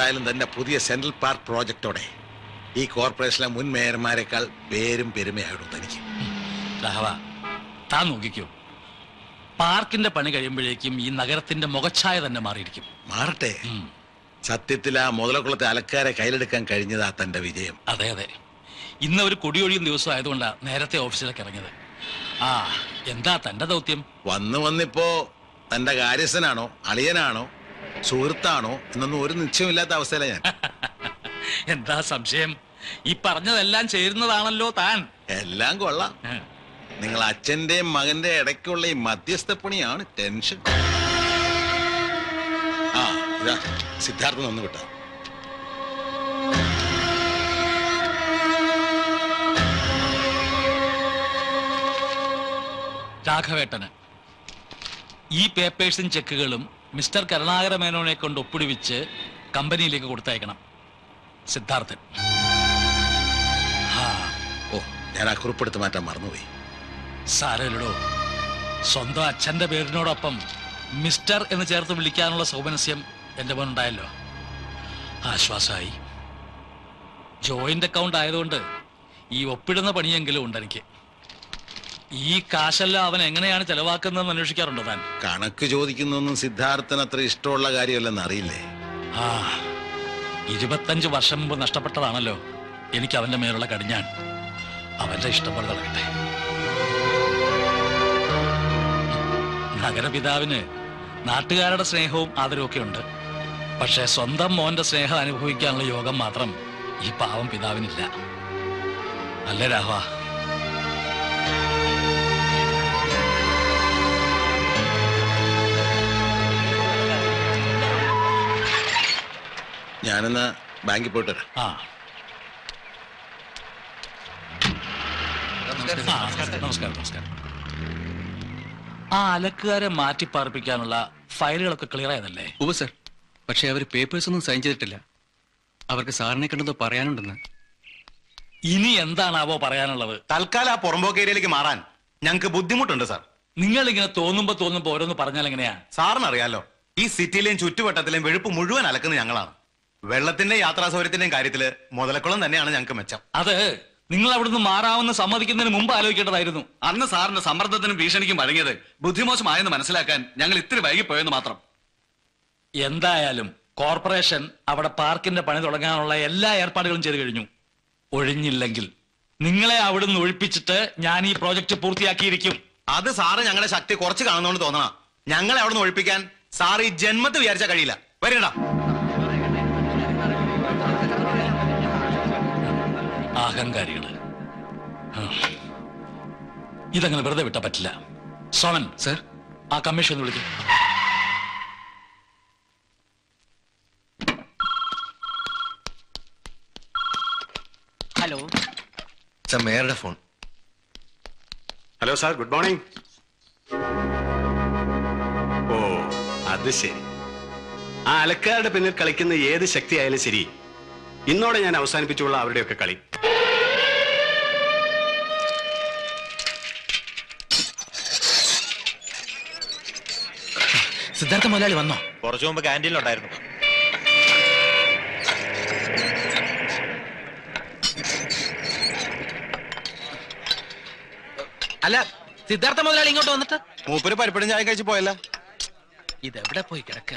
ഏതായാലും തന്നെ പുതിയ സെൻട്രൽ പാർക്ക് പ്രോജക്റ്റോടെ ഈ കോർപ്പറേഷനിലെ മുൻ മേയർമാരെക്കാൾ പേരും പെരുമയായിടും തനിക്ക്. രാഘവ താൻ നോക്കിക്കോ. പാർക്കിന്റെ പണി കഴിയുമ്പോഴേക്കും ഈ നഗരത്തിന്റെ മുഖച്ഛായ തന്നെ മാറിയിരിക്കും. മാറട്ടെ. സത്യത്തിൽ ആ മുതലക്കുളത്തെ അലക്കാരെ കയ്യിലെടുക്കാൻ കഴിഞ്ഞതാ തന്റെ വിജയം. അതെ അതെ. ഇന്ന് ഒരു കൊടിയൊഴിയും ദിവസം ആയതുകൊണ്ടാണ് നേരത്തെ ഓഫീസിലേക്ക് ഇറങ്ങിയത്. ആ എന്താ തന്റെ ദൗത്യം? വന്നു വന്നിപ്പോ തന്റെ കാര്യസ്ഥനാണോ അളിയനാണോ? സുഹൃത്താണോ എന്നൊന്നും ഒരു നിശ്ചയമില്ലാത്ത അവസ്ഥയിലാണ് ഞാൻ. എന്താ സംശയം? ഈ പറഞ്ഞതെല്ലാം ചേരുന്നതാണല്ലോ താൻ. എല്ലാം കൊള്ളാം. നിങ്ങൾ അച്ഛന്റെയും മകന്റെ ഇടയ്ക്കുള്ള ഈ മധ്യസ്ഥ പണിയാണ് ടെൻഷൻ. ആ ഇതാ സിദ്ധാർത്ഥൻ ഒന്ന് വിട്ട. രാഘവേട്ടന് ഈ പേപ്പേഴ്സും ചെക്കുകളും മിസ്റ്റർ കരുണാകര മേനോനെ കൊണ്ട് ഒപ്പിടിവിച്ച് കമ്പനിയിലേക്ക് കൊടുത്തയക്കണം. സിദ്ധാർത്ഥൻ. ഓ ഞാൻ ആ കുറിപ്പെടുത്ത് മാറ്റാൻ മറന്നുപോയി. സാരല്ലോ സ്വന്തം അച്ഛന്റെ പേരിനോടൊപ്പം മിസ്റ്റർ എന്ന് ചേർത്ത് വിളിക്കാനുള്ള സൗമനസ്യം എന്റെ മോനുണ്ടായല്ലോ. ആശ്വാസമായി. ജോയിന്റ് അക്കൗണ്ട് ആയതുകൊണ്ട് ഈ ഒപ്പിടുന്ന പണിയെങ്കിലും ഉണ്ട് എനിക്ക് ഈ കാശെല്ലാം അവൻ എങ്ങനെയാണ് ചെലവാക്കുന്നതെന്ന് അന്വേഷിക്കാറുണ്ടോ താൻ? കണക്ക് ചോദിക്കുന്നൊന്നും സിദ്ധാർത്ഥൻ അത്ര ഇഷ്ടമുള്ള കാര്യമല്ലെന്ന് അറിയില്ലേ? ആ ഇരുപത്തഞ്ച് വർഷം മുമ്പ് നഷ്ടപ്പെട്ടതാണല്ലോ. എനിക്ക് അവന്റെ മേലുള്ള കടിഞ്ഞാൻ അവന്റെ ഇഷ്ടം പോലെ നടക്കട്ടെ. നഗരപിതാവിന് നാട്ടുകാരുടെ സ്നേഹവും ആദരവും ഒക്കെ ഉണ്ട്. പക്ഷേ സ്വന്തം മോന്റെ സ്നേഹം അനുഭവിക്കാനുള്ള യോഗം മാത്രം ഈ പാവം പിതാവിനില്ല. അല്ലേ രാഹ്വ ഞാനെന്നാ ബാങ്കിൽ പോയിട്ട് വരാം. ആ. ആ, നമസ്കാരം. നമസ്കാരം ആ അലക്കുകാരെ മാറ്റി പാർപ്പിക്കാനുള്ള ഫയലുകളൊക്കെ ക്ലിയർ ആയതല്ലേ? ഉപ സർ. പക്ഷെ അവർ പേപ്പേഴ്സ് ഒന്നും സൈൻ ചെയ്തിട്ടില്ല. അവർക്ക് സാറിനെ കണ്ടെന്തോ പറയാനുണ്ടെന്ന്. ഇനി എന്താണാവോ പറയാനുള്ളത്? തൽക്കാലം ആ പുറമ്പോക്ക് ഏരിയയിലേക്ക് മാറാൻ ഞങ്ങൾക്ക് ബുദ്ധിമുട്ടുണ്ട് സാർ. നിങ്ങൾ ഇങ്ങനെ തോന്നുമ്പോ തോന്നുമ്പോ ഓരോന്ന് പറഞ്ഞാൽ എങ്ങനെയാ സാറിനറിയാലോ ഈ സിറ്റിയിലെയും ചുറ്റുവട്ടത്തിലെയും വെഴുപ്പ് മുഴുവൻ അലക്കുന്നത് ഞങ്ങളാണ്. വെള്ളത്തിന്റെ യാത്രാ സൗകര്യത്തിന്റെയും കാര്യത്തിൽ മുതലക്കുളം തന്നെയാണ് ഞങ്ങൾക്ക് മെച്ചം. അത് നിങ്ങൾ അവിടുന്ന് മാറാവുന്ന സമ്മതിക്കുന്നതിന് മുമ്പ് ആലോചിക്കേണ്ടതായിരുന്നു. അന്ന് സാറിന്റെ സമ്മർദ്ദത്തിനും ഭീഷണിക്കും വഴങ്ങിയത് ബുദ്ധിമോശമായെന്ന് മനസ്സിലാക്കാൻ ഞങ്ങൾ ഇത്തിരി വൈകിപ്പോയെന്ന് മാത്രം. എന്തായാലും കോർപ്പറേഷൻ അവിടെ പാർക്കിന്റെ പണി തുടങ്ങാനുള്ള എല്ലാ ഏർപ്പാടുകളും ചെയ്തു കഴിഞ്ഞു. ഒഴിഞ്ഞില്ലെങ്കിൽ നിങ്ങളെ അവിടുന്ന് ഒഴിപ്പിച്ചിട്ട് ഞാൻ ഈ പ്രോജക്റ്റ് പൂർത്തിയാക്കിയിരിക്കും. അത് സാറ് ഞങ്ങളുടെ ശക്തി കുറച്ച് കാണുന്നോണ്ട് തോന്നണം. ഞങ്ങളെ അവിടുന്ന് നിന്ന് ഒഴിപ്പിക്കാൻ സാർ ഈ ജന്മത്ത് വിചാരിച്ചാൽ കഴിയില്ല. വരണ്ട അഹങ്കാരികൾ. ഇതങ്ങനെ വെറുതെ വിട്ടാ പറ്റില്ല. സോമൻ സർ? ആ കമ്മീഷൻ ഒന്ന് വിളിക്കും. ഹലോ. സർ മേയറുടെ phone. Hello sir. Good morning. ഓ അത് ശരി. ആ അലക്കാരുടെ പിന്നിൽ കളിക്കുന്ന ഏത് ശക്തിയായാലും ശരി ഇന്നോടെ ഞാൻ അവസാനിപ്പിച്ചുള്ള അവരുടെയൊക്കെ കളി. സിദ്ധാർത്ഥ മുതലാളി വന്നോ? കുറച്ചു മുമ്പ് ക്യാന്റീനിലുണ്ടായിരുന്നു അല്ല സിദ്ധാർത്ഥ മുതലാളി ഇങ്ങോട്ട് വന്നിട്ട്? മൂപ്പര് പരിപ്പടം ചായ കഴിച്ച് പോയല്ല. ഇതെവിടെ പോയി കിടക്ക?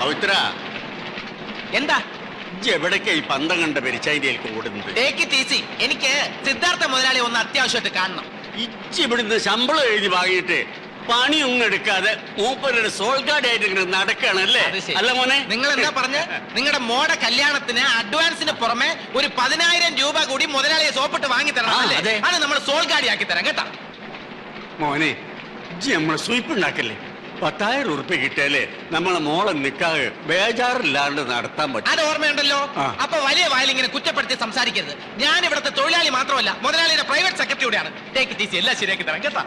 പവിത്ര. എന്താ? എവിടൊക്കെ ഈ പന്തം കണ്ട പെരിച്ചായിലേക്ക് ഓടുന്നത് ടേക്ക് ഇറ്റ് ഈസി എനിക്ക് സിദ്ധാർത്ഥ മുതലാളി ഒന്ന് അത്യാവശ്യമായിട്ട് കാണണം. ഇച്ചി ഇവിടുന്ന് ശമ്പളം എഴുതി വാങ്ങിയിട്ട് പണിയൊന്നും എടുക്കാതെ മൂപ്പരുടെ സോൾഗാർഡ് ആയിട്ട് ഇങ്ങനെ നടക്കണല്ലേ അല്ല? മോനെ. നിങ്ങൾ എന്താ പറഞ്ഞ? നിങ്ങളുടെ മോടെ കല്യാണത്തിന് അഡ്വാൻസിന് പുറമെ ഒരു പതിനായിരം രൂപ കൂടി മുതലാളിയെ സോപ്പിട്ട് വാങ്ങി തരണം അല്ലേ? അത്. നമ്മൾ സോൾ ഗാഡി ആക്കി തരാം കേട്ടാ. മോനെ ഇജ്ജ് നമ്മൾ സ്വീപ്പ് ഉണ്ടാക്കല്ലേ? പത്തായിരം ഉറുപ്പ്യ കിട്ടിയാലേ നമ്മളെ മോളെ നിക്കാതെ ബേജാറില്ലാണ്ട് നടത്താൻ പറ്റും. അത് ഓർമ്മയുണ്ടല്ലോ? ആ. അപ്പൊ വലിയ വായിൽ ഇങ്ങനെ കുറ്റപ്പെടുത്തി സംസാരിക്കരുത്. ഞാൻ ഇവിടുത്തെ തൊഴിലാളി മാത്രമല്ല മുതലാളിയുടെ പ്രൈവറ്റ് സെക്രട്ടറി കൂടിയാണ്. ടേക്ക് ഇറ്റ് ഈസി എല്ലാം ശരിയാക്കി തരാം കേട്ടാ?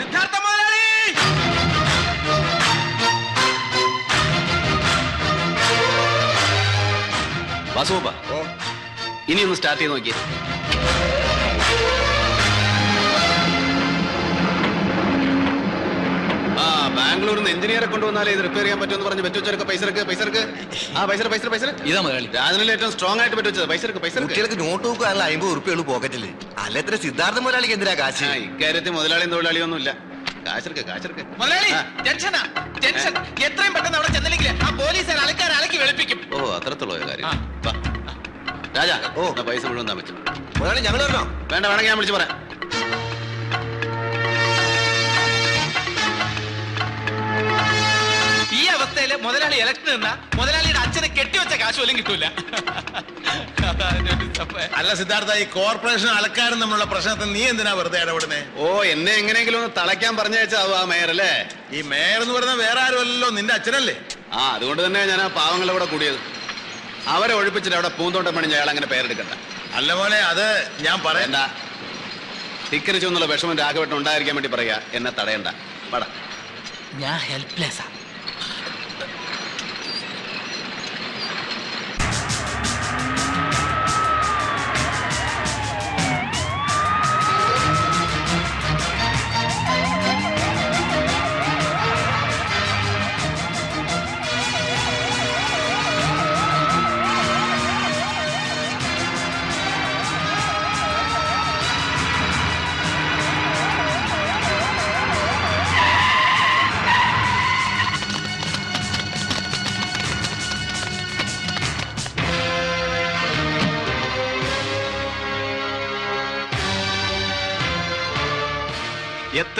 സിദ്ധാർത്ഥ മുതലാളി! വാസുബ ഇനി ഒന്ന് സ്റ്റാർട്ട് ചെയ്ത് നോക്കിയേ. ബാംഗ്ലൂരിൽ നിന്ന് എഞ്ചിനീയറെ കൊണ്ടുവന്നാലേ ഇത് റിപ്പയർ ചെയ്യാൻ പറ്റുമെന്ന് പറഞ്ഞ് പറ്റുവെച്ചൊക്കെ പൈസ പൈസർക്ക് പൈസ ആ പൈസ പൈസ പൈസ ഇതാ മുതലാളി. രാജനിൽ ഏറ്റവും സ്ട്രോങ് ആയിട്ട് പറ്റുവെച്ചത് പൈസ എടുക്ക് പൈസ. കുട്ടികൾക്ക് നോട്ട് ബുക്ക് അല്ല അമ്പത് ഉറുപ്പിയുള്ളൂ പോക്കറ്റിൽ അല്ല എത്ര സിദ്ധാർത്ഥ മുതലാളിക്ക് എന്തിനാ കാശ്? ഇക്കാര്യത്തിൽ മുതലാളിയും തൊഴിലാളിയും ഒന്നും ഇല്ല കാശർക്ക് കാശർക്ക് മുതലാളി എത്രയും പെട്ടെന്ന് അവിടെ ചെന്നില്ലെങ്കിൽ ആ പോലീസുകാർ അലക്കാർ അലക്കി വെളുപ്പിക്കും. ഓ അത്രത്തോളം കാര്യം. രാജാ ഓ. പൈസ മുഴുവൻ മുതലാളി ഞങ്ങൾ വരണോ? വേണ്ട വേണമെങ്കിൽ ഞാൻ വിളിച്ചു പറയാം. അവസ്ഥയിൽ മുതലാളി ഇലക്ഷൻ നിന്നാ മുതലാളിയുടെ അച്ഛനെ കെട്ടിവെച്ച കാശ് പോലും കിട്ടൂല. അല്ല സിദ്ധാർത്ഥ ഈ കോർപ്പറേഷൻ അലക്കാരും തമ്മിലുള്ള പ്രശ്നത്തിൽ നീ എന്തിനാ വെറുതെ ഇടപെടുന്നേ? ഓ എന്നെ എങ്ങനെയെങ്കിലും ഒന്ന് തളയ്ക്കാൻ പറഞ്ഞയച്ചാവും ആ മേയർ അല്ലേ? ഈ മേയർ എന്ന് പറയുന്ന വേറെ ആരുമല്ലോ നിന്റെ അച്ഛനല്ലേ? ആ അതുകൊണ്ട് തന്നെ ഞാൻ ആ പാവങ്ങളുടെ കൂടെ കൂടിയത്. അവരെ ഒഴിപ്പിച്ചിട്ട് അവിടെ പൂന്തോട്ടം പണി അയാൾ അങ്ങനെ പേരെടുക്കണ്ട. അല്ല മോനെ അത് ഞാൻ പറയണ്ട ധിക്കരിച്ചു എന്നുള്ള വിഷമം രാഘവട്ടം ഉണ്ടായിരിക്കാൻ വേണ്ടി പറയാ എന്നെ തടയണ്ട. പടാ. ഞാൻ ഹെൽപ്ലെസ്സാ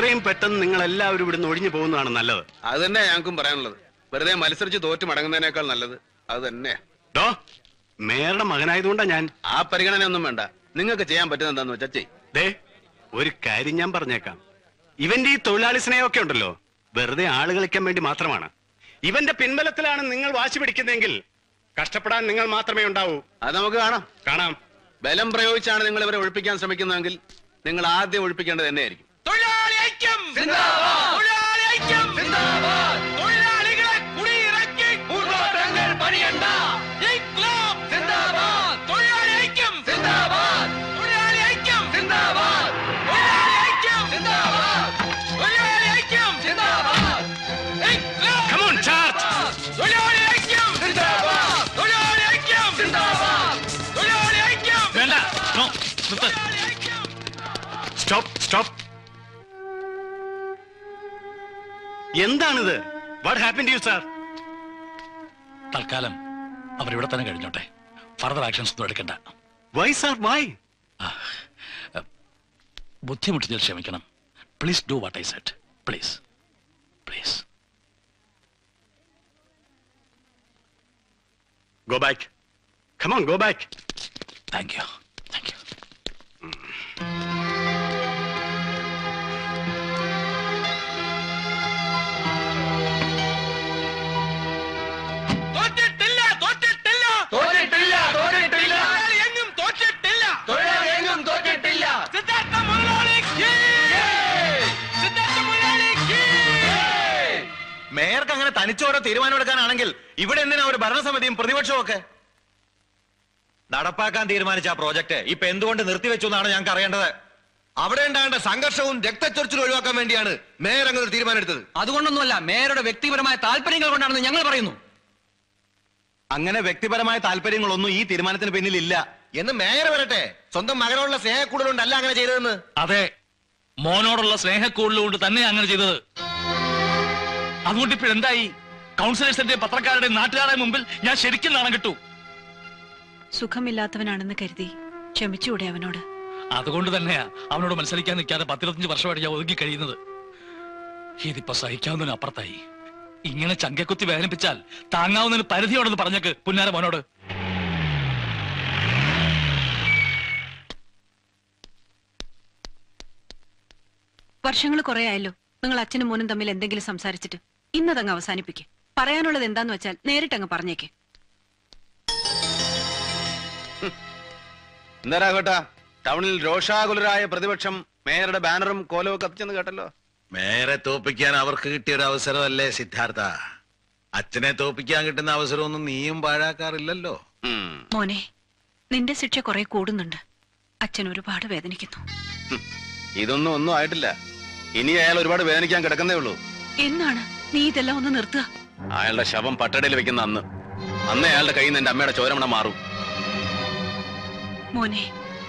എത്രയും പെട്ടെന്ന് നിങ്ങൾ എല്ലാവരും ഇവിടുന്ന് ഒഴിഞ്ഞു പോകുന്നതാണ് നല്ലത്. അത് തന്നെ ഞങ്ങൾക്കും പറയാനുള്ളത്. വെറുതെ മത്സരിച്ച് തോറ്റ് മടങ്ങുന്നതിനേക്കാൾ നല്ലത്. അത് തന്നെ ഡോ മേയറുടെ മകനായതുകൊണ്ടാ ഞാൻ ആ പരിഗണന ഒന്നും വേണ്ട. നിങ്ങൾക്ക് ചെയ്യാൻ പറ്റുന്ന എന്താന്ന് വെച്ചാ ചെയ് ദേ ഒരു കാര്യം ഞാൻ പറഞ്ഞേക്കാം. ഇവന്റെ ഈ തൊഴിലാളി സ്നേഹമൊക്കെ ഉണ്ടല്ലോ. വെറുതെ ആൾ കളിക്കാൻ വേണ്ടി മാത്രമാണ്. ഇവന്റെ പിൻബലത്തിലാണ് നിങ്ങൾ വാശി പിടിക്കുന്നതെങ്കിൽ കഷ്ടപ്പെടാൻ നിങ്ങൾ മാത്രമേ ഉണ്ടാവൂ. അത് നമുക്ക് കാണാം. കാണാം. ബലം പ്രയോഗിച്ചാണ് നിങ്ങൾ ഇവരെ ഒഴിപ്പിക്കാൻ ശ്രമിക്കുന്നതെങ്കിൽ നിങ്ങൾ ആദ്യം ഒഴിപ്പിക്കേണ്ടത് തന്നെയായിരിക്കും തൊഴിലാളി ഐക്യം. തൊഴിലാളി ഐക്യം. തൊഴിലാളികളെ കുടിയിറക്കി. പൂന്തോട്ടങ്ങൾ പണിയണ്ട. തൊഴിലാളി ഐക്യം. തൊഴിലാളി ഐക്യം. തൊഴിലാളി ഐക്യം. തൊഴിലാളി ഐക്യം. Come on, charge! തൊഴിലാളി ഐക്യം. തൊഴിലാളി ഐക്യം. തൊഴിലാളി ഐക്യം. വേണ്ട. നോ, നിർത്ത്. സ്റ്റോപ്പ് സ്റ്റോപ്പ് എന്താണിത്? What happen to you sir തൽക്കാലം അവർ അവരിവിടെ തന്നെ കഴിഞ്ഞോട്ടെ. ഫർദർ ആക്ഷൻസ് ഒന്നും എടുക്കണ്ട. വൈ സാർ വൈ ബുദ്ധിമുട്ടിച്ചതിൽ ക്ഷമിക്കണം. Please do what I said please please go back come on go back thank you അങ്ങനെ തനിച്ചോരോ തീരുമാനമെടുക്കാനാണെങ്കിൽ ഇവിടെ എന്തിനാ ഒരു ഭരണസമിതിയും പ്രതിപക്ഷവും ഒക്കെ നടപ്പാക്കാൻ തീരുമാനിച്ച ആ പ്രോജക്റ്റ് ഇപ്പൊ എന്തുകൊണ്ട് നിർത്തിവെച്ചു എന്നാണ് ഞങ്ങൾക്ക് അറിയേണ്ടത്. അവിടെ ഉണ്ടാകേണ്ട സംഘർഷവും രക്തച്ചൊരിച്ചിലും ഒഴിവാക്കാൻ വേണ്ടിയാണ് മേയർ അങ്ങനെ ഒരു തീരുമാനം എടുത്തത് അതുകൊണ്ടൊന്നുമല്ല മേയറുടെ വ്യക്തിപരമായ താല്പര്യങ്ങൾ കൊണ്ടാണെന്ന് ഞങ്ങൾ പറയുന്നു. അങ്ങനെ വ്യക്തിപരമായ താല്പര്യങ്ങളൊന്നും ഈ തീരുമാനത്തിന് പിന്നിലില്ല. എന്ന് മേയർ വരട്ടെ. സ്വന്തം മകനോടുള്ള സ്നേഹക്കൂടുതലുണ്ടല്ല അങ്ങനെ ചെയ്തതെന്ന്? അതെ മോനോടുള്ള സ്നേഹക്കൂടുതലുകൊണ്ട് തന്നെ അങ്ങനെ ചെയ്തത്. അതുകൊണ്ട് ഇപ്പോൾ എന്തായി? കൗൺസിലേഴ്സിന്റെ പത്രക്കാരുടെ നാട്ടുകാരുടെ മുമ്പിൽ ഞാൻ ശരിക്കും നാണം കിട്ടു. സുഖമില്ലാത്തവനാണെന്ന് കരുതി ക്ഷമിച്ചുകൂടെ അവനോട്. അതുകൊണ്ട് തന്നെയാ അവനോട് മത്സരിക്കാൻ നിൽക്കാതെ പത്തിരുപത്തഞ്ച് വർഷമായിട്ട് ഞാൻ ഒതുങ്ങി കഴിയുന്നത്. ഇതിപ്പോ സഹിക്കാവുന്നതിന് അപ്പുറത്തായി. ഇങ്ങനെ ചങ്കക്കുത്തി വേദനിപ്പിച്ചാൽ താങ്ങാവുന്നതിന് പരിധിയോടെന്ന് പറഞ്ഞേക്ക് പുന്നാര മോനോട്. വർഷങ്ങൾ കുറെ ആയല്ലോ. നിങ്ങൾ അച്ഛനും മോനും തമ്മിൽ എന്തെങ്കിലും സംസാരിച്ചിട്ട് ഇന്നതങ്ങ് അവസാനിപ്പിക്കേ. പറയാനുള്ളത് എന്താന്ന് വെച്ചാൽ നേരിട്ടങ്ങ് പറഞ്ഞേക്ക്. ടൗണിൽ രോഷാകുലരായ പ്രതിപക്ഷം മേയറുടെ ബാനറും കോലവും കത്തിച്ചെന്ന് കേട്ടല്ലോ. മേയറെ തോപ്പിക്കാൻ അവർക്ക് കിട്ടിയ ഒരു അവസരമല്ലേ സിദ്ധാർത്ഥ? അച്ഛനെ തോപ്പിക്കാൻ കിട്ടുന്ന അവസരമൊന്നും നീയും പാഴാക്കാറില്ലല്ലോ. മോനെ നിന്റെ ശിക്ഷ കുറെ കൂടുന്നുണ്ട്. അച്ഛൻ ഒരുപാട് വേദനിക്കുന്നു. ഇതൊന്നും ഒന്നും ആയിട്ടില്ല. ഇനി അയാൾ ഒരുപാട് വേദനിക്കാൻ കിടക്കുന്നേ ഉള്ളൂ. എന്നാണ്? നീ ഇതെല്ലാം ഒന്ന് നിർത്തുക. അയാളുടെ ശവം പട്ടടയിൽ വെക്കുന്ന അന്ന്. അന്ന് അയാളുടെ കയ്യിൽ നിന്ന് എന്റെ അമ്മയുടെ ചോരമണം മാറും. മോനെ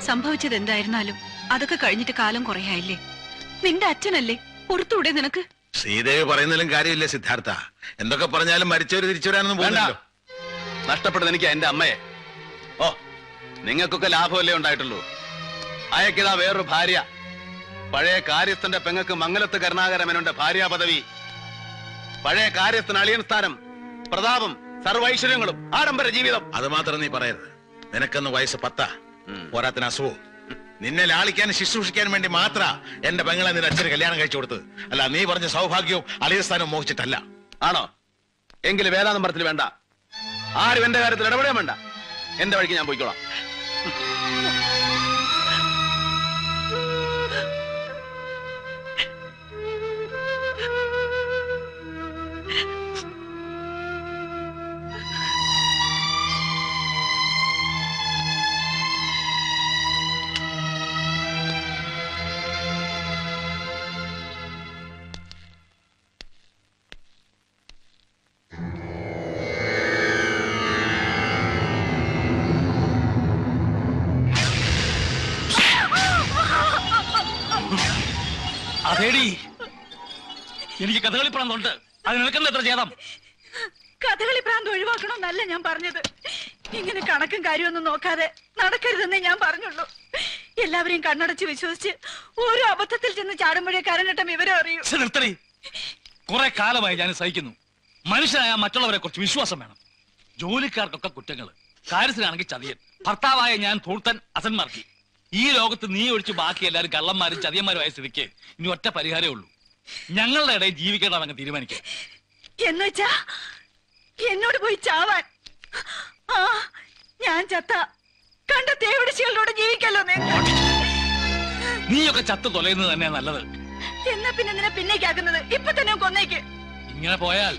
സംഭവിച്ചത് എന്തായിരുന്നാലും അതൊക്കെ കഴിഞ്ഞിട്ട് കാലം കുറയായില്ലേ? നിന്റെ അച്ഛനല്ലേ പുറത്തൂടെ നിനക്ക്? ശ്രീദേവി പറയുന്നതിലും കാര്യമില്ല സിദ്ധാർത്ഥ. എന്തൊക്കെ പറഞ്ഞാലും മരിച്ചവര് തിരിച്ചു വരാനൊന്നും വേണ്ട. പോകുന്നല്ലോ നഷ്ടപ്പെട്ടത് എനിക്ക് എന്റെ അമ്മയെ. ഓ നിങ്ങൾക്കൊക്കെ ലാഭമല്ലേ ഉണ്ടായിട്ടുള്ളൂ. അയക്കിതാ വേറൊരു ഭാര്യ. പഴയ കാര്യസ്ഥന്റെ പെങ്ങക്ക് മംഗലത്ത് കരുണാകരമനുണ്ട് ഭാര്യാ പദവി. പഴയ കാര്യസ്ഥന് അളിയൻ സ്ഥാനം പ്രതാപം സർവൈശ്വര്യങ്ങളും ആഡംബര ജീവിതം. അത് മാത്രം നീ പറയരുത്. നിനക്കൊന്ന് വയസ്സ് പത്താ. പോരാത്തിന് അസുഖവും. നിന്നെ ലാളിക്കാനും ശുശ്രൂഷിക്കാനും വേണ്ടി മാത്ര എന്റെ പെങ്ങളെ നിന്റെ അച്ഛന് കല്യാണം കഴിച്ചു കൊടുത്തത്. അല്ല നീ പറഞ്ഞ സൗഭാഗ്യവും അളിയസ്ഥാനവും മോഹിച്ചിട്ടല്ല. ആണോ? എങ്കിൽ വേദാനമ്പരത്തിൽ വേണ്ട. ആരും എന്റെ കാര്യത്തിൽ ഇടപെടാൻ വേണ്ട. എന്റെ വഴിക്ക് ഞാൻ പോയിക്കോളാം. അതേടി എനിക്ക് കഥകളി പ്രാന്തുണ്ട് അത് നിനക്കെന്താ എത്ര ചേതം കഥകളി ഭ്രാന്ത് ഒഴിവാക്കണമെന്നല്ല ഞാൻ പറഞ്ഞത്. ഇങ്ങനെ കണക്കും കാര്യമൊന്നും നോക്കാതെ നടക്കരുതെന്നേ ഞാൻ പറഞ്ഞുള്ളൂ. എല്ലാവരെയും കണ്ണടച്ച് വിശ്വസിച്ച് ഓരോ അബദ്ധത്തിൽ ചെന്ന് ചാടുമ്പോഴേ കരനട്ടം ഇവരെ അറിയൂ. കുറെ കാലമായി ഞാൻ സഹിക്കുന്നു. മനുഷ്യനായ മറ്റുള്ളവരെ കുറിച്ച് വിശ്വാസം വേണം. ജോലിക്കാർക്കൊക്കെ കുറ്റങ്ങൾ കാര്യത്തിലാണെങ്കിൽ ചതിയൻ. ഭർത്താവായ ഞാൻ ധൂർത്തൻ അസന്മാർക്കി. ഈ ലോകത്ത് നീ ഒഴിച്ച് ബാക്കി എല്ലാവരും കള്ളന്മാരും ചതിയന്മാരും ആയ സ്ഥിതിക്ക് ഇനി ഒറ്റ പരിഹാരമേ ഉള്ളൂ. ഞങ്ങളുടെ ഇടയിൽ ജീവിക്കേണ്ടത് അങ്ങ് തീരുമാനിക്കാം. എന്ന് വെച്ചാ എന്നോട് പോയി ചാവാൻ. ആ ഞാൻ ചത്ത കണ്ട തേവിടിച്ചുകളോട് ജീവിക്കല്ലോ നീയൊക്കെ ചത്ത് തൊലയുന്നത് തന്നെയാ നല്ലത്. എന്നാ പിന്നെ നിന്നെ പിന്നേക്കാക്കുന്നത് ഇപ്പൊ തന്നെ കൊന്നേക്ക്. ഇങ്ങനെ പോയാൽ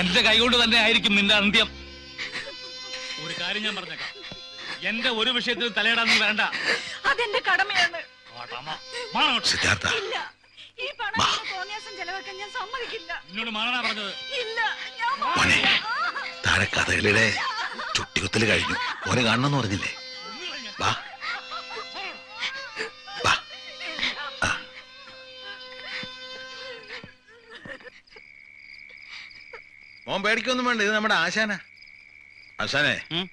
എന്റെ കൈകൊണ്ട് തന്നെ ആയിരിക്കും നിന്റെ അന്ത്യം. ഒരു കാര്യം ഞാൻ പറഞ്ഞേക്കാം. എന്റെ ഒരു വിഷയത്തിൽ തലയിടാൻ വേണ്ട. അതെന്റെ കടമയാണ്. സിദ്ധാർത്ഥ. ഇല്ല. ഈ പണം തോന്നിയാസം ചെലവാക്കാൻ ഞാൻ സമ്മതിക്കില്ല. നിന്നോട് മാണനാ പറഞ്ഞത്? ഇല്ല മോനെ. താഴെ കഥകളിയുടെ ചുട്ടികുത്തൽ കഴിഞ്ഞു. മോനെ കാണണമെന്ന് പറഞ്ഞില്ലേ? വാ. വാ. മോൻ പേടിക്കൊന്നും വേണ്ട ഇത് നമ്മുടെ ആശാന. ആശാനെ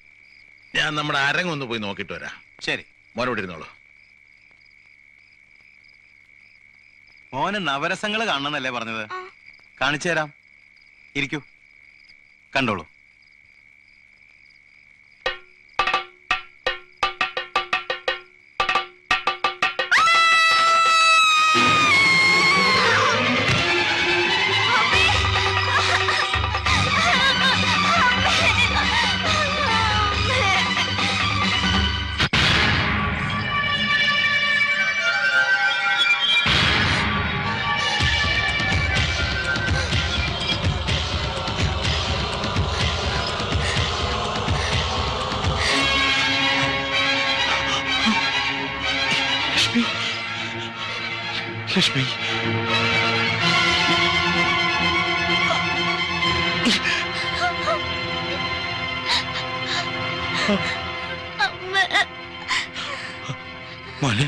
ഞാൻ നമ്മുടെ അരങ്ങൊന്ന് പോയി നോക്കിയിട്ട് വരാം. ശരി. മോനോട് ഇരുന്നോളൂ. മോന് നവരസങ്ങൾ കാണണമെന്നല്ലേ പറഞ്ഞത്? കാണിച്ചു തരാം. ഇരിക്കൂ. കണ്ടോളൂ. ലക്ഷ്മി മോനെ.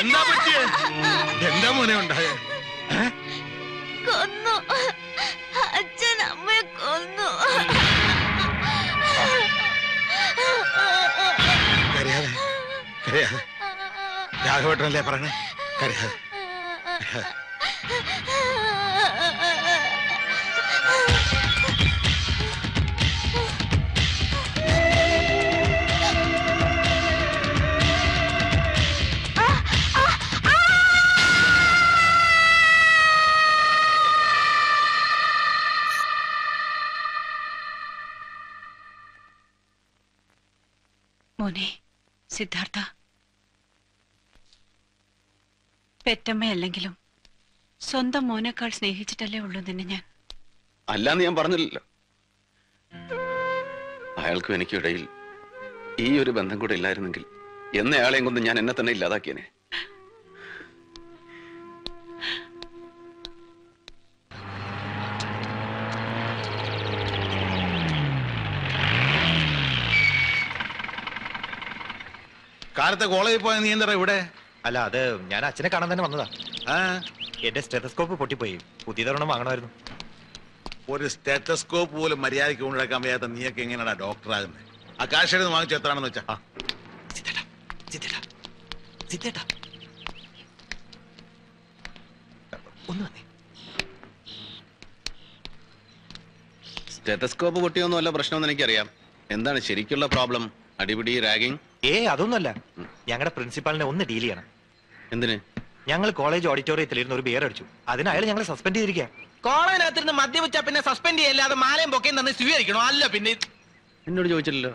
എന്താ പറ്റിയേ? എന്താ മോനെ ഉണ്ടായേ? രാഘവേട്ടനല്ലേ പറയണേ കരയാതെ സ്വന്തം മോനേക്കാൾ സ്നേഹിച്ചിട്ടല്ലേ ഉള്ളൂ നിന്നെ ഞാൻ. അല്ലാന്ന് ഞാൻ പറഞ്ഞില്ലല്ലോ. അയാൾക്കും എനിക്കും ഇടയിൽ ഈ ഒരു ബന്ധം കൂടെ ഇല്ലായിരുന്നെങ്കിൽ എന്നയാളെയും കൊണ്ട് ഞാൻ എന്നെ തന്നെ ഇല്ലാതാക്കിയനെ. കാലത്തെ കോളേജിൽ പോയ നീ എന്താ ഇവിടെ? അല്ല അത് ഞാൻ അച്ഛനെ കാണാൻ തന്നെ വന്നതാ. ആ? എന്റെ സ്റ്റെതസ്കോപ്പ് പൊട്ടിപ്പോയി. പുതിയതൊരെണ്ണം വാങ്ങണമായിരുന്നു. ഒരു സ്റ്റെറ്റസ്കോപ്പ് പോലും മര്യാദയ്ക്ക് ഉണ്ടാക്കാൻ വയ്യാത്ത നീയൊക്കെ എങ്ങനെയാടാ ഡോക്ടറാകുന്നത് ആ കാശ് എടുത്ത് വാങ്ങിച്ചു എത്രയാണെന്ന് വെച്ചാ? ഒന്ന് വന്നേ. സ്റ്റെറ്റസ്കോപ്പ് പൊട്ടിയൊന്നും അല്ല പ്രശ്നമെന്ന് എനിക്കറിയാം. എന്താണ് ശരിക്കുള്ള പ്രോബ്ലം അടിപിടി റാഗിങ് ഏ അതൊന്നുമല്ല. ഞങ്ങളുടെ പ്രിൻസിപ്പാളിനെ ഒന്ന് ഡീൽ ചെയ്യണം. എന്തിന്? ഞങ്ങൾ കോളേജ് ഓഡിറ്റോറിയത്തിൽ ഇരുന്ന് ഒരു ബിയർ അടിച്ചു. അതിന് അയാൾ ഞങ്ങളെ സസ്പെൻഡ് ചെയ്തിരിക്കുക കോളേജിനകത്തിരുന്ന് മദ്യപിച്ച പിന്നെ സസ്പെൻഡ് ചെയ്യല്ലാതെ മാലയും പൊക്കയും തന്നെ സ്വീകരിക്കണോ അല്ല പിന്നെ. എന്നോട് ചോദിച്ചില്ലല്ലോ.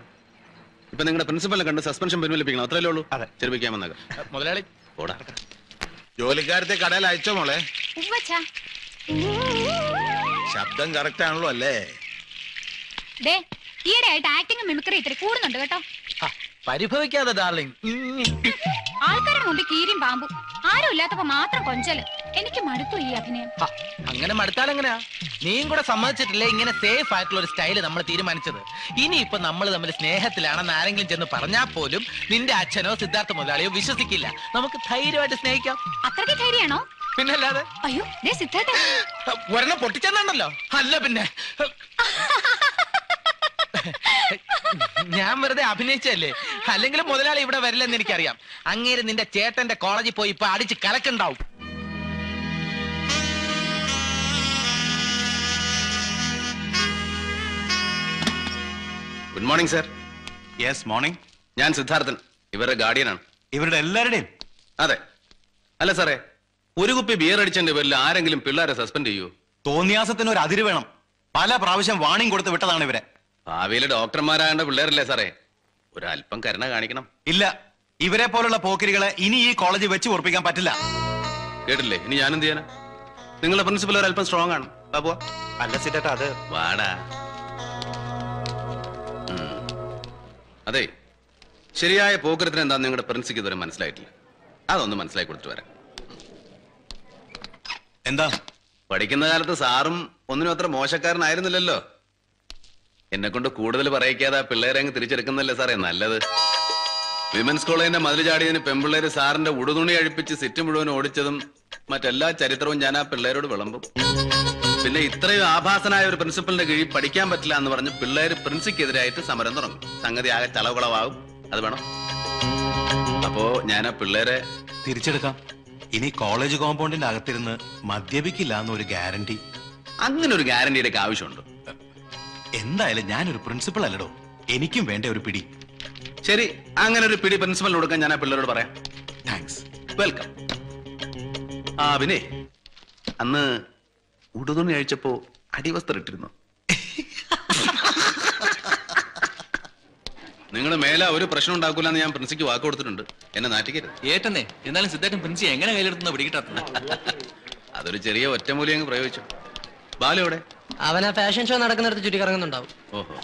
ഇപ്പൊ നിങ്ങളുടെ പ്രിൻസിപ്പലിനെ കണ്ട് സസ്പെൻഷൻ പിൻവലിപ്പിക്കണം? അത്രയല്ലേ ഉള്ളൂ? അതെ. ചെറുപ്പിക്കാമെന്നൊക്കെ മുതലാളി. ഓടാ ജോലിക്കാരത്തെ കടയിൽ അയച്ചോ മോളെ? ശബ്ദം കറക്റ്റ് ആണല്ലോ അല്ലേ? ദേ ഈയിടെ ആയിട്ട് ആക്ടിങ് മിമിക്രി ഇത്തിരി കൂടുന്നുണ്ട് കേട്ടോ. പരിഭവിക്കാതെ ഡാർലിംഗ് ആൾക്കാരുടെ മുമ്പിൽ കീരിയും പാമ്പും. ആരും ഇല്ലാത്തപ്പോ മാത്രം കൊഞ്ചൽ. എനിക്ക് മടുത്തു ഈ അഭിനയം. അങ്ങനെ മടുത്താൽ എങ്ങനെയാ? നീയും കൂടെ സമ്മതിച്ചിട്ടില്ലേ ഇങ്ങനെ സേഫ് ആയിട്ടുള്ള ഒരു സ്റ്റൈൽ നമ്മൾ തീരുമാനിച്ചത്? ഇനി ഇപ്പൊ നമ്മൾ തമ്മിൽ സ്നേഹത്തിലാണെന്ന് ആരെങ്കിലും ചെന്ന് പറഞ്ഞാൽ പോലും നിന്റെ അച്ഛനോ സിദ്ധാർത്ഥ മുതലാളിയോ വിശ്വസിക്കില്ല. നമുക്ക് ധൈര്യമായിട്ട് സ്നേഹിക്കാം. അത്രയ്ക്ക് ധൈര്യമാണോ? പിന്നല്ലാതെ? അയ്യോ ദേ ഒരെണ്ണം പൊട്ടിച്ചെന്നാണല്ലോ. അല്ല പിന്നെ. ഞാൻ വെറുതെ അഭിനയിച്ചല്ലേ അല്ലെങ്കിൽ മുതലാളി ഇവിടെ വരില്ലെന്ന് എനിക്കറിയാം. അങ്ങേര് നിന്റെ ചേട്ടന്റെ കോളേജിൽ പോയി ഇപ്പൊ അടിച്ച് കലക്കുണ്ടാവും good morning sir yes morning ഞാൻ സിദ്ധാർത്ഥൻ. ഇവരുടെ ഗാർഡിയനാണ് ഇവരുടെ എല്ലാവരുടെയും? അതെ. അല്ല സാറേ ഒരു കുപ്പി ബിയർ അടിച്ചതിന്റെ പേരിൽ ആരെങ്കിലും പിള്ളേരെ സസ്പെൻഡ് ചെയ്യൂ? തോന്നിയാസത്തിന് ഒരു അതിര് വേണം. പല പ്രാവശ്യം വാണിംഗ് കൊടുത്ത് വിട്ടതാണ് ഇവരെ. ഭാവിയിലെ ഡോക്ടർമാരാകേണ്ട പിള്ളേരല്ലേ സാറേ? ഒരല്പം കരുണ കാണിക്കണം. ഇല്ല ഇവരെ പോലുള്ള പോക്കിരികളെ ഇനി ഈ കോളേജ് വെച്ച് ഉറപ്പിക്കാൻ പറ്റില്ല. കേട്ടില്ലേ? ഇനി ഞാനെന്ത് ചെയ്യാനാ? നിങ്ങളുടെ പ്രിൻസിപ്പൽ ഒരല്പം സ്ട്രോങ് ആണ്. അല്ല അത് വാടാ. ഉം. അതെ ശരിയായ പോക്കരത്തിന് എന്താ നിങ്ങളുടെ പ്രിൻസിക്ക് ഇതുവരെ മനസ്സിലായിട്ടില്ല. അതൊന്ന് മനസ്സിലായി കൊടുത്തിട്ട് വരാം. എന്താ? പഠിക്കുന്ന കാലത്ത് സാറും ഒന്നിനും അത്ര മോശക്കാരനായിരുന്നില്ലല്ലോ. എന്നെ കൊണ്ട് കൂടുതൽ പറയിക്കാതെ ആ പിള്ളേരെ അങ്ങ് തിരിച്ചെടുക്കുന്നല്ലേ സാറേ? നല്ലത്. വിമൻസ് കോളേജിന്റെ മതിൽ ചാടിയതിന് പെൺപിള്ളേര് സാറിന്റെ ഉടുതുണി അഴിപ്പിച്ച് സിറ്റ് മുഴുവൻ ഓടിച്ചതും മറ്റെല്ലാ ചരിത്രവും ഞാൻ ആ പിള്ളേരോട് വിളമ്പും. പിന്നെ ഇത്രയും ആഭാസനായ ഒരു പ്രിൻസിപ്പലിന്റെ കീഴിൽ പഠിക്കാൻ പറ്റില്ല എന്ന് പറഞ്ഞ് പിള്ളേര് പ്രിൻസിക്കെതിരായിട്ട് സമരം തുടങ്ങും. സംഗതി ആകെ ചളവളവാകും അത് വേണം. അപ്പോ ഞാൻ ആ പിള്ളേരെ തിരിച്ചെടുക്കാം. ഇനി കോളേജ് കോമ്പൗണ്ടിന്റെ അകത്തിരുന്ന് മദ്യപിക്കില്ല എന്നൊരു ഗ്യാരണ്ടി അങ്ങനെ ഒരു ഗ്യാരണ്ടിയുടെ ആവശ്യമുണ്ട്. എന്തായാലും ഞാനൊരു പ്രിൻസിപ്പൾ അല്ലടോ. എനിക്കും വേണ്ട ഒരു പിടി. ശരി അങ്ങനെ ഒരു പിടി പ്രിൻസിപ്പലിന് കൊടുക്കാൻ ഞാൻ ആ പിള്ളേരോട് പറയാം. താങ്ക്സ് വെൽക്കം ആ പിന്നെ അന്ന് ഉടുതുണി അഴിച്ചപ്പോ അടിവസ്ത്രം ഇട്ടിരുന്നു. നിങ്ങൾ മേലെ ഒരു പ്രശ്നം ഉണ്ടാക്കൂല എന്ന് ഞാൻ പ്രിൻസിക്ക് വാക്ക് കൊടുത്തിട്ടുണ്ട്. എന്നെ നാട്ടിക്കരുത് ഏട്ടനെ എന്നാലും സിദ്ധാർത്ഥൻ പ്രിൻസി എങ്ങനെ കയ്യിലെടുത്തുന്ന പിടികിട്ടാത്ത അതൊരു ചെറിയ ഒറ്റമൂലി അങ്ങ് പ്രയോഗിച്ചു. ബാലു എവിടെ? അവൻ ആ ഫാഷൻ ഷോ നടക്കുന്നിടത്ത് ചുറ്റിക്കറങ്ങുന്നുണ്ടാവും. ഓഹോ.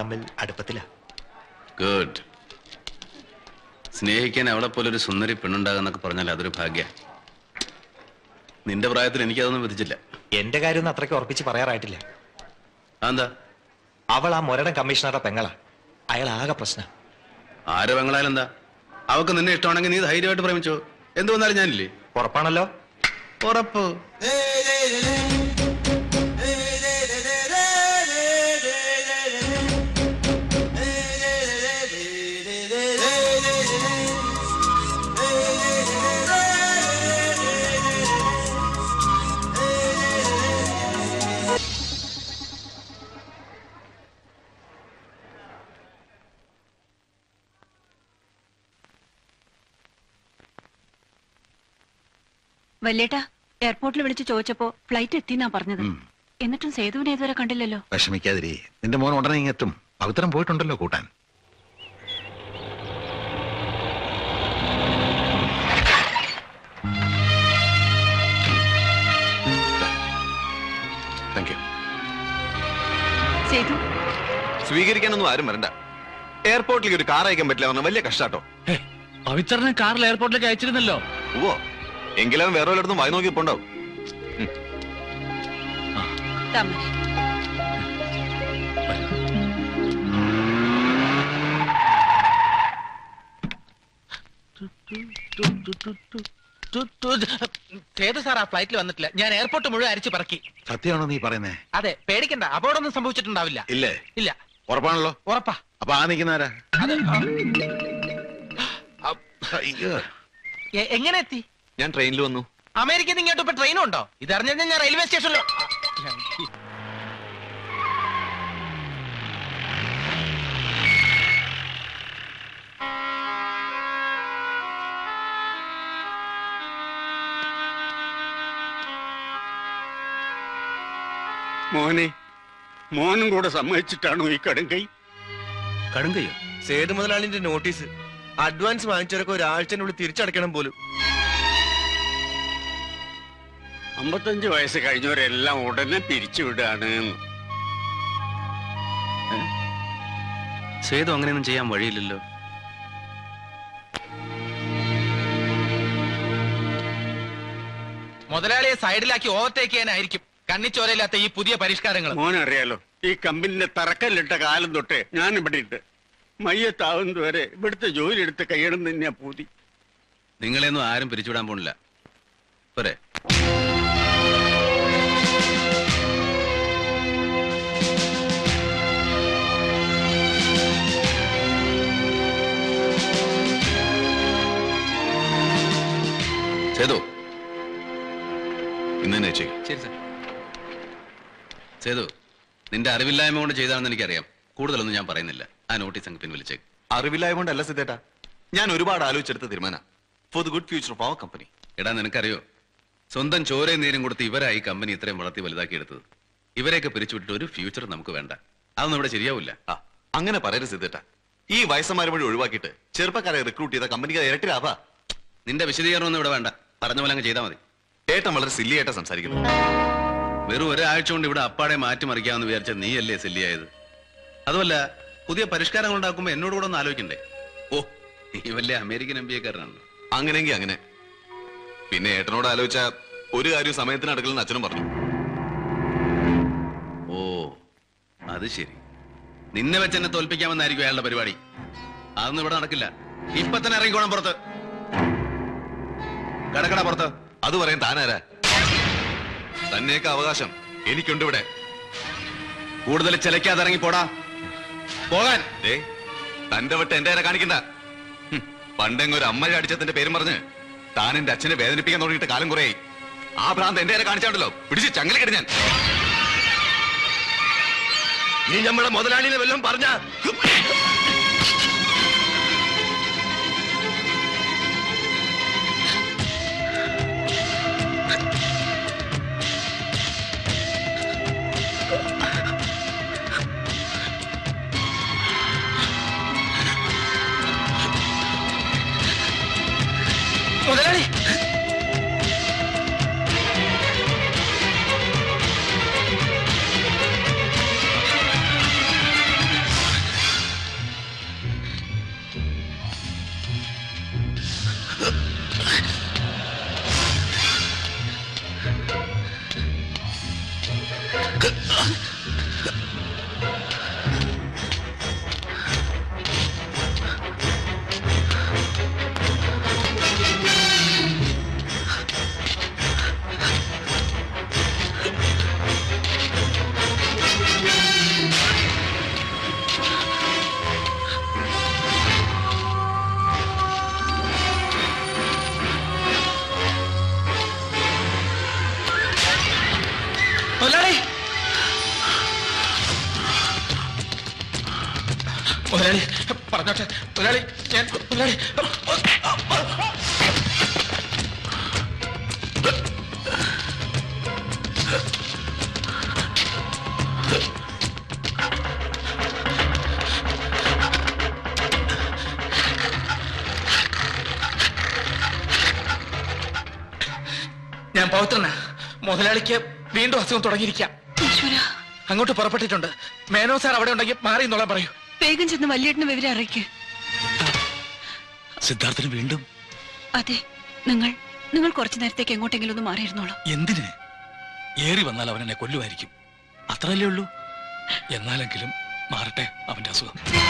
തമ്മിൽ അടുപ്പത്തിലാ. ഗുഡ് സ്നേഹിക്കാൻ അവളെ പോലെ ഒരു സുന്ദരി പെണ്ണുണ്ടാകുന്നൊക്കെ പറഞ്ഞാൽ അതൊരു ഭാഗ്യ. നിന്റെ പ്രായത്തിൽ എനിക്കതൊന്നും വിധിച്ചില്ല. എന്റെ കാര്യമൊന്നും അത്രയ്ക്ക് ഉറപ്പിച്ച് പറയാറായിട്ടില്ല. എന്താ അവൾ ആ മൊരടൻ കമ്മീഷണറുടെ പെങ്ങളാ. അയാൾ ആകെ പ്രശ്നം. ആരെ പെങ്ങളായാലും എന്താ? അവക്ക് നിന്നെ ഇഷ്ടമാണെങ്കിൽ നീ ധൈര്യമായിട്ട് പ്രേമിച്ചോ? എന്ത് വന്നാലും ഞാനില്ലേ? ഉറപ്പാണല്ലോ? ഉറപ്പ്. വല്യേട്ടാ എയർപോർട്ടിൽ വിളിച്ച് ചോദിച്ചപ്പോ ഫ്ലൈറ്റ് എത്തിന്നാ പറഞ്ഞത്. എന്നിട്ടും സേതുവിനെ ഇതുവരെ കണ്ടില്ലല്ലോ. വിഷമിക്കാതിരി. നിന്റെ മോൻ ഉടനെ ഇങ്ങ് എത്തും. പവിത്രം പോയിട്ടുണ്ടല്ലോ കൂട്ടാൻ. Thank you Sethu? സ്വീകരിക്കാനൊന്നും ആരും വരണ്ട. എയർപോർട്ടിലേക്ക് ഒരു കാർ അയക്കാൻ പറ്റില്ല പറഞ്ഞ വലിയ കഷ്ടാട്ടോ. പവിത്രനെ കാറിൽ എയർപോർട്ടിലേക്ക് അയച്ചിരുന്നല്ലോ. ഓ എങ്കിലും വേറെ ഒരിടത്തും വായി നോക്കി പോണ്ടാവും. സേതു സാർ ആ ഫ്ലൈറ്റിൽ വന്നിട്ടില്ല. ഞാൻ എയർപോർട്ട് മുഴുവൻ അരിച്ചു പറക്കി. സത്യമാണോ നീ പറയുന്നേ? അതെ പേടിക്കണ്ട. അപകടമൊന്നും സംഭവിച്ചിട്ടുണ്ടാവില്ല. ഇല്ലേ? ഇല്ല. ഉറപ്പാണല്ലോ? ഉറപ്പാ. അപ്പൊ ആ നിൽക്കുന്നാരാ എങ്ങനെ എത്തി? ഞാൻ ട്രെയിനിൽ വന്നു. അമേരിക്ക ഇങ്ങോട്ട് ഇപ്പൊ ട്രെയിനും ഉണ്ടോ? ഇതറിഞ്ഞാൽ ഞാൻ റെയിൽവേ സ്റ്റേഷനിലോ മോനെ മോനും കൂടെ സമ്മതിച്ചിട്ടാണോ ഈ കടുങ്കൈ? കടുങ്കയ്യോ? സേതു മുതലാളിന്റെ നോട്ടീസ് അഡ്വാൻസ് വാങ്ങിച്ചവരൊക്കെ ഒരാഴ്ചനുള്ളിൽ തിരിച്ചടയ്ക്കണം പോലും. അമ്പത്തഞ്ച് വയസ്സ് കഴിഞ്ഞവരെല്ലാം ഉടനെ പിരിച്ചുവിടാണ്. സേതു അങ്ങനെയൊന്നും ചെയ്യാൻ വഴിയില്ലല്ലോ. മുതലാളിയെ സൈഡിലാക്കി ഓവർടേക്ക് ചെയ്യാനായിരിക്കും. കണ്ണിച്ചോരയില്ലാത്ത ഈ പുതിയ പരിഷ്കാരങ്ങൾ. മോനറിയാലോ ഈ കമ്പനിന്റെ തറക്കല്ലിട്ട കാലം തൊട്ടേ ഞാൻ ഇവിടെ ഇട്ട് മയ്യത്താവുന്നത് വരെ ഇവിടുത്തെ ജോലി എടുത്ത് കൈയിടുന്ന തന്നെയാ പൂതി. നിങ്ങളെയൊന്നും ആരും പിരിച്ചുവിടാൻ പോണില്ല. പോരെ. സേതു. ഇന്ന് തന്നെ ചെയ്യും. ശരി സാർ. സേതു നിന്റെ അറിവില്ലായ്മ കൊണ്ട് ചെയ്താണെന്ന് എനിക്കറിയാം. കൂടുതലൊന്നും ഞാൻ പറയുന്നില്ല. ആ നോട്ടീസ് അങ്ങ് പിൻവലിച്ചേക്ക്. അറിവില്ലായതുകൊണ്ടല്ല സിദ്ധേട്ടാ. ഞാൻ ഒരുപാട് ആലോചിച്ചെടുത്ത തീരുമാനം. For the good future of our company എടാ നിനക്കറിയോ? സ്വന്തം ചോരയും നീരും കൊടുത്ത് ഇവരായി കമ്പനി ഇത്രയും വളർത്തി വലുതാക്കി എടുത്തത്. ഇവരെയൊക്കെ പിരിച്ചുവിട്ടിട്ട് ഒരു ഫ്യൂച്ചർ നമുക്ക് വേണ്ട. അതൊന്നും ഇവിടെ ശരിയാവില്ല. ആ അങ്ങനെ പറയരുത് സിദ്ധേട്ടാ. ഈ വയസ്സന്മാരെ വഴി ഒഴിവാക്കിയിട്ട് ചെറുപ്പക്കാരെ റിക്രൂട്ട് ചെയ്ത കമ്പനിക്ക് ഇരട്ടിലാവാ. നിന്റെ നിന്റെ വിശദീകരണമൊന്നും ഇവിടെ വേണ്ട. പറഞ്ഞ പോലെ അങ്ങ് ചെയ്താൽ മതി. ഏട്ടൻ വളരെ സില്ലി ആയിട്ടാ സംസാരിക്കുന്നത്. വെറും ഒരാഴ്ച കൊണ്ട് ഇവിടെ അപ്പാടെ മാറ്റിമറിക്കാമെന്ന് വിചാരിച്ച നീയല്ലേ സില്ലിയായത്? അതുമല്ല പുതിയ പരിഷ്കാരങ്ങൾ ഉണ്ടാക്കുമ്പോ എന്നോട് കൂടെ ഒന്ന് ആലോചിക്കണ്ടേ? ഓ നീ വല്ല അമേരിക്കൻ എം ബി എക്കാരനാണ് അങ്ങനെങ്കി അങ്ങനെ. പിന്നെ ഏട്ടനോട് ആലോചിച്ച ഒരു കാര്യം സമയത്തിന് അടുക്കലെന്ന് അച്ഛനും പറഞ്ഞു. ഓ അത് ശരി. നിന്നെ വെച്ച് എന്നെ തോൽപ്പിക്കാമെന്നായിരിക്കും അയാളുടെ പരിപാടി. അതൊന്നും ഇവിടെ നടക്കില്ല. ഇപ്പൊ തന്നെ ഇറങ്ങിക്കോണം പുറത്ത്. കടക്കട പുറത്ത്. അത് പറയും താനാരാ? തന്നെയൊക്കെ അവകാശം. എനിക്കുണ്ട് ഇവിടെ. കൂടുതൽ ചിലക്കാതെ ഇറങ്ങി പോടാ. പോകാൻ. ദേ തന്റെ വിട്ട് എന്റെ കാണിക്കണ്ട. പണ്ടെങ്ങ് ഒരു അമ്മ അടിച്ചതിന്റെ പേരും പറഞ്ഞ് താൻ എന്റെ അച്ഛനെ വേദനിപ്പിക്കാൻ തുടങ്ങിയിട്ട് കാലം കുറേ ആ ഭ്രാന്ത് എന്റെ കാണിച്ചാണ്ടല്ലോ. പിടിച്ച് ചങ്ങല ഞാൻ. നീ നമ്മുടെ മുതലാളിനെ വല്ലതും പറഞ്ഞ? അസുഖം തുടങ്ങിയിരിക്കാം. അങ്ങോട്ട് പുറപ്പെട്ടിട്ടുണ്ട്. മേനോ സാർ അവിടെ ഉണ്ടെങ്കിൽ മാറി എന്നോളാൻ പറയൂ. വേഗം ചെന്ന് വല്യേട്ടന് വിവരം അറിയിക്ക്. സിദ്ധാർത്ഥന് വീണ്ടും? അതെ നിങ്ങൾ നിങ്ങൾ കുറച്ചു നേരത്തേക്ക് എങ്ങോട്ടെങ്കിലും ഒന്ന് മാറിയിരുന്നോളൂ. എന്തിന്? ഏറി വന്നാൽ അവൻ എന്നെ കൊല്ലുമായിരിക്കും. അത്രല്ലേ ഉള്ളൂ. എന്നാലെങ്കിലും മാറട്ടെ അവന്റെ അസുഖം.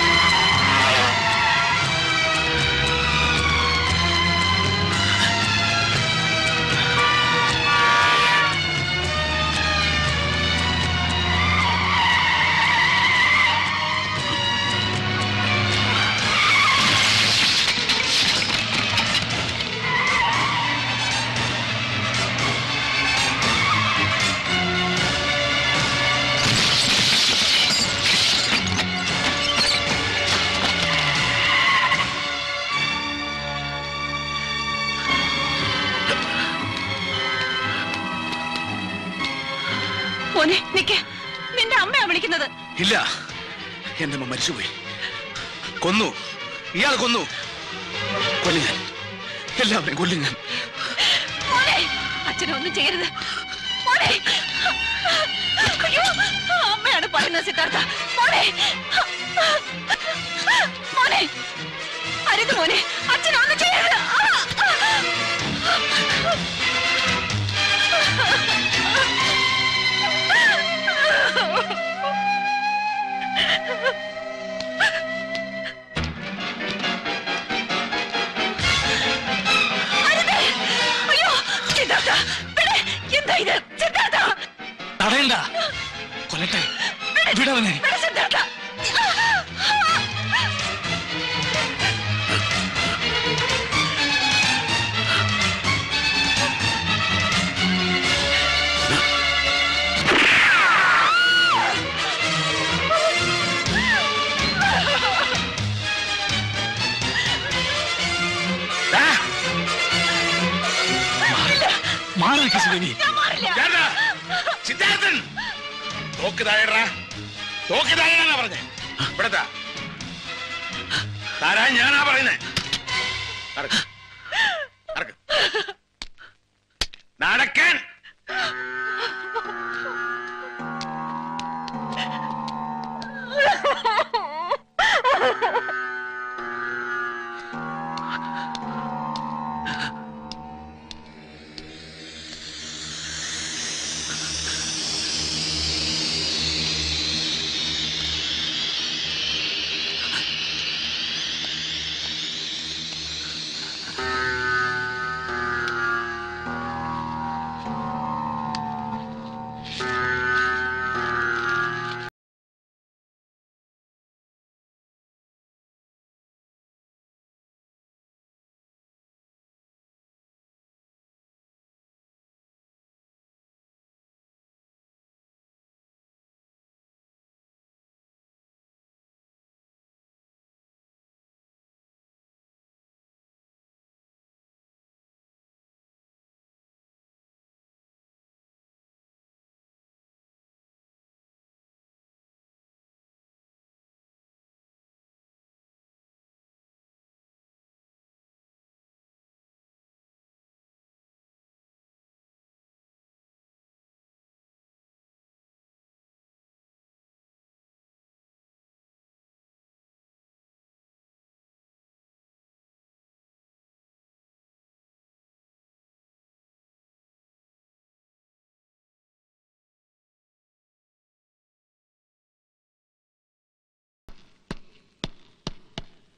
കൊന്നു. ഇയാൾ കൊന്നു. കൊല്ലു ഞാൻ. എല്ലാവരെയും കൊല്ലും ഞാൻ. അച്ഛനൊന്നും ചെയ്യരുത്. അമ്മയാണ് പറയുന്നത് സിദ്ധാർത്ഥ. മോനെ മോനെ അരുത് മോനെ അച്ഛനെ തടയണ്ട. കൊല്ലട്ടെ. വിടവനെ. വിട് സിദ്ധാർത്ഥ. തോക്ക് താഴെടാ. തോക്ക് താഴെടാ പറഞ്ഞേ. ഇവിടത്താ. താരാ ഞാനാ പറയുന്നേ.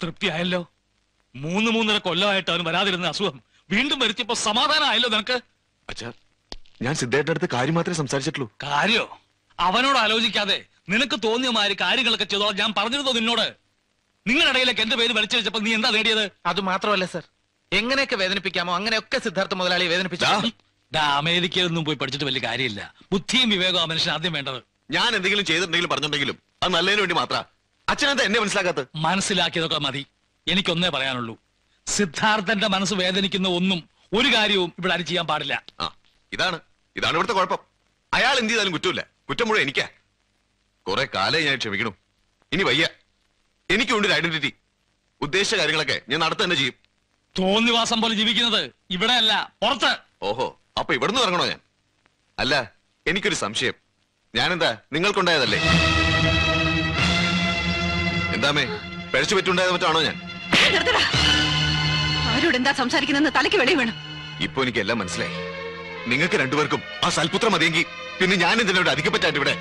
തൃപ്തിയായല്ലോ? മൂന്ന് മൂന്നര കൊല്ലമായിട്ട് അവന് വരാതിരുന്ന അസുഖം വീണ്ടും വരുത്തിയപ്പോ സമാധാനമായല്ലോ നിനക്ക്? അച്ഛാ ഞാൻ സിദ്ധേട്ട അടുത്ത് കാര്യം മാത്രമേ സംസാരിച്ചിട്ടുള്ളൂ. കാര്യോ? അവനോട് ആലോചിക്കാതെ നിനക്ക് തോന്നിയ മാതിരി കാര്യങ്ങളൊക്കെ ചെയ്തോളാം ഞാൻ പറഞ്ഞിരുന്നോ നിന്നോട്? നിങ്ങളുടെ ഇടയിലേക്ക് എന്റെ പേര് വലിച്ചു വെച്ചപ്പോ നീ എന്താ നേടിയത്? അത് മാത്രമല്ല സർ. എങ്ങനെയൊക്കെ വേദനിപ്പിക്കാമോ അങ്ങനെയൊക്കെ സിദ്ധാർത്ഥ മുതലാളി വേദനിപ്പിച്ചു. അമേരിക്കയിൽ അമേരിക്കയിലൊന്നും പോയി പഠിച്ചിട്ട് വലിയ കാര്യമില്ല. ബുദ്ധിയും വിവേകവും ആ മനുഷ്യൻ ആദ്യം വേണ്ടത്. ഞാൻ എന്തെങ്കിലും ചെയ്തിട്ടുണ്ടെങ്കിലും പറഞ്ഞിട്ടുണ്ടെങ്കിലും അത് നല്ലതിന് വേണ്ടി മാത്ര. അച്ഛനെന്താ എന്നെ മനസ്സിലാക്കാത്ത മനസ്സിലാക്കിയതൊക്കെ മതി. എനിക്കൊന്നേ പറയാനുള്ളൂ. സിദ്ധാർത്ഥന്റെ മനസ്സ് വേദനിക്കുന്ന ഒന്നും ഒരു കാര്യവും ഇവിടെ ആരും ചെയ്യാൻ പാടില്ല. ആ ഇതാണ്. ഇതാണ് ഇവിടുത്തെ കുഴപ്പം. അയാൾ എന്ത് ചെയ്താലും കുറ്റമില്ല. കുറ്റം മുഴുവൻ എനിക്കാ. കുറെ കാലേ ഞാൻ ക്ഷമിക്കണു. ഇനി വയ്യ. എനിക്കുണ്ട് ഒരു ഐഡന്റിറ്റി ഉദ്ദേശിച്ച കാര്യങ്ങളൊക്കെ ഞാൻ നടത്ത തന്നെ ചെയ്യും. തോന്നിവാസം പോലെ ജീവിക്കുന്നത് ഇവിടെയല്ല പുറത്ത്. ഓഹോ അപ്പൊ ഇവിടുന്ന് ഇറങ്ങണോ ഞാൻ? അല്ല എനിക്കൊരു സംശയം. ഞാനെന്താ നിങ്ങൾക്കുണ്ടായതല്ലേ? എന്താമേ പിഴച്ചു പറ്റുണ്ടായത് മറ്റാണോ ഞാൻ? നിർത്തടാ. ആരോട് എന്താ സംസാരിക്കുന്നെന്ന് തലയ്ക്ക് വെളി വേണം. ഇപ്പൊ എനിക്ക് എല്ലാം മനസ്സിലായി. നിങ്ങൾക്ക് രണ്ടുപേർക്കും ആ സൽപുത്രം മതിയെങ്കിൽ പിന്നെ ഞാൻ എന്തിനോട് അധികപ്പറ്റായിട്ട് ഇവിടെ?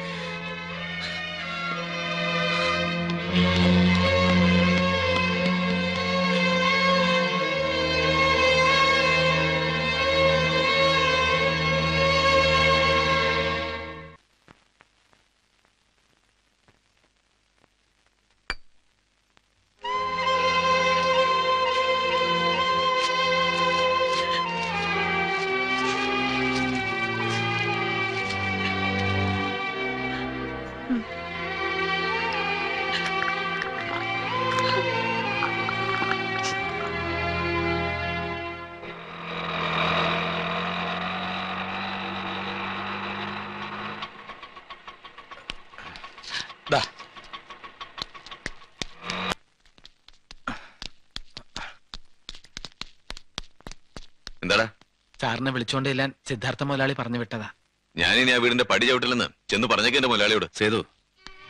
വിളിച്ചോണ്ട് ചെല്ലാൻ സിദ്ധാർത്ഥ മുതലാളി പറഞ്ഞു വിട്ടതാ. ഇനി ആ വീടിന്റെ പടി ചവിട്ടില്ലെന്ന് ചെന്ന് പറഞ്ഞേക്ക് എന്റെ മുതലാളിയോട്. സേതു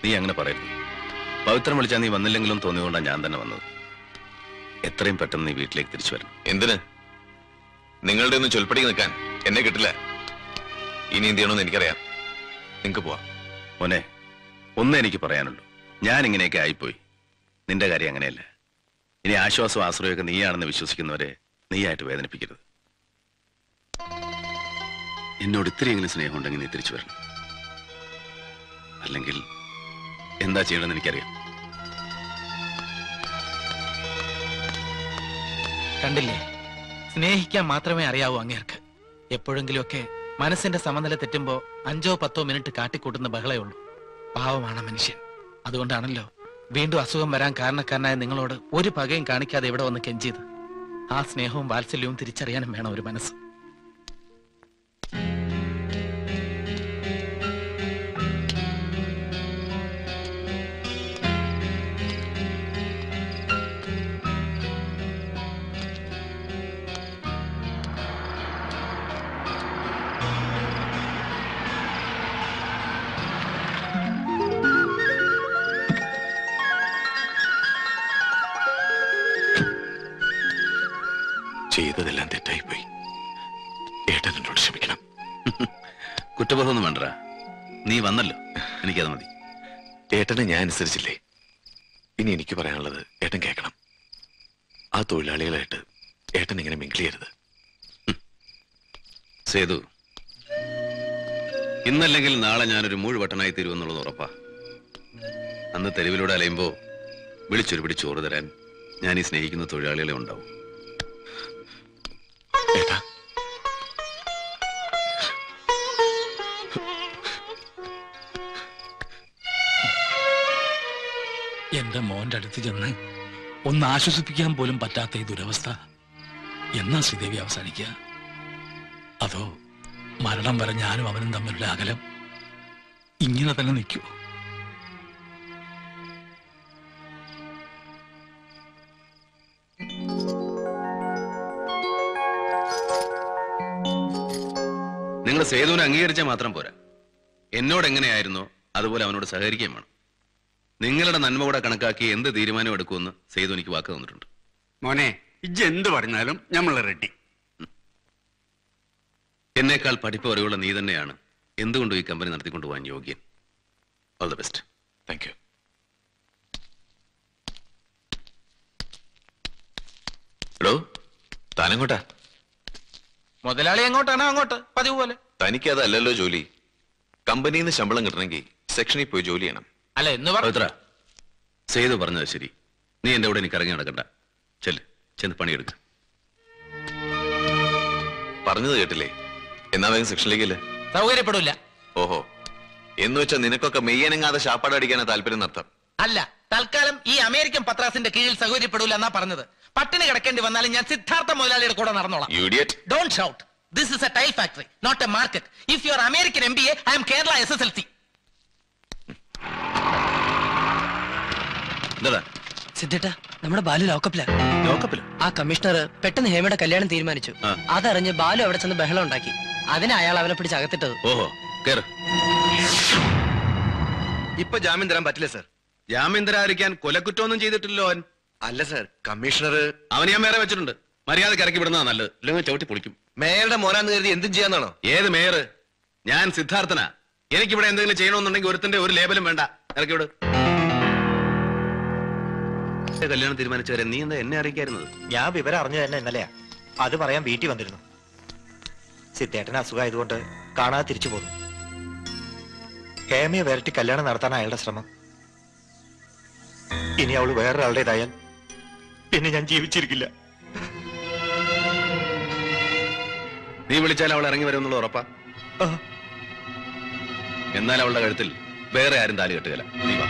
നീ അങ്ങനെ പറയരുത്. പവിത്രം വിളിച്ചാൽ നീ വന്നില്ലെങ്കിലും തോന്നിയതുകൊണ്ടാണ് ഞാൻ തന്നെ വന്നത്. എത്രയും പെട്ടെന്ന് നീ വീട്ടിലേക്ക് തിരിച്ചു വരണം. എന്തിന്? നിങ്ങളുടെ ഒന്നും ചൊൽപ്പടി നിൽക്കാൻ എന്നെ കിട്ടില്ല. ഇനി എന്ത് ചെയ്യണമെന്ന് എനിക്കറിയാം. നിങ്ങക്ക് പോവാം. മോനെ ഒന്നേ എനിക്ക് പറയാനുള്ളൂ ഞാൻ ഇങ്ങനെയൊക്കെ ആയിപ്പോയി. നിന്റെ കാര്യം അങ്ങനെയല്ല. ഇനി ആശ്വാസം ആശ്രയമൊക്കെ നീയാണെന്ന് വിശ്വസിക്കുന്നവരെ നീയായിട്ട് വേദനിപ്പിക്കരുത്. എന്നോട് ഇത്രയെങ്കിലും സ്നേഹമുണ്ടെങ്കിൽ നീ തിരിച്ചു വരണം. അല്ലെങ്കിൽ എന്താ ചെയ്യണമെന്ന് എനിക്കറിയാം. കണ്ടില്ലേ? സ്നേഹിക്കാൻ മാത്രമേ അറിയാവൂ അങ്ങേർക്ക്. എപ്പോഴെങ്കിലുമൊക്കെ മനസ്സിന്റെ സമനില തെറ്റുമ്പോ അഞ്ചോ പത്തോ മിനിറ്റ് കാട്ടിക്കൂട്ടുന്ന ബഹളേ ഉള്ളൂ. പാവമാണ് മനുഷ്യൻ. അതുകൊണ്ടാണല്ലോ വീണ്ടും അസുഖം വരാൻ കാരണക്കാരനായ നിങ്ങളോട് ഒരു പകയും കാണിക്കാതെ ഇവിടെ വന്ന് കെഞ്ചിയത്. ആ സ്നേഹവും വാത്സല്യവും തിരിച്ചറിയാനും വേണം ഒരു മനസ്സ്. തെറ്റായിപ്പോയി ഏട്ടൻ എന്നോട് ക്ഷമിക്കണം. കുറ്റബോധമൊന്നും വേണ്ടടാ. നീ വന്നല്ലോ. എനിക്കത് മതി. ഏട്ടനെ ഞാൻ അനുസരിച്ചില്ലേ? ഇനി എനിക്ക് പറയാനുള്ളത് ഏട്ടൻ കേൾക്കണം. ആ തൊഴിലാളികളായിട്ട് ഏട്ടൻ ഇങ്ങനെ മിങ്കിൾ ചെയ്യരുത്. സേതു ഇന്നല്ലെങ്കിൽ നാളെ ഞാനൊരു മുഴുവട്ടനായി തീരുമെന്നുള്ളത് ഉറപ്പാ. അന്ന് തെരുവിലൂടെ അലയുമ്പോൾ വിളിച്ചൊരു പിടി ചോറ് തരാൻ ഞാൻ ഈ സ്നേഹിക്കുന്ന തൊഴിലാളികളെ ഉണ്ടാവും. എന്റെ മോന്റെ അടുത്ത് ചെന്ന് ഒന്ന് ആശ്വസിപ്പിക്കാൻ പോലും പറ്റാത്ത ഈ ദുരവസ്ഥ എന്നാ ശ്രീദേവി അവസാനിക്കുക അതോ മരണം വരെ ഞാനും അവനും തമ്മിലുള്ള അകലം ഇങ്ങനെ തന്നെ നിൽക്കൂ നിങ്ങൾ സേതുവിനെ അംഗീകരിച്ചാൽ മാത്രം പോരാ. എന്നോട് എങ്ങനെയായിരുന്നോ അതുപോലെ അവനോട് സഹകരിക്കുകയും വേണം. നിങ്ങളുടെ നന്മ കൂടെ കണക്കാക്കി എന്ത് തീരുമാനം എടുക്കുമെന്ന് സെയ്തു എനിക്ക് വാക്ക് തന്നിട്ടുണ്ട്. മോനെ ഇജ്ജ് എന്ത് പറഞ്ഞാലും നമ്മൾ റെഡി എന്നേക്കാൾ പഠിപ്പ് അറിവുള്ള നീ തന്നെയാണ് എന്തുകൊണ്ടും ഈ കമ്പനി നടത്തിക്കൊണ്ടുപോകാൻ യോഗ്യൻ. All the best thank you hello താനെങ്ങോട്ടാ? മുതലാളി എങ്ങോട്ടാണോ അങ്ങോട്ട്? പതിവ് പോലെ. തനിക്ക് അതല്ലല്ലോ ജോലി. കമ്പനിയിൽ നിന്ന് ശമ്പളം കിട്ടണമെങ്കിൽ സെക്ഷനിൽ പോയി ജോലി ചെയ്യണം. അല്ല എന്ന് പവിത്ര സേതു പറഞ്ഞത് ശരി. നീ എന്റെ കൂടെ എനിക്ക് ഇറങ്ങി നടക്കണ്ട. ചെല്ല് ചെന്ന് പണിയെടുക്ക. പറഞ്ഞത് കേട്ടില്ലേ? എന്നാ വേഗം സെക്ഷനിലേക്കല്ലേ? സൗകര്യപ്പെടില്ല ഓഹോ. എന്ന് വെച്ചാൽ നിനക്കൊക്കെ മെയ്യനങ്ങാതെ ശാപ്പാട് അടിക്കാനാ താല്പര്യം നടത്താം അല്ല തൽക്കാലം ഈ അമേരിക്കൻ പത്രാസിന്റെ കീഴിൽ സൗകര്യപ്പെടൂല എന്നാ പറഞ്ഞത്. പട്ടിണി കിടക്കേണ്ടി വന്നാലും ഞാൻ സിദ്ധാർത്ഥ മുതലാളിയുടെ കൂടെ നടന്നോളാം. Don't shout this is a tile factory not a market if you are American M B A I am Kerala S S L C സിദ്ധേട്ടാ നമ്മുടെ ബാലു ലോക്കപ്പില. ലോക്കപ്പിൽ? ആ കമ്മീഷണർ പെട്ടെന്ന് ഹേമയുടെ കല്യാണം തീരുമാനിച്ചു. അതറിഞ്ഞ് ബാലു അവിടെ ചെന്ന് ബഹളം ഉണ്ടാക്കി. അതിനെ അയാൾ അവനെ പിടിച്ച് അകത്തിട്ടത്. ഓഹോ കേറ്. ഇപ്പൊ ജാമ്യം തരാൻ പറ്റില്ല സർ. ജാമ്യം തരാതിരിക്കാൻ കൊലക്കുറ്റമൊന്നും ചെയ്തിട്ടില്ലോ അവൻ. അല്ല സർ. കമ്മീഷണർ അവൻ ഞാൻ വേറെ വെച്ചിട്ടുണ്ട്. മര്യാദയ്ക്ക് ഇറക്കി വിടുന്നതാ നല്ലത്. ഇല്ലെങ്കിൽ ചവിട്ടി പൊളിക്കും. മേയറുടെ മോനാന്ന് കരുതി എന്തും ചെയ്യാന്നാണോ? ഏത് മേയർ ഞാൻ സിദ്ധാർത്ഥനാ. എനിക്കിവിടെ എന്തെങ്കിലും ചെയ്യണമെന്നുണ്ടെങ്കിൽ ഒരുത്തിന്റെ ഒരു ലേബലും വേണ്ട. ഇറക്കിവിട് കല്യാണം തീരുമാനിച്ചവരെ നീ എന്താ എന്നെ അറിയിക്കായിരുന്നത്? ഞാൻ വിവരം അറിഞ്ഞു തന്നെ ഇന്നലെയാ. അത് പറയാൻ വീട്ടിൽ വന്നിരുന്നു. സിദ്ധേട്ടന് അസുഖമായതുകൊണ്ട് കാണാതെ തിരിച്ചു പോന്നു. ഹേമയെ വരട്ടി കല്യാണം നടത്താൻ അയാളുടെ ശ്രമം. ഇനി അവൾ വേറൊരാളുടേതായാൽ പിന്നെ ഞാൻ ജീവിച്ചിരിക്കില്ല. നീ വിളിച്ചാൽ അവൾ ഇറങ്ങി വരുമെന്നുള്ള ഉറപ്പാ? എന്നാൽ അവളുടെ കഴുത്തിൽ വേറെ ആരും താലി കെട്ടുകയില്ല. നീ വാ.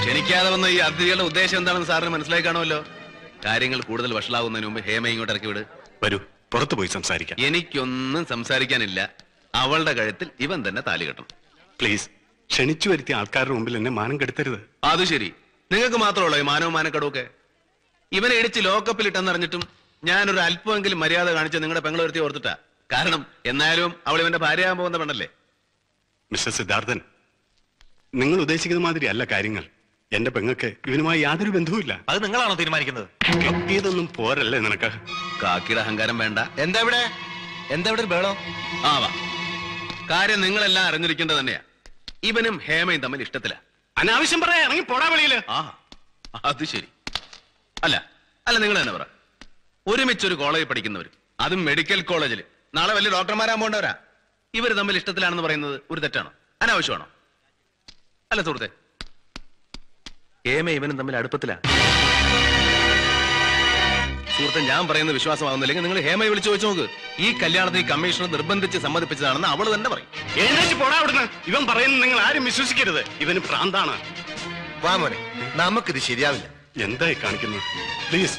ക്ഷണിക്കാതെ വന്ന ഈ അതിഥികളുടെ ഉദ്ദേശം എന്താണെന്ന് സാറിന് മനസ്സിലായി കാണുമല്ലോ? കാര്യങ്ങൾ കൂടുതൽ വഷളാവുന്നതിന് മുമ്പ് ഹേമ ഇങ്ങോട്ട് ഇറക്കി വിട്. വരൂ പുറത്തു പോയി സംസാരിക്കാം. എനിക്കൊന്നും സംസാരിക്കാനില്ല. അവളുടെ കഴുത്തിൽ ഇവൻ തന്നെ താലി കെട്ടണം. പ്ലീസ് ക്ഷണിച്ചു വരുത്തിയ ആൾക്കാരുടെ മുമ്പിൽ എന്നെ മാനം കെടുത്തരുത്. അത് ശരി. നിങ്ങൾക്ക് മാത്രമല്ലോ ഈ മാനവും മാനക്കടവൊക്കെ? ഇവനെ ഇടിച്ച് ലോക്കപ്പിൽ ഇട്ടെന്നറിഞ്ഞിട്ടും ഞാനൊരു അല്പമെങ്കിലും മര്യാദ കാണിച്ച് നിങ്ങളുടെ പെങ്ങളൊരുത്തി ഓർത്തിട്ടാ. കാരണം എന്നാലും അവൾ ഇവന്റെ ഭാര്യയാകാൻ പോകുന്ന പെണ്ണല്ലേ? മിസ്റ്റർ സിദ്ധാർത്ഥൻ നിങ്ങൾ ഉദ്ദേശിക്കുന്ന മാതിരി അല്ല കാര്യങ്ങൾ. എന്റെ പെങ്ങൾക്ക് ഇവനുമായി യാതൊരു ബന്ധവുമില്ല. അത് നിങ്ങളാണോ തീരുമാനിക്കുന്നത്? ഇതൊന്നും പോരല്ലേ നിനക്ക്? കാക്കിയുടെ അഹങ്കാരം വേണ്ട. എന്താ ഇവിടെ? എന്താ ഇവിടെ ബേളോ ബഹളം? ആ വാ. കാര്യം നിങ്ങളെല്ലാം അറിഞ്ഞിരിക്കേണ്ടത് തന്നെയാ. ഇവനും ഹേമയും തമ്മിൽ ഇഷ്ടത്തില. അനാവശ്യം പറയാ ഇറങ്ങി പോടാ വെളിയിൽ. ആ അത് ശരി. അല്ല അല്ല നിങ്ങൾ തന്നെ പറ. ഒരുമിച്ച് ഒരു കോളേജിൽ പഠിക്കുന്നവർ അതും മെഡിക്കൽ കോളേജിൽ നാളെ വലിയ ഡോക്ടർമാരാൻ പോകേണ്ടവരാ ഇവർ തമ്മിൽ ഇഷ്ടത്തിലാണെന്ന് പറയുന്നത് ഒരു തെറ്റാണോ? അനാവശ്യമാണോ? അല്ല സുഹൃത്തെ. ഹേമ ഇവനും തമ്മിൽ അടുപ്പത്തിലാ. സുഹൃത്തെ ഞാൻ പറയുന്നത് വിശ്വാസമാകുന്നില്ലെങ്കിൽ നിങ്ങൾ ഹേമയെ വിളിച്ചു വെച്ച് നോക്ക്. ഈ കല്യാണത്തിൽ കമ്മീഷണർ നിർബന്ധിച്ച് സമ്മതിപ്പിച്ചതാണെന്ന് അവൾ തന്നെ പറയും. എഴുന്നേറ്റ് പോടാ അവിടുന്ന്. ഇവൻ പറയുന്നത് നിങ്ങൾ ആരും വിശ്വസിക്കരുത്. ഇവന് പ്രാന്താണ്. വാ മോനെ നമുക്കിത് ശരിയാവില്ല. എന്തായി കാണിക്കുന്നു? പ്ലീസ്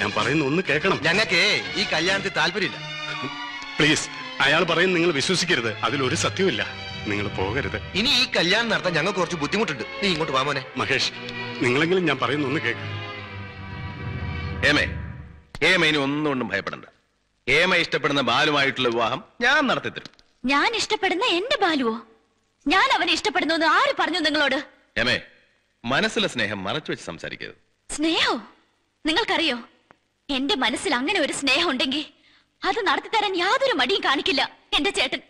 ഞാൻ പറയുന്ന ഒന്ന് കേൾക്കണം. ഞങ്ങൾക്കേ ഈ കല്യാണത്തിൽ താല്പര്യമില്ല. പ്ലീസ് അയാൾ പറയുന്നത് നിങ്ങൾ വിശ്വസിക്കരുത്. അതിലൊരു സത്യമില്ല നിങ്ങൾ പോകരുത്. ഇനി ഈ കല്യാണം നടത്താൻ ഞങ്ങൾക്ക് കുറച്ച് ബുദ്ധിമുട്ടുണ്ട്. നീ ഇങ്ങോട്ട് വാ മോനെ. മഹേഷ് നിങ്ങളെങ്കിലും ഞാൻ പറയുന്ന ഒന്ന് കേൾക്കാം ഹേമേ ഹേമ ഇനി ഒന്നുകൊണ്ടും ഭയപ്പെടണ്ട. ഹേമ ഇഷ്ടപ്പെടുന്ന ബാലുമായിട്ടുള്ള വിവാഹം ഞാൻ നടത്തിത്തരും ഞാൻ ഇഷ്ടപ്പെടുന്ന എന്റെ ബാലുവോ? ഞാൻ അവനെ ഇഷ്ടപ്പെടുന്നു എന്ന് ആര് പറഞ്ഞു നിങ്ങളോട്? ഹേമേ മനസ്സിലെ സ്നേഹം മറച്ചു വെച്ച് സംസാരിക്കരുത്. സ്നേഹോ? നിങ്ങൾക്കറിയോ? എന്റെ മനസ്സിൽ അങ്ങനെ ഒരു സ്നേഹം ഉണ്ടെങ്കിൽ അത് നടത്തിത്തരാൻ യാതൊരു മടിയും കാണിക്കില്ല എന്റെ ചേട്ടൻ.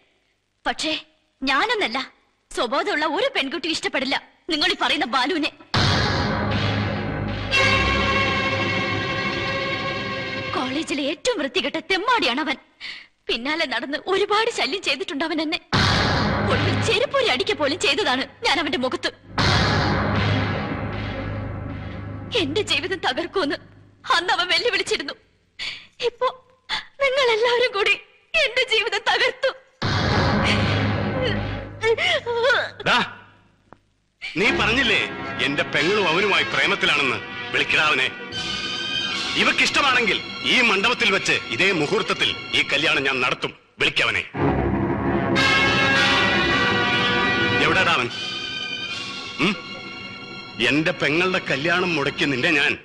പക്ഷേ ഞാനൊന്നല്ല സ്വബോധമുള്ള ഒരു പെൺകുട്ടി ഇഷ്ടപ്പെടില്ല. നിങ്ങൾ ഈ പറയുന്ന ബാലുവിനെ. കോളേജിലെ ഏറ്റവും വൃത്തികെട്ട തെമ്മാടിയാണ് അവൻ പിന്നാലെ നടന്ന് ഒരുപാട് ശല്യം ചെയ്തിട്ടുണ്ട് അവൻ എന്നെ. ഒടുവിൽ ചെരുപ്പൊരി അടിക്ക പോലും ചെയ്തതാണ് ഞാൻ അവന്റെ മുഖത്ത്. എന്റെ ജീവിതം തകർക്കുമെന്ന് അന്ന് അവൻ വെല്ലുവിളിച്ചിരുന്നു. ഇപ്പോ നിങ്ങൾ എല്ലാവരും കൂടി എന്റെ ജീവിതം തകർത്തു. നീ പറഞ്ഞില്ലേ എന്റെ പെങ്ങളും അവനുമായി പ്രേമത്തിലാണെന്ന്. വിളിക്കിടാവനെ ഇവക്കിഷ്ടമാണെങ്കിൽ ഈ മണ്ഡപത്തിൽ വെച്ച് ഇതേ മുഹൂർത്തത്തിൽ ഈ കല്യാണം ഞാൻ നടത്തും. വിളിക്കവനെ. എവിടെടാ അവൻ? ഉം? എന്റെ പെങ്ങളുടെ കല്യാണം മുടക്കി നിന്റെ ഞാൻ.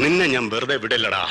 നിന്നെ ഞാൻ വെറുതെ വിടില്ലടാ.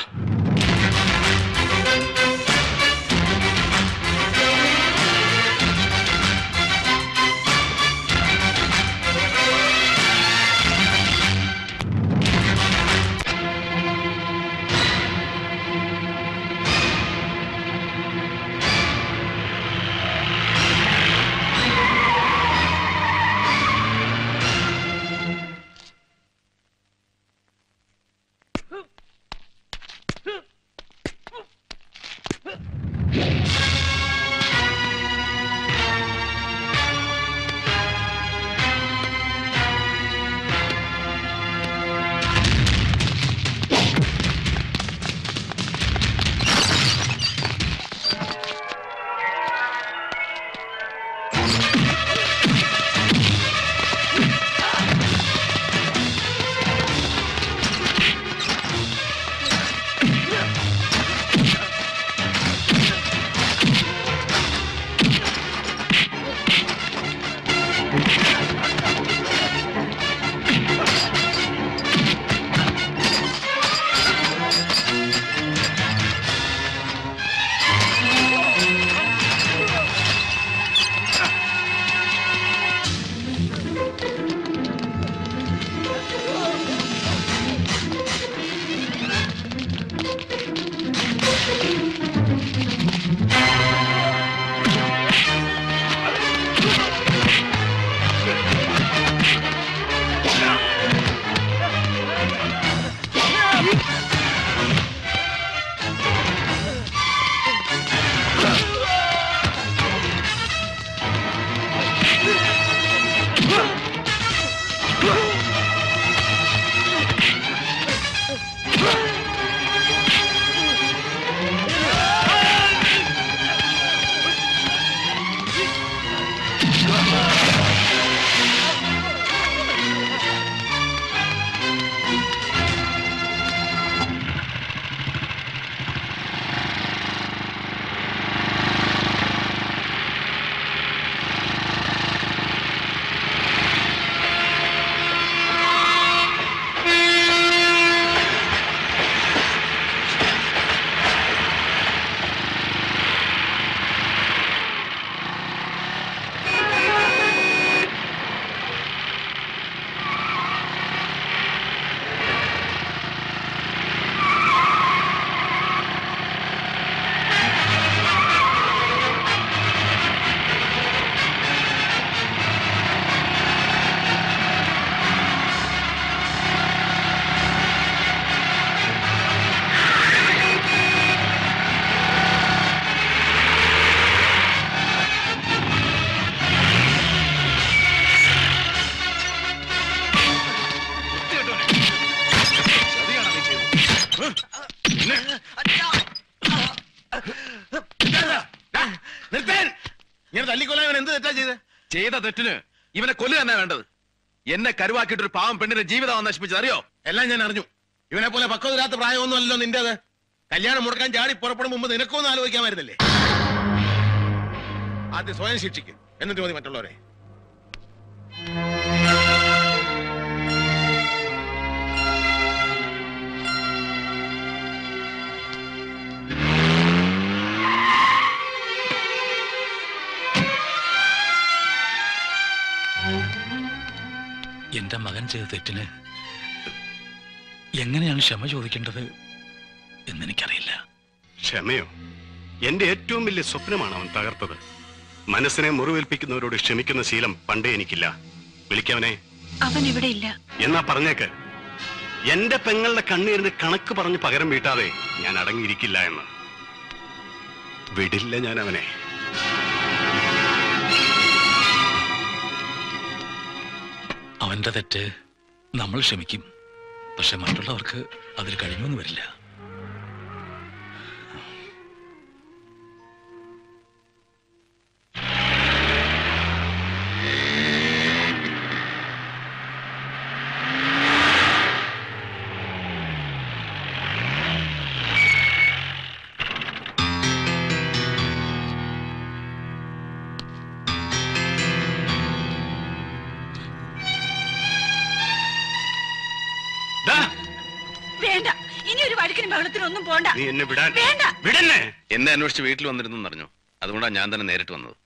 ചെയ്ത് തെറ്റിന് ഇവനെ കൊല്ലു തന്നെ വേണ്ടത്. എന്നെ കരുവാക്കിയിട്ട് ഒരു പാവം പെണ്ണിന്റെ ജീവിതം നശിപ്പിച്ചത് അറിയോ? എല്ലാം ഞാൻ അറിഞ്ഞു. ഇവനെ പോലെ പക്വതില്ലാത്ത പ്രായമൊന്നും അല്ലല്ലോ നിന്റേത്. കല്യാണം മുടക്കാൻ ചാടി പുറപ്പെടും മുമ്പ് നിനക്കൊന്നും ആലോചിക്കാമായിരുന്നില്ലേ ആദ്യം സ്വയം ശിക്ഷിക്കും. എന്നിട്ട് മതി മറ്റുള്ളവരെ. ചെയ്ത തെറ്റിന് എങ്ങനെയാണ് ക്ഷമ ചോദിക്കേണ്ടത് എന്നെനിക്കറിയില്ല. ക്ഷമയോ? എന്റെ ഏറ്റവും വലിയ സ്വപ്നമാണ് അവൻ തകർത്തത്. മനസ്സിനെ മുറിവേൽപ്പിക്കുന്നവരോട് ക്ഷമിക്കുന്ന ശീലം പണ്ടേ എനിക്കില്ല. വിളിക്കവനെ അവൻ ഇവിടെ ഇല്ല. എന്നാ പറഞ്ഞേക്ക്. എന്റെ പെങ്ങളുടെ കണ്ണീരിന് കണക്ക് പറഞ്ഞ് പകരം വീട്ടാതെ ഞാൻ അടങ്ങിയിരിക്കില്ല എന്ന്. വിടില്ല ഞാൻ അവനെ അവന്റെ തെറ്റ് നമ്മൾ ക്ഷമിക്കും. പക്ഷെ മറ്റുള്ളവർക്ക് അതിൽ കഴിഞ്ഞൊന്നും വരില്ല. എന്നെ വിടാൻ. വേണ്ട. വിടന്നെ. എന്നെ അന്വേഷിച്ച് വീട്ടിൽ വന്നിരുന്നു അറിഞ്ഞു. അതുകൊണ്ടാണ് ഞാൻ തന്നെ നേരിട്ട് വന്നത്.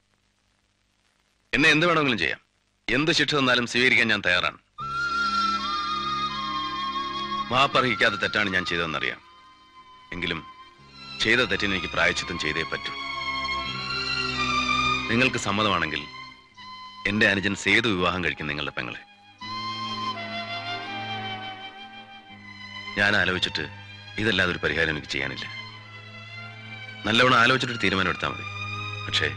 എന്നെ എന്ത് വേണമെങ്കിലും ചെയ്യാം. എന്ത് ശിക്ഷ തന്നാലും സ്വീകരിക്കാൻ ഞാൻ തയ്യാറാണ്. മാപ്പർഹിക്കാത്ത തെറ്റാണ് ഞാൻ ചെയ്തതെന്നറിയാം. എങ്കിലും ചെയ്ത തെറ്റിന് എനിക്ക് പ്രായച്ചിത്തം ചെയ്തേ പറ്റൂ. നിങ്ങൾക്ക് സമ്മതമാണെങ്കിൽ എന്റെ അനുജൻ സേതു വിവാഹം കഴിക്കും നിങ്ങളുടെ പെങ്ങളെ. ഞാൻ ആലോചിച്ചിട്ട് ഇതല്ലാതെ ഒരു പരിഹാരം എനിക്ക് ചെയ്യാനില്ല. നല്ലവണ്ണം ആലോചിച്ചിട്ട് തീരുമാനം എടുത്താൽ മതി. പക്ഷേ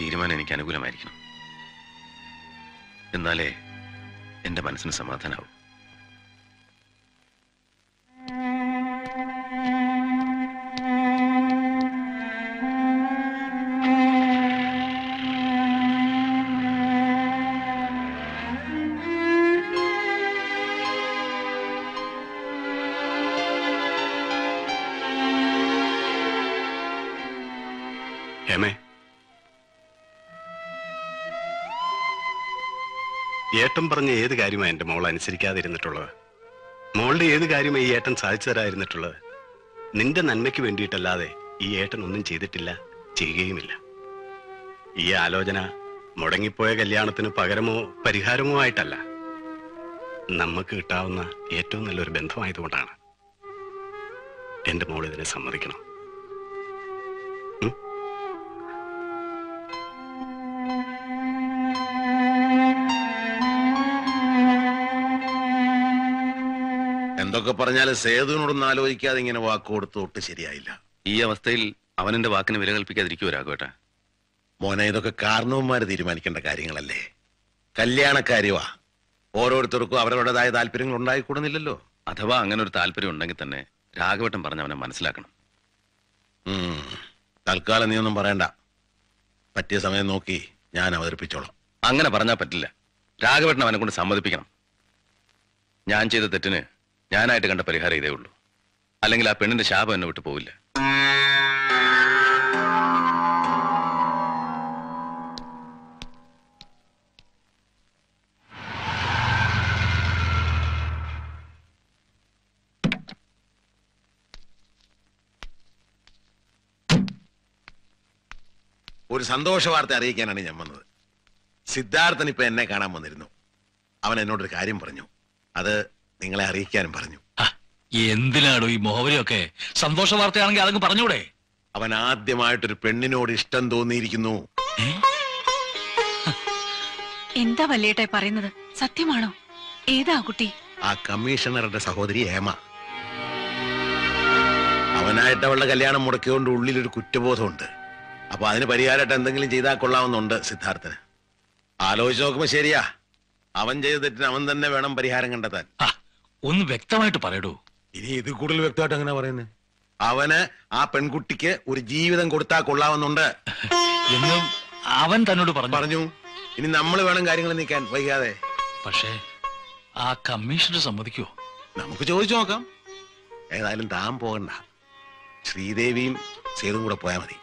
തീരുമാനം എനിക്ക് അനുകൂലമായിരിക്കണം. എന്നാലേ എന്റെ മനസ്സിന് സമാധാനാവും. ഏട്ടൻ പറഞ്ഞ ഏത് കാര്യമാണ് എന്റെ മോൾ അനുസരിക്കാതിരുന്നിട്ടുള്ളത്? മോളുടെ ഏത് കാര്യമാണ് ഈ ഏട്ടൻ സാധിച്ചു തരാതിരുന്നിട്ടുള്ളത്? നിന്റെ നന്മയ്ക്ക് വേണ്ടിയിട്ടല്ലാതെ ഈ ഏട്ടൻ ഒന്നും ചെയ്തിട്ടില്ല ചെയ്യുകയുമില്ല. ഈ ആലോചന മുടങ്ങിപ്പോയ കല്യാണത്തിന് പകരമോ പരിഹാരമോ ആയിട്ടല്ല. നമുക്ക് കിട്ടാവുന്ന ഏറ്റവും നല്ലൊരു ബന്ധമായതുകൊണ്ടാണ്. എന്റെ മോൾ ഇതിനെ സമ്മതിക്കണം. എന്തൊക്കെ പറഞ്ഞാൽ സേതുവിനോടൊന്നും ആലോചിക്കാതെ ഇങ്ങനെ വാക്ക് കൊടുത്ത് ഒട്ട് ശരിയായില്ല. ഈ അവസ്ഥയിൽ അവനെന്റെ വാക്കിന് വില കൽപ്പിക്കാതിരിക്കുമോ രാഘവേട്ടാ? മോനെ ഇതൊക്കെ കാരണവന്മാര് തീരുമാനിക്കേണ്ട കാര്യങ്ങളല്ലേ? കല്യാണക്കാര്യവാ. ഓരോരുത്തർക്കും അവരവരുടേതായ താല്പര്യങ്ങൾ ഉണ്ടായിക്കൂടുന്നില്ലല്ലോ അഥവാ അങ്ങനെ ഒരു താല്പര്യം ഉണ്ടെങ്കിൽ തന്നെ രാഘവട്ടം പറഞ്ഞ് അവനെ മനസ്സിലാക്കണം. തൽക്കാലം നീ ഒന്നും പറയണ്ട. പറ്റിയ സമയം നോക്കി ഞാൻ അവതരിപ്പിച്ചോളാം. അങ്ങനെ പറഞ്ഞാൽ പറ്റില്ല. രാഘവട്ടൻ അവനെ കൊണ്ട് സമ്മതിപ്പിക്കണം. ഞാൻ ചെയ്ത തെറ്റിന് ഞാനായിട്ട് കണ്ട പരിഹാരം ഇതേ ഉള്ളൂ. അല്ലെങ്കിൽ ആ പെണ്ണിന്റെ ശാപം എന്നെ വിട്ടു പോവില്ല. ഒരു സന്തോഷ വാർത്ത അറിയിക്കാനാണ് ഞാൻ വന്നത്. സിദ്ധാർത്ഥൻ ഇപ്പൊ എന്നെ കാണാൻ വന്നിരുന്നു. അവൻ എന്നോടൊരു കാര്യം പറഞ്ഞു. അത് നിങ്ങളെ അറിയിക്കാനും പറഞ്ഞു. എന്തിനാടോ ഈ മോഹവരിയൊക്കെ? സന്തോഷ വാർത്തയാണെങ്കിൽ അതങ്ങ് പറഞ്ഞൂടെ? അവൻ ആദ്യമായിട്ടൊരു പെണ്ണിനോട് ഇഷ്ടം തോന്നിയിരിക്കുന്നു. എന്താ വല്ലേട്ടെ പറയുന്നത്? സത്യമാണോ? ഏതാ കുട്ടി? ആ കമ്മീഷണറുടെ സഹോദരി ഹേമ. അവനായിട്ട് അവളുടെ കല്യാണം മുടക്കിയോണ്ട് ഉള്ളിലൊരു കുറ്റബോധമുണ്ട്. അപ്പൊ അതിന് പരിഹാരമായിട്ട് എന്തെങ്കിലും ചെയ്താൽ കൊള്ളാവുന്നുണ്ട് സിദ്ധാർത്ഥന്. ആലോചിച്ച് നോക്കുമ്പോ ശരിയാ. അവൻ ചെയ്ത തെറ്റിന് അവൻ തന്നെ വേണം പരിഹാരം കണ്ടെത്താൻ. ഒന്ന് വ്യക്തമായിട്ട് പറയടൂ. ഇനി ഇത് കൂടുതൽ വ്യക്തമായിട്ട് അങ്ങനെ പറയുന്നത് അവന് ആ പെൺകുട്ടിക്ക് ഒരു ജീവിതം കൊടുത്താൽ കൊള്ളാവുന്നുണ്ട്. എന്നും അവൻ തന്നോട് പറഞ്ഞു. പറഞ്ഞു. ഇനി നമ്മൾ വേണം കാര്യങ്ങൾ നീക്കാൻ വൈകാതെ. പക്ഷേ ആ കമ്മീഷണർ സമ്മതിക്കോ? നമുക്ക് ചോദിച്ചു നോക്കാം. ഏതായാലും താൻ പോകണ്ട. ശ്രീദേവിയും സേതും കൂടെ പോയാൽ മതി.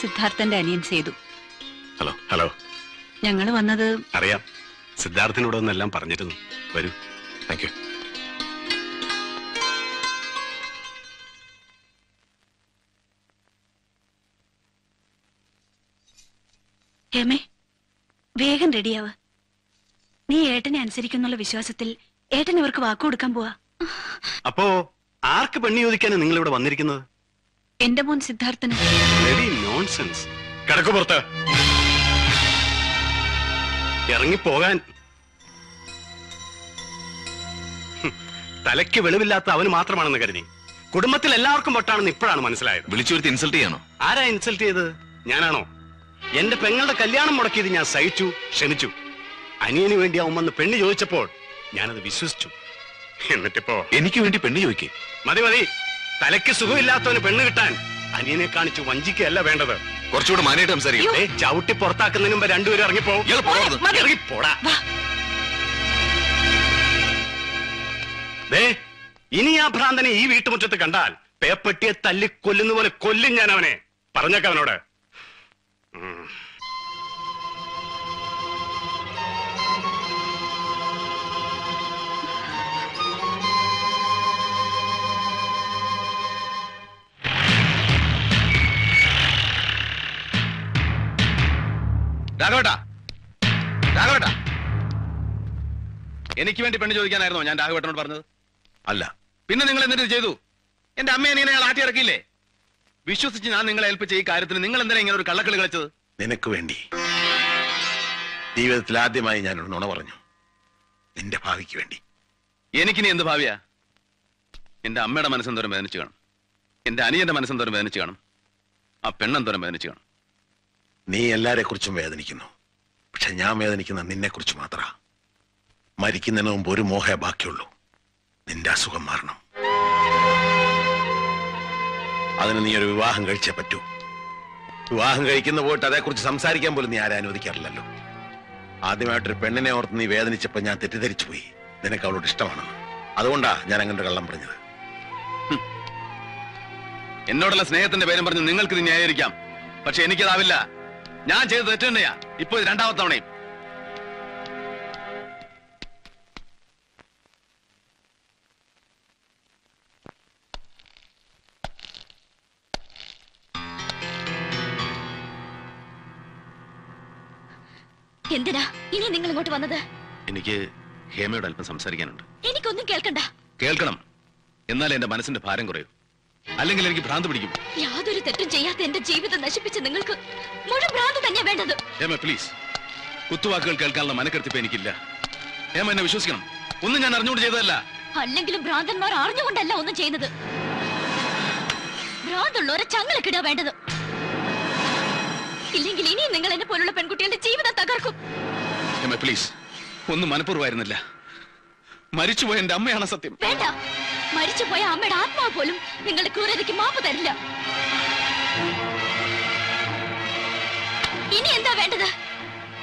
സിദ്ധാർത്ഥന്റെ അനിയൻ സേതു. Hello hello. ഞങ്ങൾ വന്നത് അറിയാം. സിദ്ധാർത്ഥിനോട് ഒന്നെല്ലാം പറഞ്ഞിരുന്നു. വരൂ. താങ്ക് യു ഹേമേ വേഗം റെഡിയാവ്. നീ ഏട്ടനെ അനുസരിക്കുന്നുള്ള വിശ്വാസത്തിൽ ഏട്ടൻ ഇവർക്ക് വാക്കു കൊടുക്കാൻ പോവാ. അപ്പോ ആർക്ക് പെണ്ണി ചോദിക്കാനാണ് നിങ്ങൾ ഇവിടെ വന്നിരിക്കുന്നത്? എന്റെ മോൻ സിദ്ധാർത്ഥന്. നോൺസെൻസ് കിടക്കു പുറത്ത്. ഇറങ്ങിപ്പോകാൻ. തലയ്ക്ക് വെളിവില്ലാത്ത അവന് മാത്രമാണെന്ന് കരുതി. കുടുംബത്തിൽ എല്ലാവർക്കും പൊട്ടാണെന്ന് ഇപ്പോഴാണ് മനസ്സിലായത്. വിളിച്ചു വരുത്തി ഇൻസൾട്ട് ചെയ്യാനോ? ആരാ ഇൻസൾട്ട് ചെയ്തത് ഞാനാണോ? എന്റെ പെങ്ങളുടെ കല്യാണം മുടക്കിയത് ഞാൻ സഹിച്ചു ക്ഷമിച്ചു. അനിയന് വേണ്ടി അവൻ വന്ന് പെണ്ണ് ചോദിച്ചപ്പോൾ ഞാനത് വിശ്വസിച്ചു. എന്നിട്ടിപ്പോ? എനിക്ക് വേണ്ടി പെണ്ണ് ചോദിക്കേ. മതി മതി. തലയ്ക്ക് സുഖമില്ലാത്തവന് പെണ്ണ് കിട്ടാൻ അനിയനെ കാണിച്ച് വഞ്ചിക്കല്ല വേണ്ടത്. കുറച്ചുകൂടെ മാനായിട്ട് സംസാരിക്കും. ചവിട്ടി പുറത്താക്കുന്നതിന് മുമ്പ് രണ്ടുപേരും ഇറങ്ങിപ്പോ. ഇറങ്ങിപ്പോടാ ഇനി ആ ഭ്രാന്തനെ ഈ വീട്ടുമുറ്റത്ത് കണ്ടാൽ പേപ്പട്ടിയെ തല്ലി കൊല്ലുന്ന പോലെ കൊല്ലും ഞാൻ അവനെ പറഞ്ഞേക്ക രാഘവേട്ടാ. രാഘവേട്ടാ. എനിക്ക് വേണ്ടി പെണ്ണ് ചോദിക്കാനായിരുന്നോ ഞാൻ രാഘവേട്ടനോട് പറഞ്ഞത്? അല്ല. പിന്നെ നിങ്ങൾ എന്തിനു ചെയ്തു? എന്റെ അമ്മയെ നീ അയാൾ ആട്ടി ഇറക്കിയില്ലേ? വിശ്വസിച്ച് ഞാൻ നിങ്ങളെ ഏൽപ്പിച്ച ഈ കാര്യത്തിന് നിങ്ങൾ എന്തിനാ ഇങ്ങനെ ഒരു കള്ളക്കളി കളിച്ചത്? നിനക്ക് വേണ്ടി. ജീവിതത്തിൽ ആദ്യമായി ഞാൻ നുണ പറഞ്ഞു. നിന്റെ ഭാവിക്ക് വേണ്ടി. എനിക്ക് എനിക്കിനി എന്ത് ഭാവിയാ? എന്റെ അമ്മയുടെ മനസ്സെന്തോരം വേദനിച്ചു കാണും. എന്റെ അനിയന്റെ മനസ്സെന്തോരം വേദനിച്ചു കാണും. ആ പെണ്ണെന്തോരം വേദനിച്ചു കാണും. നീ എല്ലാരെ കുറിച്ചും വേദനിക്കുന്നു. പക്ഷെ ഞാൻ വേദനിക്കുന്ന നിന്നെ കുറിച്ച് മാത്ര. മരിക്കുന്നതിന് മുമ്പ് ഒരു മോഹേ ബാക്കിയുള്ളൂ. നിന്റെ അസുഖം മാറണം. അതിന് നീ ഒരു വിവാഹം കഴിച്ചേ പറ്റൂ. വിവാഹം കഴിക്കുന്ന പോയിട്ട് അതേക്കുറിച്ച് സംസാരിക്കാൻ പോലും നീ ആരെ അനുവദിക്കാറില്ലല്ലോ. ആദ്യമായിട്ടൊരു പെണ്ണിനെ ഓർത്ത് നീ വേദനിച്ചപ്പോ ഞാൻ തെറ്റിദ്ധരിച്ചു പോയി. നിനക്ക് അവളോട് ഇഷ്ടമാണെന്ന്. അതുകൊണ്ടാ ഞാൻ അങ്ങനെ കള്ളം പറഞ്ഞത്. എന്നോടുള്ള സ്നേഹത്തിന്റെ പേരും പറഞ്ഞ് നിങ്ങൾക്ക് ഇത് ന്യായീകരിക്കാം. പക്ഷെ എനിക്കതാവില്ല. ഞാൻ ചെയ്ത് തെറ്റ് തന്നെയാ. ഇപ്പൊ ഇത് രണ്ടാമത്തെ തവണയും. എന്തിനാ ഇനി നിങ്ങൾ ഇങ്ങോട്ട് വന്നത്? എനിക്ക് ഹേമയോട് അല്പം സംസാരിക്കാനുണ്ട്. എനിക്കൊന്നും കേൾക്കണ്ട. കേൾക്കണം. എന്നാൽ എന്റെ മനസ്സിന്റെ ഭാരം കുറയും. അല്ലെങ്കിൽ എനിക്ക് ഭ്രാന്ത് പിടിക്കും. യാതൊരു തെറ്റും ചെയ്യാത്ത എന്റെ ജീവിതം നശിപ്പിച്ച് നിങ്ങൾക്ക് മുഴുവൻ ഭ്രാന്ത് തന്നെയാ വേണ്ടത്. ഹേമ പ്ലീസ് കുത്തുവാക്കുകൾ കേൾക്കാനുള്ള മനക്കെടുത്തിപ്പ് എനിക്കില്ല. ഹേമ എന്നെ വിശ്വസിക്കണം. ഒന്നും ഞാൻ അറിഞ്ഞുകൊണ്ട് ചെയ്തതല്ല. അല്ലെങ്കിലും ഭ്രാന്തന്മാർ അറിഞ്ഞുകൊണ്ടല്ല ഒന്നും ചെയ്യുന്നത്. ഭ്രാന്തുള്ളവരെ ചങ്ങലക്കിടുക വേണ്ടത്. ഇല്ലെങ്കിൽ ഇനിയും നിങ്ങൾ എന്നെ പോലുള്ള പെൺകുട്ടികളുടെ ജീവിതം തകർക്കും. ഹേമ പ്ലീസ് ഒന്നും മനഃപൂർവമായിരുന്നില്ല. മരിച്ചുപോയ എന്റെ അമ്മയാണ് സത്യം. വേണ്ട. മരിച്ചുപോയ അമ്മയുടെ ആത്മാവ് പോലും നിങ്ങളുടെ ക്രൂരതയ്ക്ക് മാപ്പ് തരില്ല. ഇനി എന്താ വേണ്ടത്?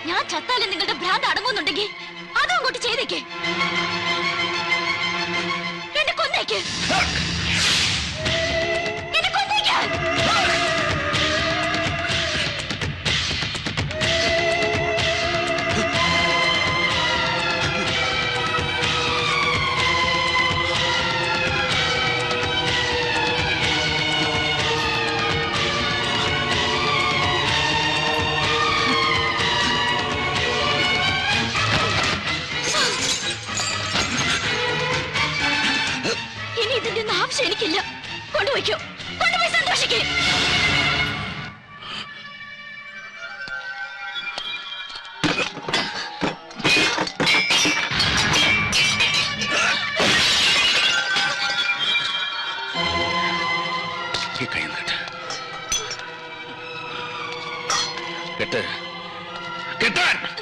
ഞാൻ ചത്താലും നിങ്ങളുടെ ഭ്രാന്ത് അടങ്ങുന്നുണ്ടെങ്കിൽ അതും അങ്ങോട്ട് ചെയ്തേക്കേ. എന്നെ കൊന്നേക്ക്. കൊണ്ടുപോയിക്കോ കൊണ്ടുപോയി സന്തോഷിക്കേ. കെട്ട്. കെട്ടാൻ.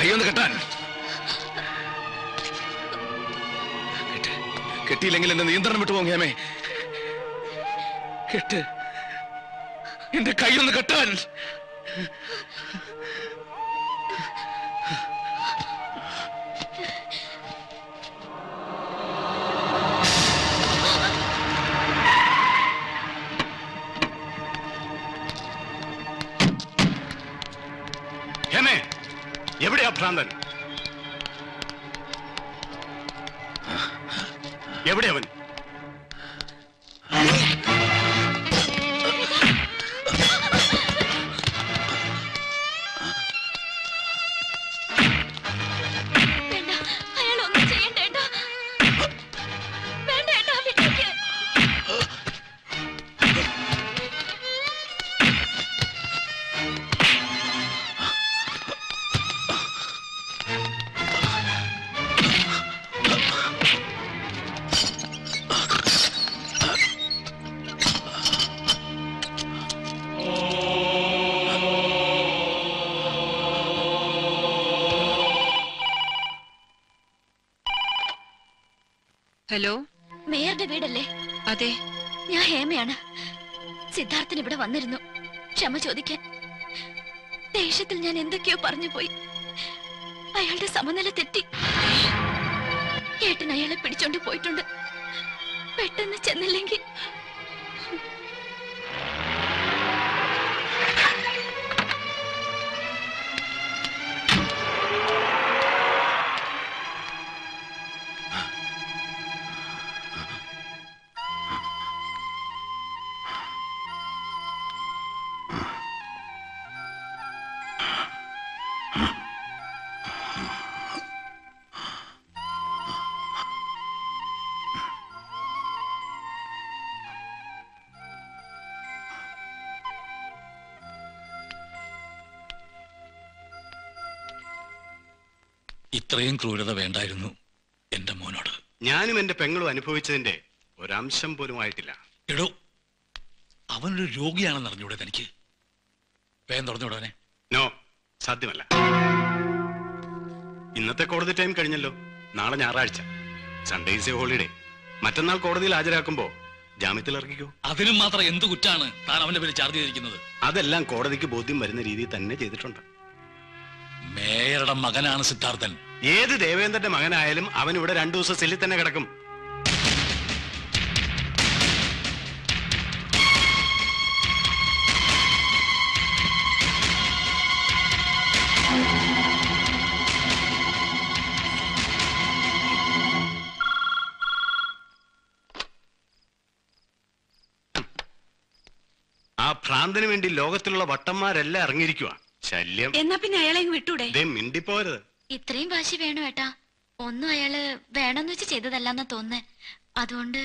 കൈയൊന്ന് കെട്ടാൻ. കെട്ടിയില്ലെങ്കിൽ എന്റെ നിയന്ത്രണം വിട്ടുപോകും ഹേമേ. കെട്ട്. എന്റെ കൈയൊന്ന് കെട്ടാൻ. എവിടെയാ ഭ്രാന്തൻ? എവിടെ അവൻ? എന്തൊക്കെയോ ഇത്രയും ക്രൂരത വേണ്ടായിരുന്നു എന്റെ മോനോട്. ഞാനും എന്റെ പെങ്ങളും അനുഭവിച്ചതിന്റെ ഒരംശം പോലും ആയിട്ടില്ല. എടോ അവനൊരു രോഗിയാണെന്ന് അറിഞ്ഞൂടെ തനിക്ക്? വേഗം തുറന്നുവിടവനെ നോ സാധ്യമല്ല. ഇന്നത്തെ കോടതി ടൈം കഴിഞ്ഞല്ലോ. നാളെ ഞായറാഴ്ച. സൺഡേ ഈസ് എ ഹോളിഡേ മറ്റന്നാൾ കോടതിയിൽ ഹാജരാക്കുമ്പോ ജാമ്യത്തിൽ ഇറക്കിക്കോ അതിനും മാത്രം എന്ത് കുറ്റാണ് താൻ അവന്റെ പേര് ചാർജ് ചെയ്തിരിക്കുന്നത്? അതെല്ലാം കോടതിക്ക് ബോധ്യം വരുന്ന രീതിയിൽ തന്നെ ചെയ്തിട്ടുണ്ട്. മേയറുടെ മകനാണ് സിദ്ധാർത്ഥൻ. ഏത് ദേവേന്ദ്രന്റെ മകനായാലും അവൻ ഇവിടെ രണ്ടു ദിവസം സെല്ലിൽ തന്നെ കിടക്കും. ആ ഭ്രാന്തന് വേണ്ടി ലോകത്തിലുള്ള വട്ടന്മാരെല്ലാം ഇറങ്ങിയിരിക്കുവാ. ശല്യം. എന്നാ പിന്നെ അയാളെ വിട്ടൂടെ? മിണ്ടിപ്പോരുത്. ഇത്രയും വാശി വേണോ ഏട്ടാ. ഒന്നും അയാൾ വേണമെന്ന് വെച്ച് ചെയ്തതല്ലാന്ന് തോന്നുന്നേ. അതുകൊണ്ട്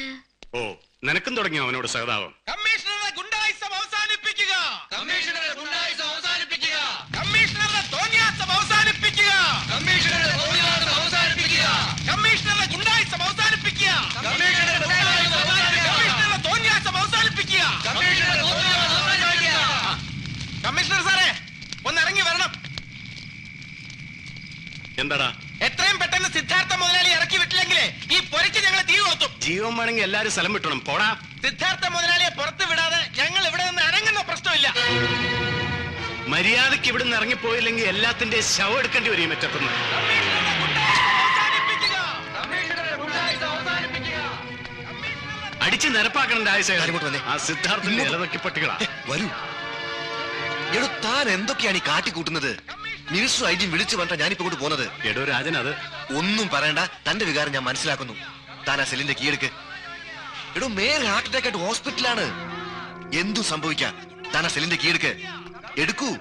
ഓ നിനക്കും തുടങ്ങിയോ അവനോട് സഹതാപം? കമ്മീഷണറുടെ ഗുണ്ടായിസം അവസാനിപ്പിക്കുക. കമ്മീഷണറുടെ ഗുണ്ടായിസം അവസാനിപ്പിക്കുക കമ്മീഷണറുടെ തോന്നിയാസം അവസാനിപ്പിക്കുക കമ്മീഷണറുടെ തോന്നിയാസം അവസാനിപ്പിക്കുക കമ്മീഷണറുടെ ഗുണ്ടായിസം അവസാനിപ്പിക്കുക കമ്മീഷണറുടെ കമ്മീഷണറുടെ തോന്നിയാസം അവസാനിപ്പിക്കുക കമ്മീഷണറുടെ തോന്നിയാസം അവസാനിപ്പിക്കുക കമ്മീഷണർ സാറേ ഒന്ന് ഇറങ്ങി വരണം എന്താടാ? എത്രയും പെട്ടെന്ന് സിദ്ധാർത്ഥ മുതലാളി ഇറക്കി വിട്ടില്ലെങ്കിലേ ഈ പൊരിച്ച് ഞങ്ങൾ തീ കൊളുത്തും. ജീവൻ വേണമെങ്കിൽ എല്ലാരും സ്ഥലം വിട്ടണം. പോടാ. സിദ്ധാർത്ഥ മുതലാളിയെ പുറത്തു വിടാതെ ഞങ്ങൾ ഇവിടെ നിന്ന് അനങ്ങുന്ന പ്രശ്നമില്ല. മര്യാദയ്ക്ക് ഇവിടുന്ന് ഇറങ്ങിപ്പോയില്ലെങ്കിൽ എല്ലാത്തിന്റെ ശവം എടുക്കേണ്ടി വരും മറ്റത്തുനിന്ന്. അടിച്ച് നിരപ്പാക്കണ്ട ആയുസ ആ സിദ്ധാർത്ഥന്റെ ഇലതൊക്കെ പട്ടികളാ. വരൂ. എടോ താൻ എന്തൊക്കെയാണ് ഈ കാട്ടിക്കൂട്ടുന്നത്? മിനിസ്റ്റർ ഐ ജി വിളിച്ചു പറഞ്ഞ ഞാനിപ്പോ കൊണ്ട് പോകുന്നത് എടോ രാജൻ അത് ഒന്നും പറയണ്ട. തന്റെ വികാരം ഞാൻ മനസ്സിലാക്കുന്നു. താൻ ആ സെല്ലിന്റെ കീഴെടുക്ക്. എടോ മേയർ ഹാർട്ട് അറ്റാക്ക് ആയിട്ട് ഹോസ്പിറ്റലാണ് എന്തും സംഭവിക്കാം. താൻ ആ സെല്ലിന്റെ കീഴെടുക്ക്. എടുക്കൂ.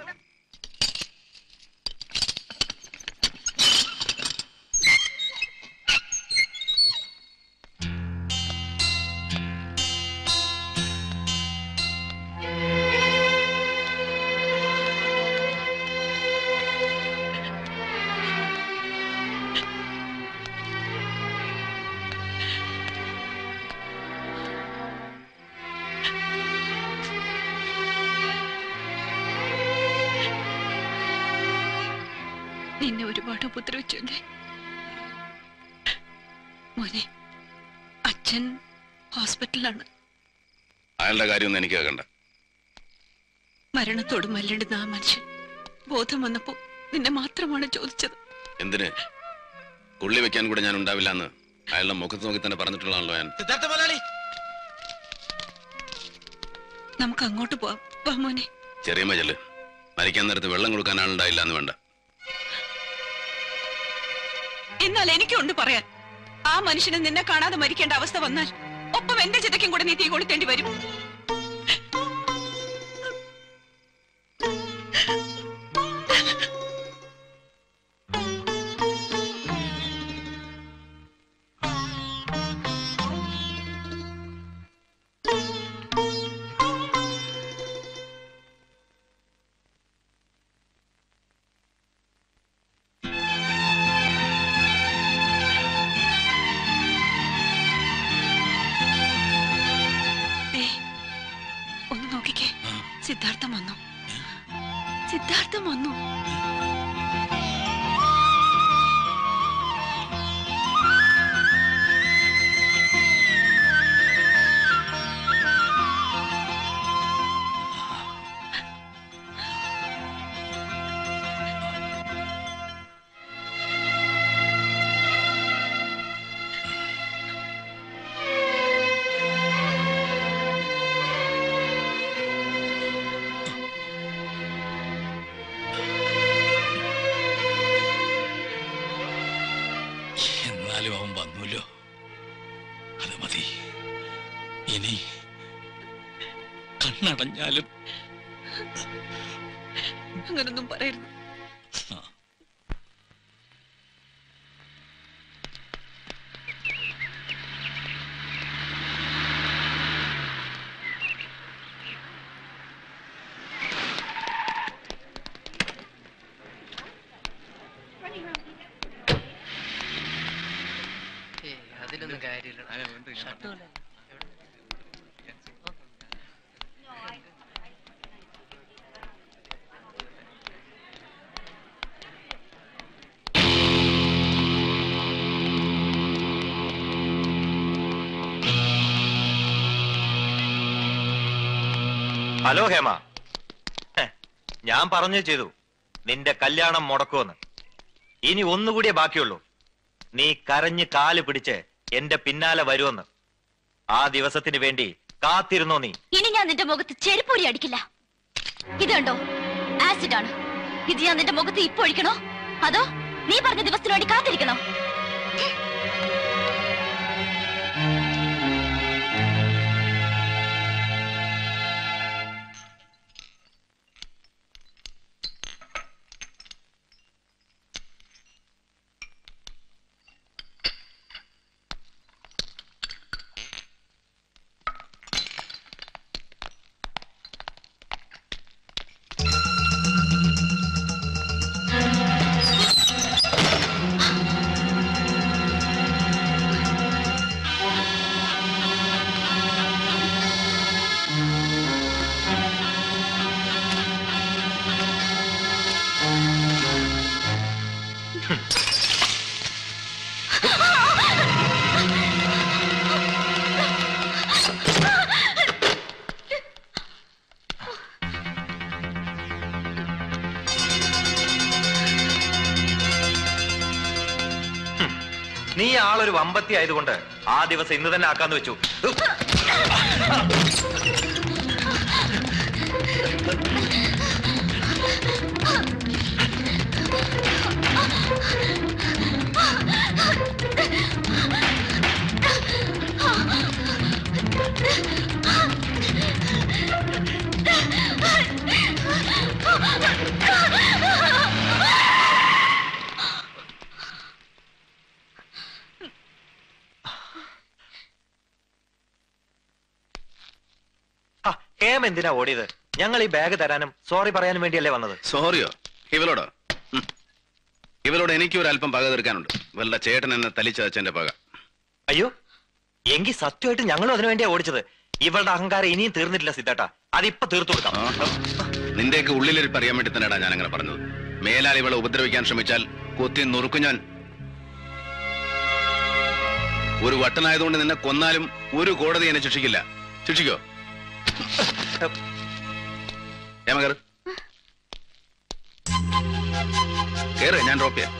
കാര്യമൊന്നും എനിക്ക് കേൾക്കണ്ട. മരണത്തോട് മല്ലിടുന്ന ആ മനുഷ്യൻ. ബോധം വന്നപ്പോ നിന്നെ മാത്രമാണ് ചോദിച്ചത്. എന്തിന്? കൊള്ളി വെക്കാൻ കൂടെ ഞാൻ ഉണ്ടാവില്ല എന്ന് അയാളുടെ മുഖത്ത് നോക്കി തന്നെ പറഞ്ഞിട്ടുള്ളതാണല്ലോ ഞാൻ. സിദ്ധാർത്ഥ മുതലാളി! നമുക്ക് അങ്ങോട്ട് പോവാം. വാ മോനെ. ചെറിയ മജൽ. മരിക്കാൻ നേരത്ത് വെള്ളം കൊടുക്കാൻ ആളുണ്ടായില്ല എന്ന് വേണ്ട. എന്നാൽ എനിക്കുണ്ട് പറയാൻ. ആ മനുഷ്യന് നിന്നെ കാണാതെ മരിക്കേണ്ട അവസ്ഥ വന്നാൽ ഒപ്പം എന്റെ ചിതയ്ക്കും കൂടെ നീ തീ കൊളുത്തേണ്ടി വരും. ഹലോ ഹേമ. ഞാൻ പറഞ്ഞു ചെയ്തു. നിന്റെ കല്യാണം മുടക്കുമെന്ന്. ഇനി ഒന്നുകൂടിയേ ബാക്കിയുള്ളൂ. നീ കരഞ്ഞ് കാൽ പിടിച്ച് എന്റെ പിന്നാലെ വരുമെന്ന്. ആ ദിവസത്തിന് വേണ്ടി കാത്തിരുന്നോ നീ? ഇനി ഞാൻ നിന്റെ മുഖത്ത് ചെരുപ്പൂരി അടിക്കില്ല. ഇതുണ്ടോ ആസിഡ് ആണ്. ഇത് ഞാൻ നിന്റെ മുഖത്ത് ഇപ്പൊ ഒഴിക്കണോ? അതോ നീ പറഞ്ഞ ദിവസത്തിന് വേണ്ടി കാത്തിരിക്കണോ? ആയതുകൊണ്ട് ആ ദിവസം ഇന്ന് തന്നെ ആക്കാന്ന് വെച്ചു. എന്തിനാ ഓടിയത്? ഞങ്ങൾ ഈ ബാഗ് തരാനും സോറി പറയാനും വേണ്ടിയല്ലേ വന്നത്. സോറിയോ ഇവളോടോ? ഉം. ഇവളോട് എനിക്ക് ഒരു അല്പം പക തീർക്കാനുണ്ട്. ഇവളുടെ ചേട്ടൻ എന്നെ തലിച്ചതച്ചെന്റെ പക. അയ്യോ എങ്കിൽ സത്യമായിട്ട് ഞങ്ങളും അതിനു വേണ്ടിയാ ഓടിച്ചത്. ഇവളുടെ അഹങ്കാരം ഇനിയും തീർന്നിട്ടില്ല സിദ്ധേട്ടാ. അതിപ്പോ തീർത്തു കൊടുക്കാം. നിന്റെയൊക്കെ ഉള്ളിലിരിപ്പ് പറയാൻ വേണ്ടി തന്നെയാണ് ഞാൻ അങ്ങനെ പറഞ്ഞത്. മേലാൽ ഇവളെ ഉപദ്രവിക്കാൻ ശ്രമിച്ചാൽ കൊത്തി നുറുക്കും ഞാൻ. ഒരു വട്ടനായതുകൊണ്ട് നിന്നെ കൊന്നാലും ഒരു കോടതി എന്നെ ശിക്ഷിക്കില്ല. ശിക്ഷിക്കോ? ഏമ കേറ് കേറ് ഞാൻ ഡ്രോപ്പ് ചെയ്യാം.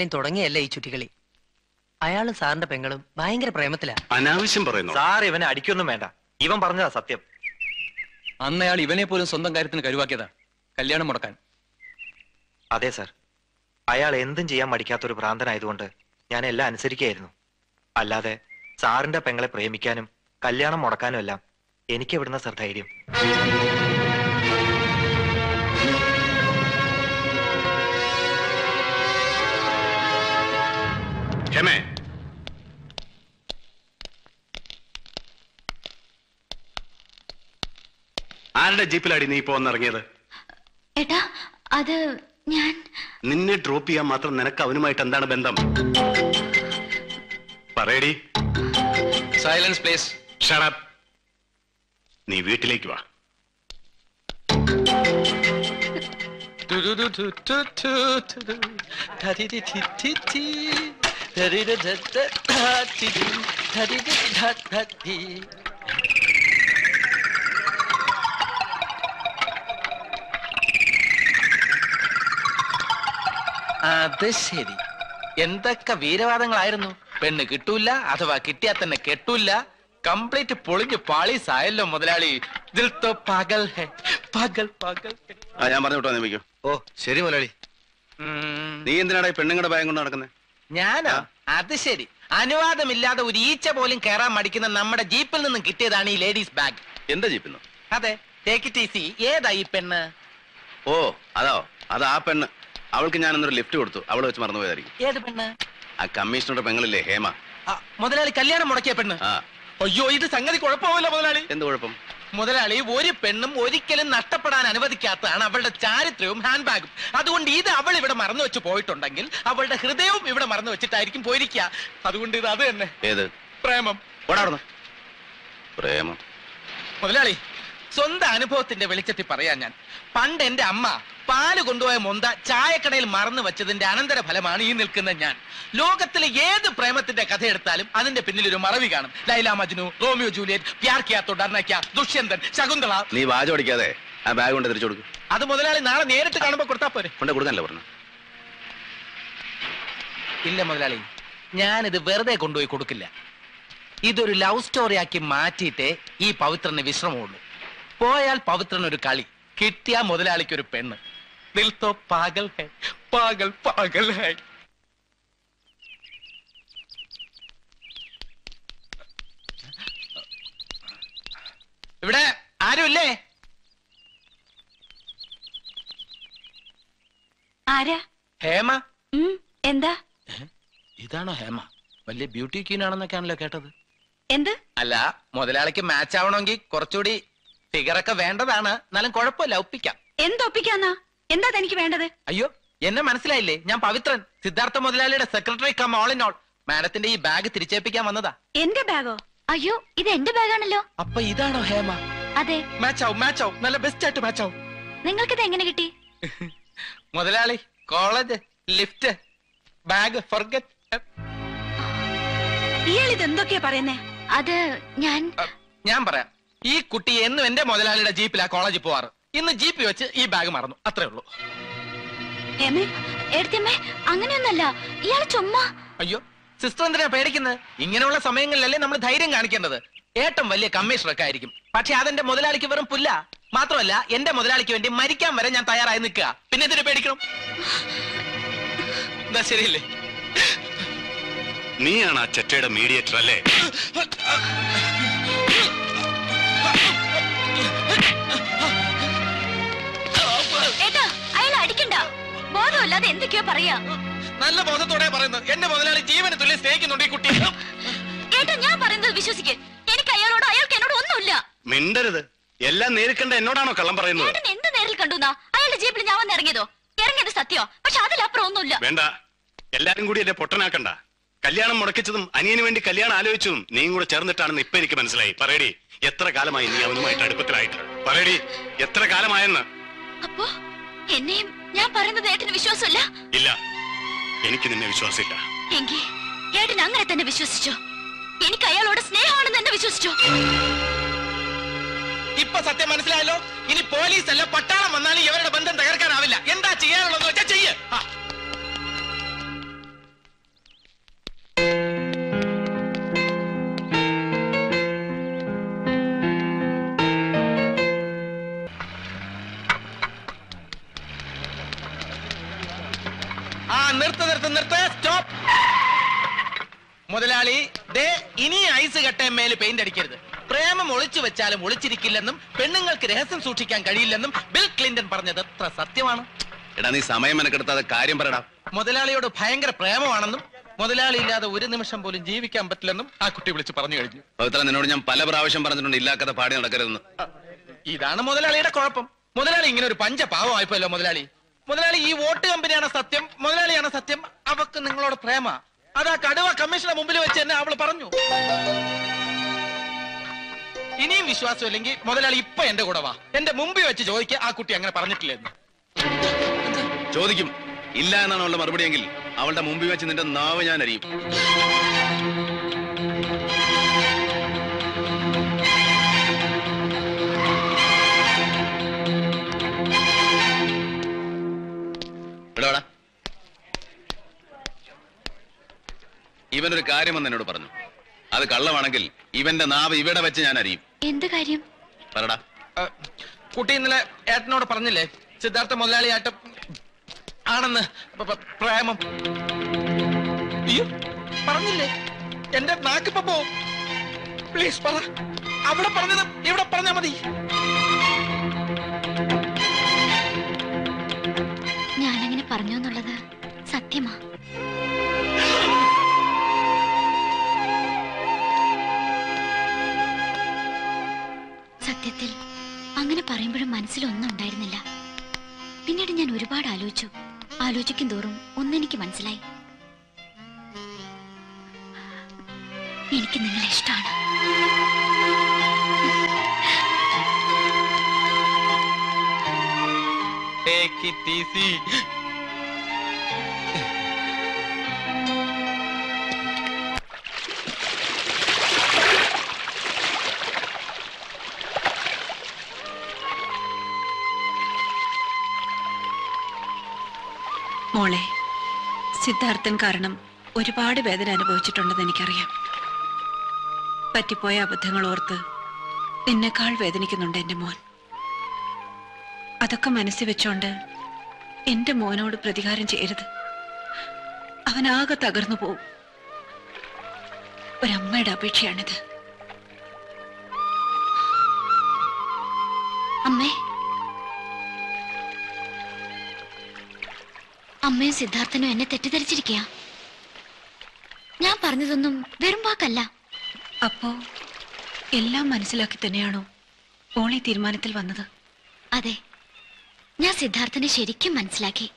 ഇന്നലെയും തുടങ്ങിയല്ല ഈ ചുറ്റിക്കളി അയാളും സാറിന്റെ പെങ്ങളും ഭയങ്കര പ്രേമത്തിലാ. അനാവശ്യം പറയുന്നു? സാർ ഇവനെ അടിക്കൊന്നും വേണ്ട. ഇവൻ പറഞ്ഞതാ സത്യം. അന്ന് അയാൾ ഇവനെ പോലും സ്വന്തം കാര്യത്തിന് കരുവാക്കിയതാ. കല്യാണം മുടക്കാൻ. അതെ സാർ. അയാൾ എന്തും ചെയ്യാൻ മടിക്കാത്തൊരു ഭ്രാന്തനായതുകൊണ്ട് ഞാൻ എല്ലാം അനുസരിക്കുകയായിരുന്നു. അല്ലാതെ സാറിന്റെ പെങ്ങളെ പ്രേമിക്കാനും കല്യാണം മുടക്കാനും എല്ലാം എനിക്ക് എവിടുന്ന സർ ധൈര്യം. ക്ഷമേ. ആരുടെ ജീപ്പിലാടി നീ ഇപ്പൊ വന്നിറങ്ങിയത്? ഏട്ടാ അത് ഞാൻ. നിന്നെ ഡ്രോപ്പ് ചെയ്യാൻ മാത്രം നിനക്ക് അവനുമായിട്ട് എന്താണ് ബന്ധം? പറയടി. സൈലൻസ് പ്ലീസ് ഷടപ്പ് നീ വീട്ടിലേക്ക് വാ. അത് ശരി. എന്തൊക്കെ വീരവാദങ്ങളായിരുന്നു? പെണ്ണ് കിട്ടൂല അഥവാ കിട്ടിയാൽ തന്നെ കെട്ടൂല. കംപ്ലീറ്റ് പൊളിഞ്ഞ് പാളീസായല്ലോ മുതലാളി. തോ പകൽ ഹെ പകൽ പകൽ ഹെ. ആ ഞാൻ പറഞ്ഞു വിട്ടോ ഓ ശരി മുതലാളി. നീ എന്തിനാടാ ഈ പെണ്ണുങ്ങളുടെ ഭയം കൊണ്ട് നടക്കുന്നത് ഞാനോ? അത് ശരി. അനുവാദമില്ലാതെ ഒരു ഈച്ച പോലും കയറാൻ മടിക്കുന്ന നമ്മുടെ ജീപ്പിൽ നിന്നും കിട്ടിയതാണ് ഈ ലേഡീസ് ബാഗ്. എന്താ ജീപ്പിൽ അതെ. ടേക്ക് ഇറ്റ് ഈസി ഏതാ ഈ പെണ്ണ്? ഓ അതോ? അത് ആ പെണ്ണ്. അവൾക്ക് ഞാൻ ഇന്നൊരു ലിഫ്റ്റ് കൊടുത്തു. അവളെ വെച്ച് മറന്നുപോയതായിരിക്കും. ഏത് പെണ്ണ്? ആ കമ്മീഷണറുടെ പെങ്ങളില്ലേ ഹേമ. ആ, മുതലാളി കല്യാണം മുടക്കിയ പെണ്ണ്. ആ. അയ്യോ ഇത് സംഗതി കുഴപ്പമില്ല മുതലാളി. എന്ത് കുഴപ്പം? മുതലാളി ഒരു പെണ്ണും ഒരിക്കലും നഷ്ടപ്പെടാൻ അനുവദിക്കാത്തതാണ് അവളുടെ ചാരിത്രവും ഹാൻഡ് ബാഗും അതുകൊണ്ട് ഇത് അവൾ ഇവിടെ മറന്നു വെച്ച് പോയിട്ടുണ്ടെങ്കിൽ അവളുടെ ഹൃദയവും ഇവിടെ മറന്നു വെച്ചിട്ടായിരിക്കും പോയിരിക്കുക. അതുകൊണ്ട് ഇത് അത് തന്നെ. ഏത്? പ്രേമം. പ്രേമം. മുതലാളി സ്വന്തം അനുഭവത്തിന്റെ വെളിച്ചത്തിൽ പറയാൻ ഞാൻ. പണ്ട് എന്റെ അമ്മ പാൽ കൊണ്ടുപോയ മൊന്ത ചായക്കടയിൽ മറന്നു വെച്ചതിന്റെ അനന്തര ഫലമാണ് ഈ നിൽക്കുന്ന ഞാൻ. ലോകത്തിലെ ഏത് പ്രേമത്തിന്റെ കഥ എടുത്താലും അതിന്റെ പിന്നിൽ ഒരു മറവി കാണും. ലൈല മജ്നു റോമിയോ ജൂലിയറ്റ് പ്യാർ കിയാത്തോ ദുഷ്യന്തൻ ശകുന്തള. നീ വാചോടിക്കാതെ ആ ബാഗ് കൊണ്ട് തിരിച്ചു കൊടുക്കും. അത് മുതലാളി നാളെ നേരിട്ട് കാണുമ്പോ കൊടുത്താ പോരെ. കൊണ്ട് കൊടുക്കാനല്ലേ പറഞ്ഞു ഇല്ല മുതലാളി ഞാനിത് വെറുതെ കൊണ്ടുപോയി കൊടുക്കില്ല. ഇതൊരു ലവ് സ്റ്റോറി ആക്കി മാറ്റിയിട്ടേ ഈ പവിത്രന് വിശ്രമമുള്ളൂ. പോയാൽ പവിത്രൻ ഒരു കളി കിട്ടിയ മുതലാളിക്ക് ഒരു പെണ്ണ്. ദിൽ तो पागल है पागल पागल है ഇവിടെ ആരുമില്ലേ? ആരാ? ഹേമ. എന്താ? ഇതാണോ ഹേമ? വലിയ ബ്യൂട്ടി ക്വീൻ ആണെന്നൊക്കെയാണല്ലോ കേട്ടത്. എന്ത്? അല്ല മുതലാളിക്ക് മാച്ച് ആവണമെങ്കിൽ കുറച്ചുകൂടി ഫിഗറൊക്കെ വേണ്ടതാണ്. എന്നാലും കുഴപ്പമില്ല ഒപ്പിക്കാം. എന്തൊപ്പിക്കാന്നാ എന്താ തനിക്ക് വേണ്ടത്? അയ്യോ എന്നെ മനസ്സിലായില്ലേ? ഞാൻ പവിത്രൻ. സിദ്ധാർത്ഥ മുതലാളിയുടെ secretary cum all in all മാഡത്തിന്റെ ഈ ബാഗ് തിരിച്ചേൽപ്പിക്കാൻ വന്നതാ. എന്റെ ബാഗോ അയ്യോ ഇത് എന്റെ ബാഗാണല്ലോ അപ്പൊ ഇതാണോ ഹേമ? അതെ. മാച്ച് ആവും മാച്ച് ആവും. നല്ല ബെസ്റ്റ് ആയിട്ട് മാച്ച് നിങ്ങൾക്ക് ഇത് എങ്ങനെ കിട്ടി? മുതലാളി കോളേജ് ലിഫ്റ്റ് ബാഗ് ഫർഗറ്റ് ഇയാൾ ഇത് എന്തൊക്കെയാ പറയുന്നേ? അത് ഞാൻ ഞാൻ പറയാം. ഈ കുട്ടി എന്നും എന്റെ മുതലാളിയുടെ ജീപ്പിലാ കോളേജിൽ പോവാറ്. ഇന്ന് ജീപ്പ് വെച്ച് ഈ ബാഗ് മറന്നു. അത്രേ ഉള്ളൂ. അങ്ങനെയൊന്നല്ല. ഇയാൾ ചുമ്മാ. അയ്യോ സിസ്റ്റർ എന്തിനാ പേടിക്കുന്നത് ഇങ്ങനെയുള്ള സമയങ്ങളിലല്ലേ നമ്മൾ ധൈര്യം കാണിക്കേണ്ടത്. ഏട്ടം വലിയ കമ്മീഷണറൊക്കെ ആയിരിക്കും. പക്ഷെ അതെന്റെ മുതലാളിക്ക് വെറും പുല്ല. മാത്രമല്ല എന്റെ മുതലാളിക്ക് വേണ്ടി മരിക്കാൻ വരെ ഞാൻ തയ്യാറായി നിൽക്കുക. പിന്നെ എന്തിനു പേടിക്കണം? എന്താ ശരിയല്ലേ? നീയാണ് ആ ചെറ്റയുടെ മീഡിയേറ്റർ അല്ലേ? ഏട്ടാ അയാൾ അടിക്കണ്ട. ബോധമില്ലാതെ എന്തൊക്കെയോ പറയാ? നല്ല ബോധത്തോടെ പറയുന്നത് എന്റെ മുതലാളി ജീവന് തുല്യം സ്നേഹിക്കുന്നുണ്ട് ഈ കുട്ടി. ഏട്ടാ ഞാൻ പറയുന്നത് വിശ്വസിക്ക്. എനിക്ക് അയാളോട് അയാൾക്ക് എന്നോട് ഒന്നുമില്ല. മിണ്ടരുത്. എല്ലാം നേരിക്കണ്ട എന്നോടാണോ കള്ളം പറയുന്നത്? ഏട്ടൻ എന്ത് നേരിൽ കണ്ടുന്നാ? അയാളുടെ ജീപ്പിൽ ഞാൻ വന്ന് ഇറങ്ങിയതോ ഇറങ്ങിയത് സത്യോ? പക്ഷെ അതിലപ്പുറം ഒന്നുമില്ല. വേണ്ട. എല്ലാരും കൂടി എന്നെ പൊട്ടനാക്കണ്ട. കല്യാണം മുടക്കിച്ചതും അനിയന് വേണ്ടി കല്യാണം ആലോചിച്ചതും നീയും കൂടെ ചേർന്നിട്ടാണെന്ന് ഇപ്പൊ എനിക്ക് മനസ്സിലായി. പറയടി എത്ര കാലമായി നീ അവനുമായിട്ട് അടുപ്പത്തിലായിട്ട്? പറയടി എത്ര കാലമായെന്ന്? അപ്പോ? എന്നെയും ഞാൻ പറയുന്നത് ഏട്ടന് വിശ്വാസമല്ല? ഇല്ല. എനിക്ക് നിന്നെ വിശ്വാസമില്ല. എങ്കിൽ ഏട്ടൻ അങ്ങനെ തന്നെ വിശ്വസിച്ചോ? എനിക്ക് അയാളോട് സ്നേഹമാണെന്ന് തന്നെ വിശ്വസിച്ചോ? ഇപ്പൊ സത്യം മനസ്സിലായല്ലോ? ഇനി പോലീസ് അല്ല പട്ടാളം വന്നാലും ഇവരുടെ ബന്ധം തകർക്കാനാവില്ല. എന്താ ചെയ്യാനുള്ളതെന്ന് വെച്ചാൽ ചെയ്യ്. നിർത്ത് നിർത്ത് നിർത്ത്. സ്റ്റോപ്പ് മുതലാളി ദേ ഇനി ഐസ് കട്ടയമേൽ പെയിന്റ് അടിക്കരുത്. പ്രേമം ഒളിച്ചു വെച്ചാലും ഒളിച്ചിരിക്കില്ലെന്നും പെണ്ണുങ്ങൾക്ക് രഹസ്യം സൂക്ഷിക്കാൻ കഴിയില്ലെന്നും ബിൽ ക്ലിന്റൺ പറഞ്ഞത് എത്ര സത്യമാണ്. എടാ നീ സമയം മെനക്കെടുത്താതെ കാര്യം പറയടാ. മുതലാളിയോട് ഭയങ്കര പ്രേമമാണെന്നും മുതലാളി ഇല്ലാതെ ഒരു നിമിഷം പോലും ജീവിക്കാൻ പറ്റില്ലെന്നും ആ കുട്ടി വിളിച്ച് പറഞ്ഞു കഴിഞ്ഞു. പവിത്ര നിന്നോട് ഞാൻ പല പ്രാവശ്യം പറഞ്ഞിട്ടുണ്ട് ഇല്ലാക്കഥ പാടി നടക്കരുതെന്ന്. ഇതാണ് മുതലാളിയുടെ കുഴപ്പം. മുതലാളി ഇങ്ങനെ ഒരു പഞ്ച പാവമായിപ്പോയല്ലോ മുതലാളി. മുതലാളി ഈ വോട്ട് കമ്പനിയാണ് സത്യം. മുതലാളിയാണ് സത്യം. അവക്ക് നിങ്ങളോട് പ്രേമ. അതാ കടുവ കമ്മീഷനെ മുമ്പിൽ വെച്ച് എന്നെ അവൾ പറഞ്ഞു. ഇനിയും വിശ്വാസം ഇല്ലെങ്കിൽ മുതലാളി ഇപ്പൊ എന്റെ കൂടെ വാ. എന്റെ മുമ്പിൽ വെച്ച് ചോദിക്കുക ആ കുട്ടി അങ്ങനെ പറഞ്ഞിട്ടില്ലെന്ന്. ചോദിക്കും. ഇല്ല എന്നാണ് അവളുടെ മറുപടിയെങ്കിൽ അവളുടെ മുമ്പിൽ വെച്ച് നിന്റെ നാവ് ഞാൻ അറിയും ഇവനൊരു കാര്യമെന്ന് എന്നോട് പറഞ്ഞു. അത് കള്ളമാണെങ്കിൽ ഇവന്റെ നാവ് ഇവിടെ വെച്ച് ഞാൻ അറിയും എന്ത് കാര്യം? പറടാ. കുട്ടി ഇന്നലെ ഏട്ടനോട് പറഞ്ഞില്ലേ സിദ്ധാർത്ഥ മുതലാളി ആട്ടം ആണെന്ന് പ്രേമം. പറഞ്ഞില്ലേ? എന്റെ നാക്കിപ്പോ പ്ലീസ് പറ. അവിടെ പറഞ്ഞത് ഇവിടെ പറഞ്ഞാ മതി. ഞാനങ്ങനെ പറഞ്ഞു എന്നുള്ളത് സത്യമാ. പറയുമ്പോഴും മനസ്സിലൊന്നും ഉണ്ടായിരുന്നില്ല പിന്നീട് ഞാൻ ഒരുപാട് ആലോചിച്ചു. ആലോചിക്കും തോറും ഒന്നെനിക്ക് മനസ്സിലായി. എനിക്ക് നിങ്ങളെ ഇഷ്ടമാണ്. Take it easy. സിദ്ധാർത്ഥൻ കാരണം ഒരുപാട് വേദന അനുഭവിച്ചിട്ടുണ്ടെന്ന് എനിക്കറിയാം. പറ്റിപ്പോയ അബദ്ധങ്ങൾ ഓർത്ത് നിന്നെക്കാൾ വേദനിക്കുന്നുണ്ട് എന്റെ മോൻ. അതൊക്കെ മനസ്സിൽ വെച്ചോണ്ട് എന്റെ മോനോട് പ്രതികാരം ചെയ്യരുത്. അവനാകെ തകർന്നു പോവും. ഒരമ്മയുടെ അപേക്ഷയാണിത്. അമ്മേ. അമ്മയും സിദ്ധാർത്ഥനും എന്നെ തെറ്റിദ്ധരിച്ചിരിക്കുക ഞാൻ പറഞ്ഞതൊന്നും വെറും വാക്കല്ല. അപ്പോ എല്ലാം മനസ്സിലാക്കി തന്നെയാണോ ഓളി തീരുമാനത്തിൽ വന്നത്? അതെ. ഞാൻ സിദ്ധാർത്ഥനെ ശരിക്കും മനസ്സിലാക്കി.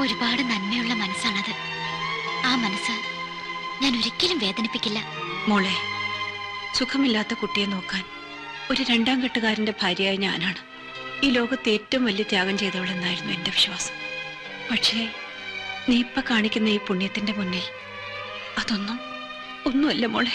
ഒരുപാട് നന്മയുള്ള മനസ്സാണത്. ആ മനസ്സ് ഞാൻ ഒരിക്കലും വേദനിപ്പിക്കില്ല. മോളെ സുഖമില്ലാത്ത കുട്ടിയെ നോക്കാൻ ഒരു രണ്ടാം കെട്ടുകാരന്റെ ഭാര്യയായ ഞാനാണ്. ഈ ലോകത്ത് ഏറ്റവും വലിയ ത്യാഗം ചെയ്തവളെന്നായിരുന്നു എന്റെ വിശ്വാസം. പക്ഷേ നീ ഇപ്പൊ കാണിക്കുന്ന ഈ പുണ്യത്തിന്റെ മുന്നിൽ അതൊന്നും ഒന്നുമല്ല മോളെ.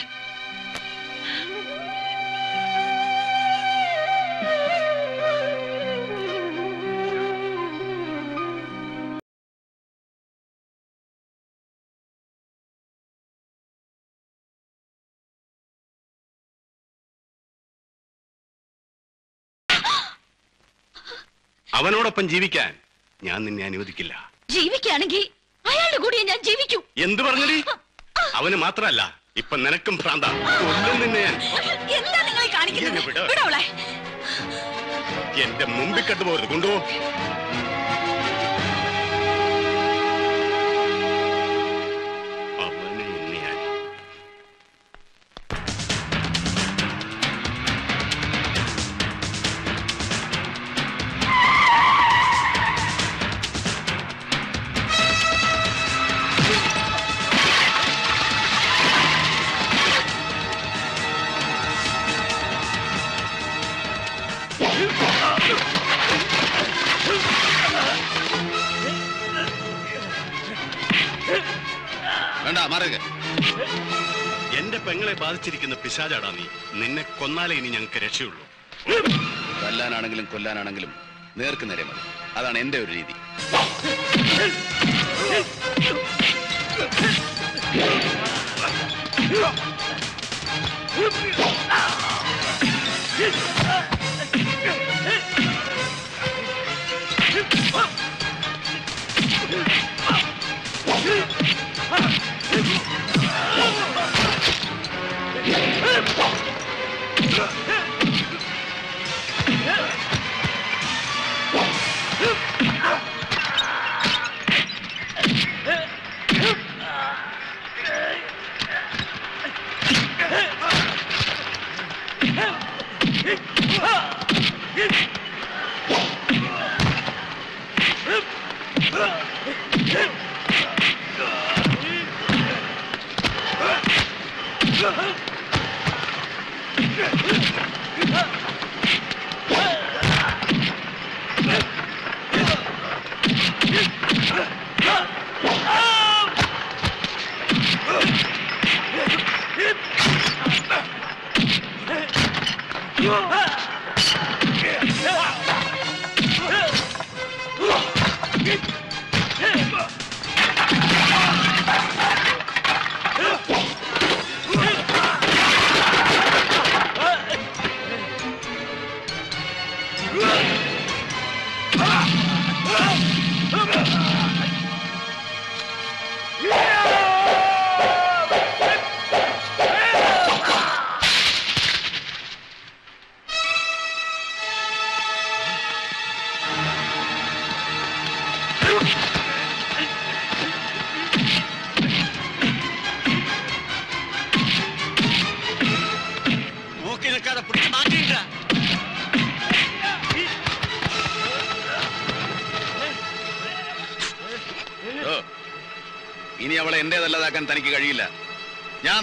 അവനോടൊപ്പം ജീവിക്കാൻ ഞാൻ നിന്നെ അനുവദിക്കില്ല. ജീവിക്കുകയാണെങ്കിൽ അയാളുടെ കൂടെ ഞാൻ ജീവിക്കൂ. എന്ത് പറഞ്ഞടി? അവന് മാത്രല്ല ഇപ്പൊ നിനക്കും ഭ്രാന്ത. കൊല്ലും നിന്നെ ഞാൻ. എന്താ നിങ്ങൾ കാണിക്കുന്നത്? വിട്. എന്റെ മുമ്പിൽ കണ്ടുപോകരുത് കൊണ്ടുപോ. മാറുക. എന്റെ പെങ്ങളെ ബാധിച്ചിരിക്കുന്ന പിശാചാടാ നീ. നിന്നെ കൊന്നാലേ ഇനി ഞങ്ങൾക്ക് രക്ഷയുള്ളൂ. കൊല്ലാനാണെങ്കിലും കൊല്ലാനാണെങ്കിലും നേർക്ക് നേരെ മതി. അതാണ് എന്റെ ഒരു രീതി. Yeah.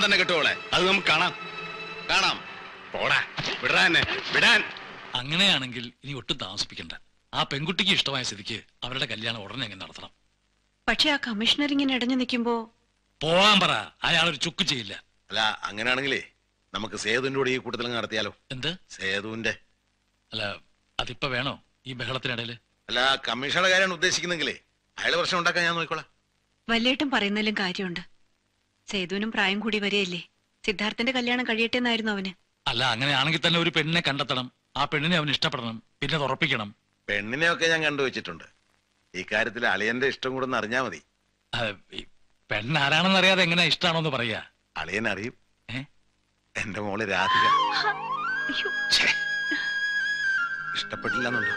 തന്നെ കിട്ടുവോളെ അത് നമുക്ക് കാണാം. കാണാം. പോടാ. വിടാൻ വിടാൻ. അങ്ങനെയാണെങ്കിൽ ഇനി ഒട്ടും താമസിപ്പിക്കണ്ട. ആ പെൺകുട്ടിക്ക് ഇഷ്ടമായ സ്ഥിതിക്ക് അവരുടെ കല്യാണം ഉടനെ അങ്ങ് നടത്തണം. പക്ഷെ ആ കമ്മീഷണർ ഇങ്ങനെ ഇടഞ്ഞു നിൽക്കുമ്പോ? പോവാൻ പറ. അയാൾ ഒരു ചുക്ക് ചെയ്യില്ല. അല്ല അങ്ങനെയാണെങ്കിലേ നമുക്ക് സേതുവിന്റെ കൂടെ ഈ കൂട്ടത്തിൽ അങ്ങ് നടത്തിയാലോ? എന്ത്? സേതുവിന്റെ. അല്ല അതിപ്പോ വേണോ ഈ ബഹളത്തിനിടയിൽ അല്ല കമ്മീഷണറുടെ കാര്യമാണ് ഉദ്ദേശിക്കുന്നെങ്കിലേ. അയാൾ പ്രശ്നം ഉണ്ടാക്കാൻ ഞാൻ നോക്കിക്കോളാം. വല്യേട്ടൻ പറയുന്നതിലും കാര്യമുണ്ട്. സേതുവിനും പ്രായം കൂടി വരെയല്ലേ? സിദ്ധാർത്ഥന്റെ കല്യാണം കഴിയട്ടെ എന്നായിരുന്നു അവന്. അല്ല അങ്ങനെയാണെങ്കിൽ തന്നെ ഒരു പെണ്ണിനെ കണ്ടെത്തണം. ആ പെണ്ണിനെ അവൻ ഇഷ്ടപ്പെടണം. പിന്നെ അത് ഉറപ്പിക്കണം. പെണ്ണിനെയൊക്കെ ഞാൻ കണ്ടുവച്ചിട്ടുണ്ട് ഈ കാര്യത്തിൽ അളിയന്റെ ഇഷ്ടം കൂടെ ഒന്ന് അറിഞ്ഞാ മതി. അത് ഈ പെണ്ണ് ആരാണെന്ന് അറിയാതെ എങ്ങനെ ഇഷ്ടമാണോന്ന് പറയാ? അളിയൻ അറിയും? എന്റെ മോൾ രാധിക. ഇഷ്ടപ്പെട്ടില്ലെന്നുണ്ടോ?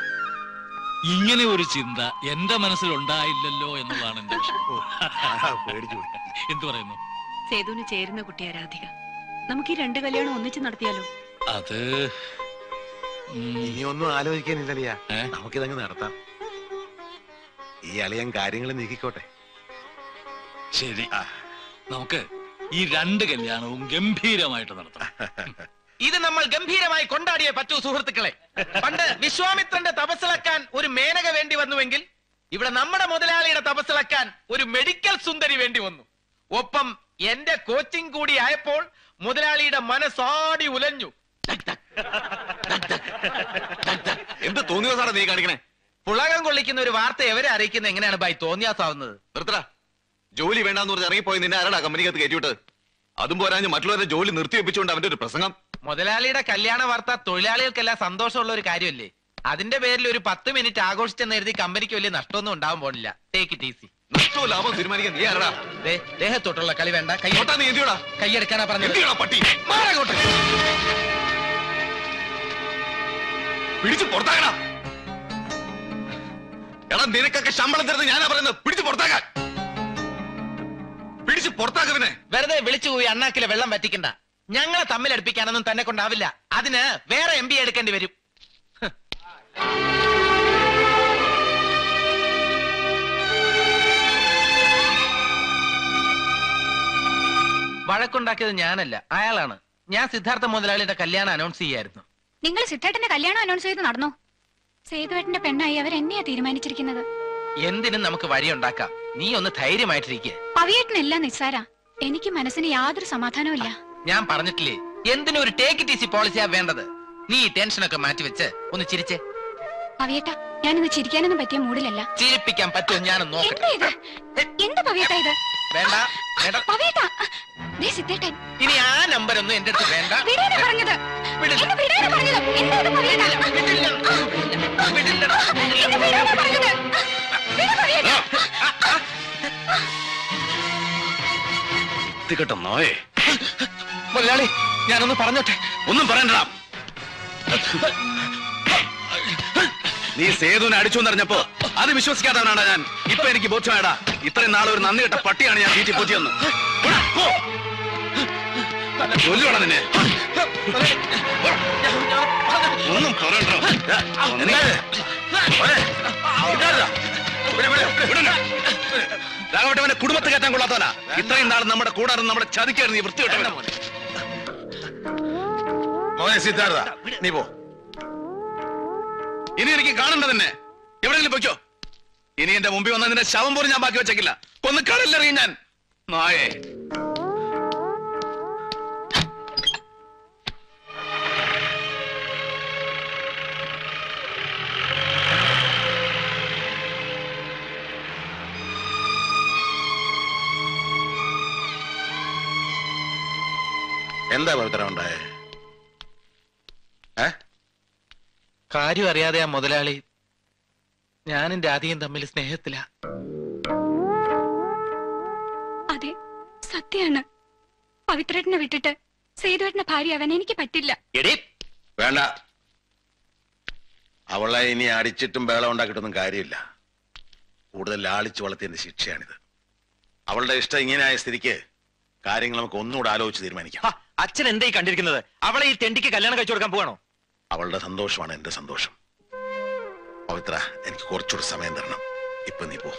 ഇങ്ങനെ ഒരു ചിന്ത എന്റെ മനസ്സിൽ ഉണ്ടായില്ലല്ലോ എന്നുള്ളതാണ് എന്റെ വിഷയം. എന്തു പറയുന്നു? സേതുവിന് ചേരുന്ന കുട്ടിയാ രാധിക. നമുക്ക് ഈ രണ്ട് കല്യാണം ഒന്നിച്ച് നടത്തിയാലോ? അത് ഇനി ഒന്നും ആലോചിക്കാനില്ലല്ലയാ നമുക്കിതങ്ങ് നടത്താം. ഈ അളിയൻ കാര്യങ്ങൾ നീക്കിക്കോട്ടെ. ശരി നമുക്ക് ഈ രണ്ട് കല്യാണവും ഗംഭീരമായിട്ട് നടത്താം. ഇത് നമ്മൾ ഗംഭീരമായി കൊണ്ടാടിയേ പറ്റൂ സുഹൃത്തുക്കളെ. പണ്ട് വിശ്വാമിത്രന്റെ തപസ്സിളക്കാൻ ഒരു മേനക വേണ്ടി വന്നുവെങ്കിൽ ഇവിടെ നമ്മുടെ മുതലാളിയുടെ തപസ്സിളക്കാൻ ഒരു മെഡിക്കൽ സുന്ദരി വേണ്ടി വന്നു. ഒപ്പം എന്റെ കോച്ചിങ് കൂടി ആയപ്പോൾ മുതലാളിയുടെ മനസ്സാടി ഉലഞ്ഞു. എന്ത് തോന്നിയോ സാറേ നീ കാണിക്കണേ? പുളകം കൊള്ളിക്കുന്ന ഒരു വാർത്ത എവരെ അറിയിക്കുന്ന എങ്ങനെയാണ് ബൈ തോന്നിയാസാവുന്നത്? നിർത്തടാ. ജോലി വേണ്ടാന്ന് പറഞ്ഞ് ഇറങ്ങിപ്പോയി നിന്നെ ആരാടാ കമ്പനിക്കകത്ത് കയറ്റിവിട്ട്? അതും പോരാഞ്ഞ് മറ്റുള്ളവരെ ജോലി നിർത്തി വെപ്പിച്ചുകൊണ്ട് അവന്റെ ഒരു പ്രസംഗം. മുതലാളിയുടെ കല്യാണ വാർത്ത തൊഴിലാളികൾക്കെല്ലാം സന്തോഷമുള്ള ഒരു കാര്യമല്ലേ? അതിന്റെ പേരിൽ ഒരു പത്ത് മിനിറ്റ് ആഘോഷിച്ചെന്ന് എഴുതി കമ്പനിക്ക് വലിയ നഷ്ടമൊന്നും ഉണ്ടാവാൻ പോണില്ല ടേക്ക് ഇറ്റ് ഈസി നഷ്ടവും ലാഭം തീരുമാനിക്കാൻ നീ ആരടാ? ദേഹത്തോട്ടുള്ള കളി വേണ്ട. കൈ നീ എന്തിയോടാ? കൈയെടുക്കാനാ പറഞ്ഞത്. എന്തിയോടാ പട്ടി? മാറങ്ങോട്ട് പിടിച്ചു പുറത്താക്കടാ. എടാ നിനക്കൊക്കെ ശമ്പളം തരുന്നത് ഞാനാ പറയുന്നത്. പിടിച്ചു പുറത്താക്കാൻ. പിടിച്ചു പുറത്താക്കവനെ വെറുതെ വിളിച്ചു പോയി അണ്ണാക്കിലെ വെള്ളം വറ്റിക്കണ്ട. ഞങ്ങളെ തമ്മിലടുപ്പിക്കാനൊന്നും തന്നെ കൊണ്ടാവില്ല. അതിന് വേറെ എം ബി എടുക്കേണ്ടി വരും. വഴക്കുണ്ടാക്കിയത് ഞാനല്ല അയാളാണ്. ഞാൻ സിദ്ധാർത്ഥ മുതലാളിയുടെ കല്യാണം അനൗൺസ് ചെയ്യായിരുന്നു. നിങ്ങൾ സിദ്ധാർത്ഥന്റെ കല്യാണം അനൗൺസ് ചെയ്ത് നടന്നോ? സേതുവേട്ടന്റെ പെണ്ണായി അവർ എന്നെയാ തീരുമാനിച്ചിരിക്കുന്നത്? എന്തിനും നമുക്ക് വഴിയുണ്ടാക്കാം. നീ ഒന്ന് ധൈര്യമായിട്ടിരിക്കുക പവിയേട്ടനല്ല നിസ്സാര. എനിക്ക് മനസ്സിന് യാതൊരു സമാധാനവും ഇല്ല ഞാൻ പറഞ്ഞിട്ടില്ലേ എന്തിനും ഒരു ടേക്ക് ഇറ്റ് ഈസി പോളിസിയാ വേണ്ടത്? നീ ഈ ടെൻഷനൊക്കെ മാറ്റി വെച്ച് ഒന്ന് ചിരിച്ചേ. പവിയേട്ട ഞാനിന്ന് ചിരിക്കാനൊന്നും പറ്റിയ മൂഡിലല്ല. ചിരിപ്പിക്കാൻ പറ്റുമോ ഞാനൊന്ന് നോക്കട്ടെ. എന്താ ഇത്? എന്താ പവിയേട്ട ഇത്? വേണ്ട വേണ്ട. പവിയേട്ട ദേ സിദ്ധേട്ടൻ. ഇനി ആ നമ്പർ ഒന്നും എന്റെ അടുത്ത് വേണ്ട. വിടാനാ പറഞ്ഞത്. എന്നെ വിടാനാ പറഞ്ഞത്. എന്താ ഇത് പവിയേട്ട? എന്നെ വിടാനാ പറഞ്ഞത്. വിട് പവിയേട്ട. കേട്ടോ നോയേ. മുതലാളി ഞാനൊന്ന് പറഞ്ഞോട്ടെ. ഒന്നും പറയണ്ടടാ. നീ സേതുവിനെ അടിച്ചു എന്നറിഞ്ഞപ്പോ അത് വിശ്വസിക്കാത്തവനാണ് ഞാൻ. ഇപ്പൊ എനിക്ക് ബോധ്യമായടാ ഇത്രയും നാളെ ഒരു നന്ദി കെട്ട പട്ടിയാണ് ഞാൻ വീട്ടിൽ പൊതിയെന്ന്. കൊല്ലുവാടാ നിന്നെ. ഒന്നും പറയണ്ടോ. രാഘവട്ടവന്റെ കുടുംബത്തെ കയറ്റാൻ കൊള്ളാത്തവനാ. ഇത്രയും നാൾ നമ്മുടെ കൂടാതെ നമ്മുടെ ചതിക്കായിരുന്നു ഈ വൃത്തിയോട്ടവനെ മോനെ സിദ്ധാർത്ഥ നീ പോ. ഇനി എനിക്ക് കാണണ്ട തന്നെ എവിടെയെങ്കിലും പൊയ്ക്കോ. ഇനി എന്റെ മുമ്പിൽ വന്ന നിന്റെ ശവം പോലും ഞാൻ ബാക്കി വെച്ചേക്കില്ല. കൊന്ന് കടലിലെറിയും ഞാൻ. നായേ. എന്താ പവിത്ര ഉണ്ടായേ കാര്യം അറിയാതെ ആ മുതലാളി ഞാനും രാധിയും തമ്മിൽ സ്നേഹത്തിലാ. അതെ സത്യാണ്. പവിത്രേട്ടനെ വിട്ടിട്ട് സേതുവേട്ടന്റെ അവൻ എനിക്ക് പറ്റില്ല. എടി വേണ്ട. അവളെ ഇനി അടിച്ചിട്ടും ബേളം ഉണ്ടാക്കിയിട്ടൊന്നും കാര്യമില്ല. കൂടുതൽ ലാളിച്ചു വളർത്തിയതിന്റെ ശിക്ഷയാണിത്. അവളുടെ ഇഷ്ടം ഇങ്ങനെയായ സ്ഥിതിക്ക് കാര്യങ്ങൾ നമുക്ക് ഒന്നുകൂടെ ആലോചിച്ച് തീരുമാനിക്കാം. അച്ഛൻ എന്തായി കണ്ടിരിക്കുന്നത്? അവളെ ഈ തെണ്ടിക്ക് കല്യാണം കഴിച്ചു കൊടുക്കാൻ പോവാണോ? അവളുടെ സന്തോഷമാണ് എന്റെ സന്തോഷം. പവിത്ര എനിക്ക് കുറച്ചുകൂടി സമയം തരണം. ഇപ്പൊ നീ പോ.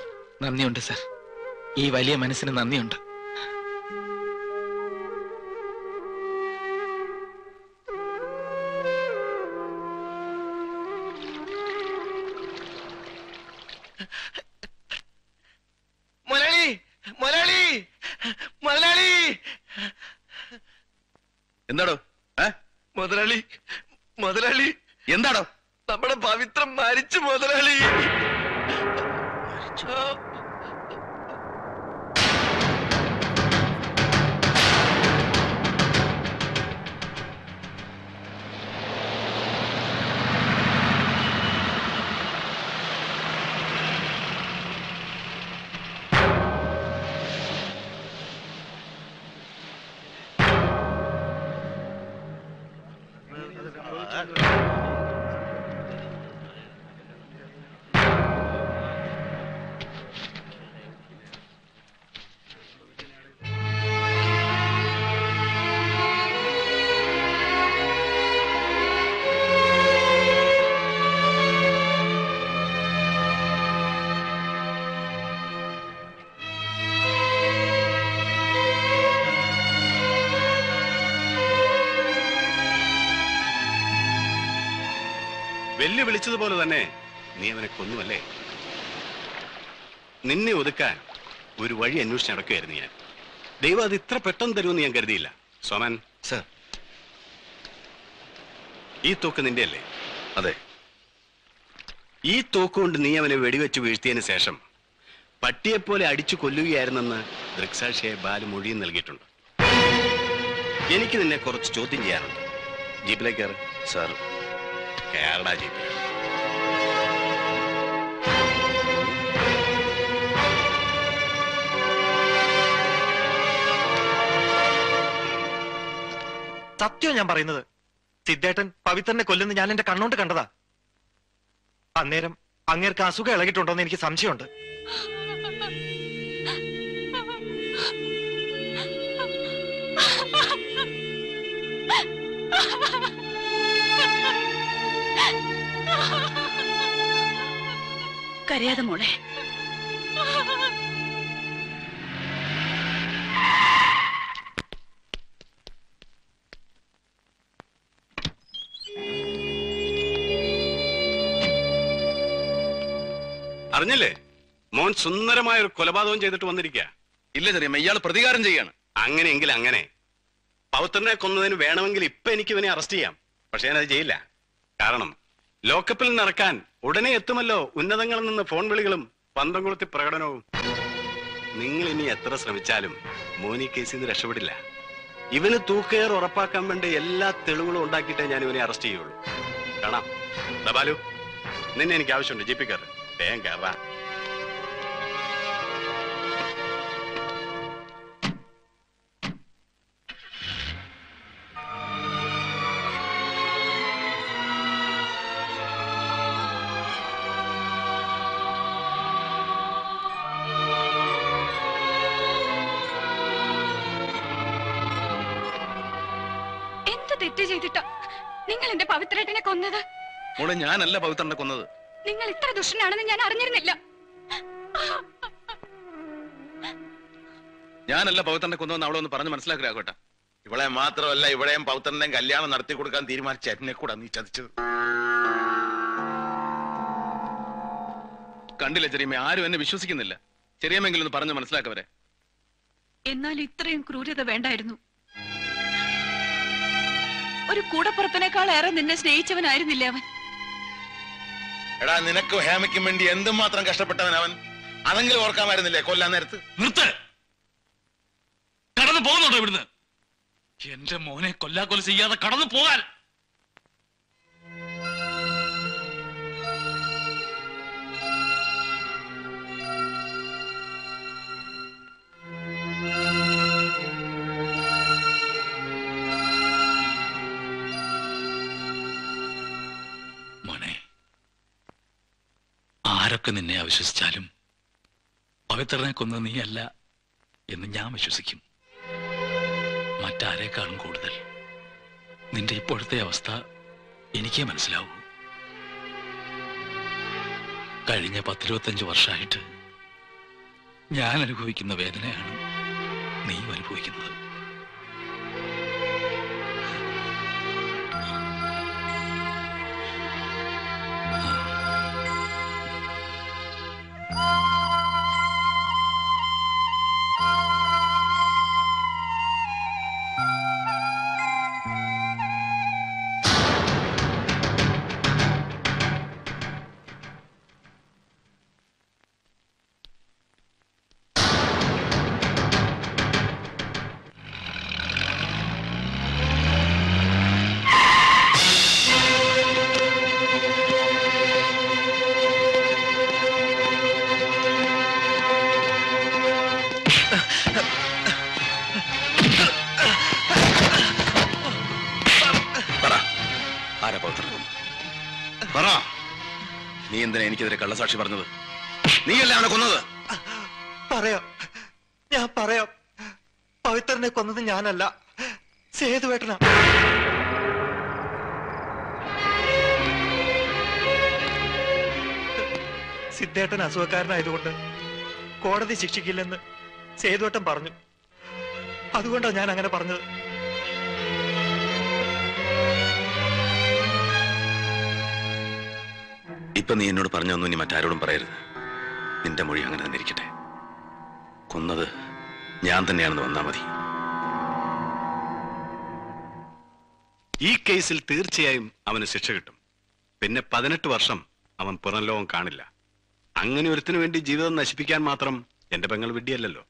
നന്ദിയുണ്ട് സർ. ഈ വലിയ മനസ്സിന് നന്ദിയുണ്ട്. മുതലാളി. എന്താടോ? ഏ? മുതലാളി മുതലാളി. എന്താടോ? നമ്മുടെ പവിത്രം മരിച്ചു മുതലാളി. വെല്ലു വിളിച്ചതുപോലെ തന്നെ. നീ അവനെ കൊന്നുവല്ലേ? നിന്നെ ഒതുക്കാൻ ഒരു വഴി അന്വേഷിച്ച് നടക്കുകയായിരുന്നു ഞാൻ. ദൈവം അത് ഇത്ര പെട്ടെന്ന് തരുമെന്ന് ഞാൻ കരുതിയില്ല. സോമൻ. സർ. ഈ തോക്ക് നിന്റെ അല്ലേ അതെ. ഈ തോക്ക് കൊണ്ട് നീ അവനെ വെടിവെച്ച് വീഴ്ത്തിയതിന് ശേഷം പട്ടിയെപ്പോലെ അടിച്ചു കൊല്ലുകയായിരുന്നെന്ന് ദൃക്സാക്ഷിയെ ബാലു മൊഴിയും നൽകിയിട്ടുണ്ട്. എനിക്ക് നിന്നെ കുറച്ച് ചോദ്യം ചെയ്യാനുണ്ട്. ജീപ്പിലേക്ക് സാർ കേരള ജീപ്പ് സത്യം ഞാൻ പറയുന്നത്. സിദ്ധേട്ടൻ പവിത്രനെ കൊല്ലുന്ന ഞാൻ എന്റെ കണ്ണോണ്ട് കണ്ടതാ. അന്നേരം അങ്ങേർക്ക് അസുഖം ഇളകിയിട്ടുണ്ടോന്ന് എനിക്ക് സംശയമുണ്ട്. കരയാതെ മോളെ. അറിഞ്ഞല്ലേ? മോൻ സുന്ദരമായ ഒരു കൊലപാതകം ചെയ്തിട്ട് വന്നിരിക്കുക ഇല്ല ചെറിയ ഇയാൾ പ്രതികാരം ചെയ്യാണ്. അങ്ങനെയെങ്കിൽ അങ്ങനെ. പൗത്രനെ കൊന്നതിന് വേണമെങ്കിൽ ഇപ്പൊ എനിക്ക് ഇവനെ അറസ്റ്റ് ചെയ്യാം. പക്ഷെ ഞാനത് ചെയ്യില്ല. കാരണം ലോക്കപ്പിൽ നടക്കാൻ ഉടനെ എത്തുമല്ലോ ഉന്നതങ്ങളിൽ നിന്ന് ഫോൺ വിളികളും പന്തം കൊളുത്തി പ്രകടനവും. നിങ്ങൾ ഇനി എത്ര ശ്രമിച്ചാലും മോനി കേസിൽ നിന്ന് രക്ഷപ്പെടില്ല. ഇവന് തൂക്കയർ ഉറപ്പാക്കാൻ വേണ്ടി എല്ലാ തെളിവുകളും ഉണ്ടാക്കിയിട്ടേ ഞാൻ ഇവനെ അറസ്റ്റ് ചെയ്യുള്ളൂ. കാണാം. ദാ ബാലു നിന്നെ എനിക്ക് ആവശ്യമുണ്ട്. ജീപ്പി കയറ് വേഗം കയറാ തെറ്റ് ചെയ്തിട്ട്? നിങ്ങൾ എന്റെ പവിത്രേട്ടനെ കൊന്നത്? മോളെ ഞാനല്ല പവിത്രനെ കൊന്നത്. നിങ്ങൾ ഇത്ര ദുഷ്ടനാണെന്ന് ഞാൻ അറിഞ്ഞിരുന്നില്ല. ഞാനല്ല പവിത്രനെ കൊന്നതെന്ന് അവളെ ഒന്ന് പറഞ്ഞ് കേട്ടോ. ഇവളെ മാത്രമല്ല ഇവളെയും പൗത്രനെയും കല്യാണം നടത്തി കൊടുക്കാൻ തീരുമാനിച്ച എന്നെ കൂടെ നീ ചതിച്ചത്. കണ്ടില്ല ചെറിയമ്മ ആരും എന്നെ വിശ്വസിക്കുന്നില്ല. ചെറിയമ്മെങ്കിലും ഒന്ന് പറഞ്ഞ് മനസ്സിലാക്കവരെ എന്നാൽ ഇത്രയും ക്രൂരത വേണ്ടായിരുന്നു. ഒരു കൂടപ്പുറപ്പിനേക്കാൾ ഏറെ നിന്നെ സ്നേഹിച്ചവനായിരുന്നില്ല അവൻ? എടാ നിനക്കും ഹേമയ്ക്കും വേണ്ടി എന്തും മാത്രം കഷ്ടപ്പെട്ടവൻ അവൻ? അതെങ്കിലും ഓർക്കാമായിരുന്നില്ലേ കൊല്ലാൻ നേരത്ത്? നിർത്ത്. കടന്നു പോകുന്നുണ്ടോ ഇവിടുന്ന്? എന്റെ മോനെ കൊല്ലാക്കൊല ചെയ്യാതെ കടന്നു പോകാൻ. ആരൊക്കെ നിന്നെ അവിശ്വസിച്ചാലും പവിത്രനെ കൊന്ന നീയല്ല എന്ന് ഞാൻ വിശ്വസിക്കും. മറ്റാരേക്കാളും കൂടുതൽ നിന്റെ ഇപ്പോഴത്തെ അവസ്ഥ എനിക്കേ മനസ്സിലാവൂ. കഴിഞ്ഞ പത്തിരുപത്തഞ്ച് വർഷമായിട്ട് ഞാൻ അനുഭവിക്കുന്ന വേദനയാണ് നീ അനുഭവിക്കുന്നത്. സിദ്ധേട്ടൻ അസുഖക്കാരനായതുകൊണ്ട് കോടതി ശിക്ഷിക്കില്ലെന്ന് സേതുവട്ടം പറഞ്ഞു. അതുകൊണ്ടാണ് ഞാൻ അങ്ങനെ പറഞ്ഞത്. ഇപ്പൊ നീ എന്നോട് പറഞ്ഞൊന്നും ഇനി മറ്റാരോടും പറയരുത്. നിന്റെ മൊഴി അങ്ങനെ തന്നെ ഇരിക്കട്ടെ. കൊന്നത് ഞാൻ തന്നെയാണെന്ന് വന്നാൽ മതി. ഈ കേസിൽ തീർച്ചയായും അവന് ശിക്ഷ കിട്ടും. പിന്നെ പതിനെട്ട് വർഷം അവൻ പുറം ലോകം കാണില്ല. അങ്ങനെ ഒരുത്തിനു വേണ്ടി ജീവിതം നശിപ്പിക്കാൻ മാത്രം എന്റെ പെങ്ങൾ വിഡ്ഢിയല്ലല്ലോ.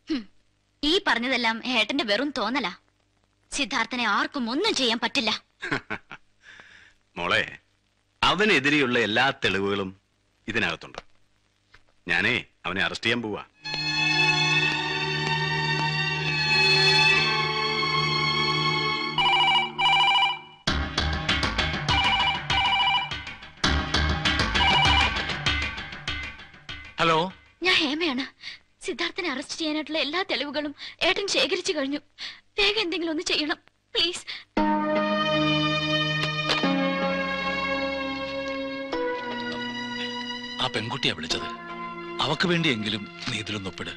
ഈ പറഞ്ഞതെല്ലാം ഏട്ടന്റെ വെറും തോന്നലാ. സിദ്ധാർത്ഥനെ ആർക്കും ഒന്നും ചെയ്യാൻ പറ്റില്ല. മോളെ അവനെതിരെയുള്ള എല്ലാ തെളിവുകളും ഇതിനകത്തുണ്ട്. ഞാനേ അവനെ അറസ്റ്റ് ചെയ്യാൻ പോവാ. ഹലോ. ഞാൻ ഹേമയാണ്. സിദ്ധാർത്ഥനെ അറസ്റ്റ് ചെയ്യാനായിട്ടുള്ള എല്ലാ തെളിവുകളും ഏട്ടൻ ശേഖരിച്ചു കഴിഞ്ഞു. വേഗം എന്തെങ്കിലും ഒന്ന് ചെയ്യണം. പ്ലീസ് ആ പെൺകുട്ടിയാ വിളിച്ചത്. അവക്ക് വേണ്ടിയെങ്കിലും നീ ഇതിലൊന്ന് ഒപ്പിട്.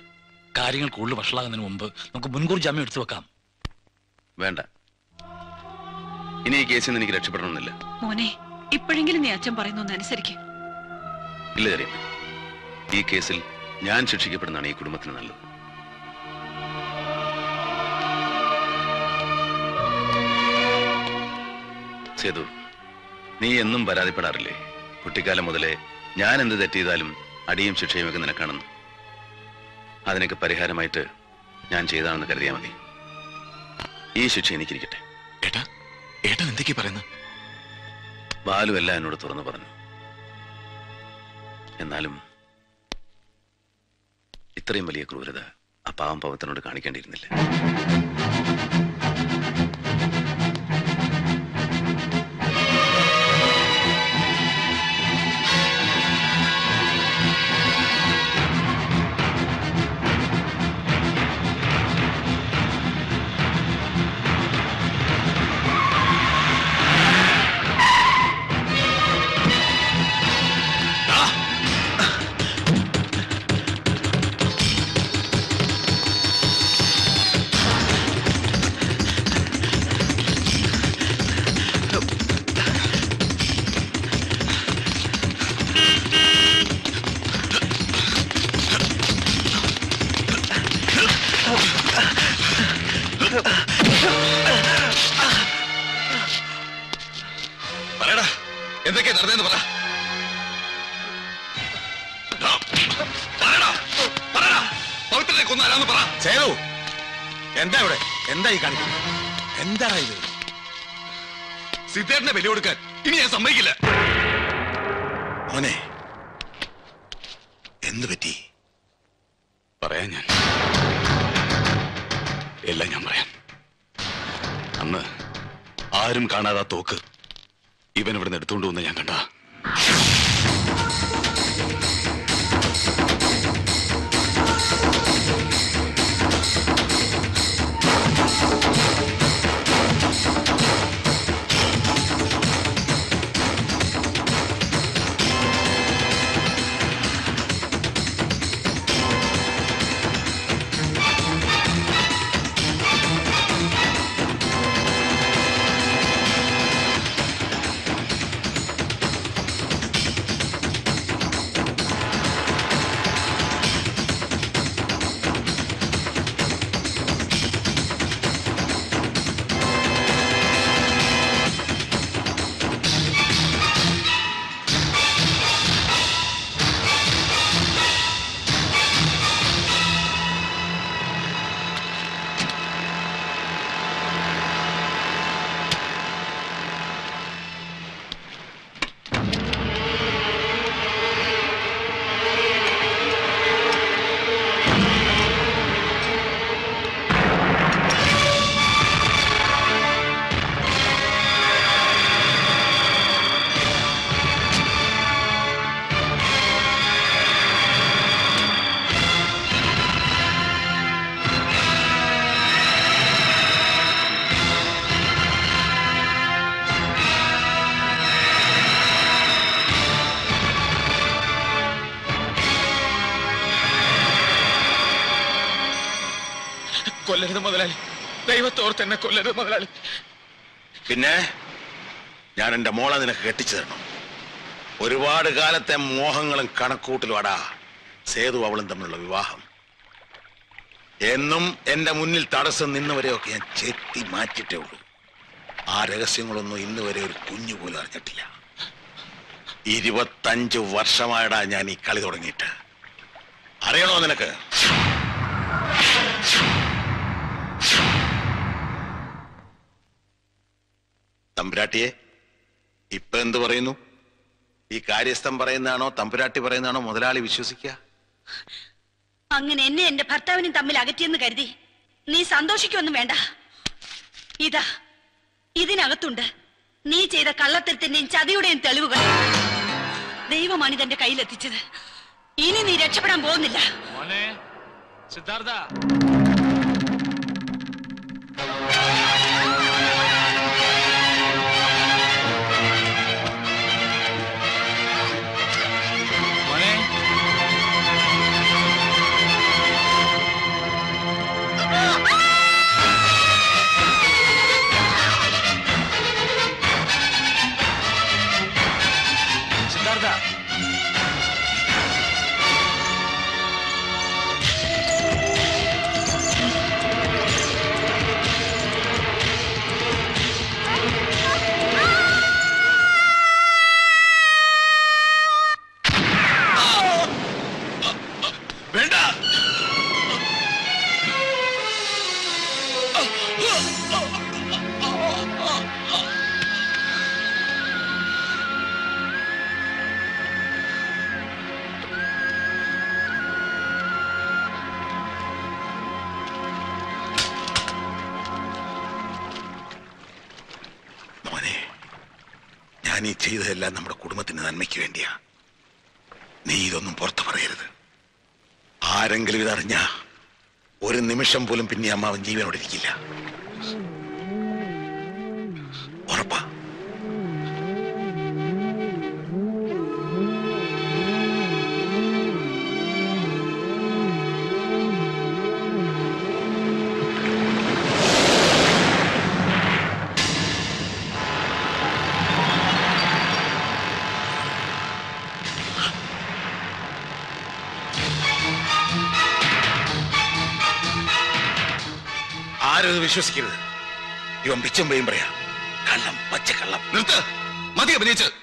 കാര്യങ്ങൾ കൂടുതൽ വഷളാകുന്നതിന് മുമ്പ് നമുക്ക് മുൻകൂർ ജാമ്യം എടുത്തു വെക്കാം. വേണ്ട. ഇനി ഈ കേസിൽ നിന്ന് എനിക്ക് രക്ഷപ്പെടണമെന്നില്ല. മോനെ ഇപ്പോഴെങ്കിലും നീ അച്ഛൻ പറയുന്നൊന്ന് അനുസരിക്കും. ഇല്ല ചെറിയ ഈ കേസിൽ ഞാൻ ശിക്ഷിക്കപ്പെടുന്നതാണ് ഈ കുടുംബത്തിന് നല്ലത്. സേതു നീ എന്നും പരാതിപ്പെടാറില്ലേ? കുട്ടിക്കാലം മുതലേ ഞാൻ എന്ത് തെറ്റെയ്താലും അടിയും ശിക്ഷയും ഒക്കെ നിനക്കാണെന്ന്. അതിനൊക്കെ പരിഹാരമായിട്ട് ഞാൻ ചെയ്താണെന്ന് കരുതിയാൽ മതി. ഈ ശിക്ഷ എനിക്കിരിക്കട്ടെ. ഏട്ടാ ഏട്ടൻ എന്തൊക്കെയാ പറയുന്നത്? ബാലു എല്ലാം എന്നോട് തുറന്നു പറഞ്ഞു. എന്നാലും ഇത്രയും വലിയ ക്രൂരത ആ പാവം പാവത്തിനോട് കാണിക്കേണ്ടിയിരുന്നില്ല. പറയാൻ ഞാൻ. എല്ലാം ഞാൻ പറയാം. അന്ന് ആരും കാണാതെ തോക്ക് ഇവൻ ഇവിടുന്ന് എടുത്തുകൊണ്ട് വന്ന് ഞാൻ കണ്ട. ദൈവത്തോർത്ത് എന്നെ കൊല്ലരുത് മുതലാളി. പിന്നെ ഞാൻ എന്റെ മോളെ നിനക്ക് കെട്ടിച്ചു തരണം. ഒരുപാട് കാലത്തെ മോഹങ്ങളും കണക്കൂട്ടിലും അടാ സേതു അവളും തമ്മിലുള്ള വിവാഹം. എന്നും എന്റെ മുന്നിൽ തടസ്സം നിന്നുവരെയൊക്കെ ഞാൻ ചെത്തി മാറ്റിട്ടേ ഉള്ളൂ. ആ രഹസ്യങ്ങളൊന്നും ഇന്ന് വരെ ഒരു കുഞ്ഞു പോലും അറിഞ്ഞിട്ടില്ല. ഇരുപത്തഞ്ച് വർഷമായടാ ഞാൻ ഈ കളി തുടങ്ങിയിട്ട്. അറിയണോ നിനക്ക്? തമ്പുരാട്ടിയെ ഇപ്പൊ എന്ത് പറയുന്നു? ഈ കാര്യസ്ഥം പറയുന്നതാണോ തമ്പുരാട്ടി പറയുന്നതാണോ മുതലാളി വിശ്വസിക്കുക അങ്ങനെ എന്നെ എന്റെ ഭർത്താവിനും തമ്മിൽ അകറ്റിയെന്ന് കരുതി നീ സന്തോഷിക്കൊന്നും വേണ്ട. ഇതാ ഇതിനകത്തുണ്ട് നീ ചെയ്ത കള്ളത്തരത്തിന്റെയും ചതിയുടെയും തെളിവുകൾ. ദൈവമാണ് ഇതെന്റെ കയ്യിലെത്തിച്ചത്. ഇനി നീ രക്ഷപ്പെടാൻ പോകുന്നില്ല. മോനെ സിദ്ധാർത്ഥ. നിമിഷം പോലും പിന്നെ അമ്മാവൻ ജീവനോടെ വിശ്വസിക്കരുത്. ഇവൻ പിച്ചും പേയും പറയാ. കള്ളം പച്ചക്കള്ളം നിർത്ത്. മതി അഭിനയിച്ച്.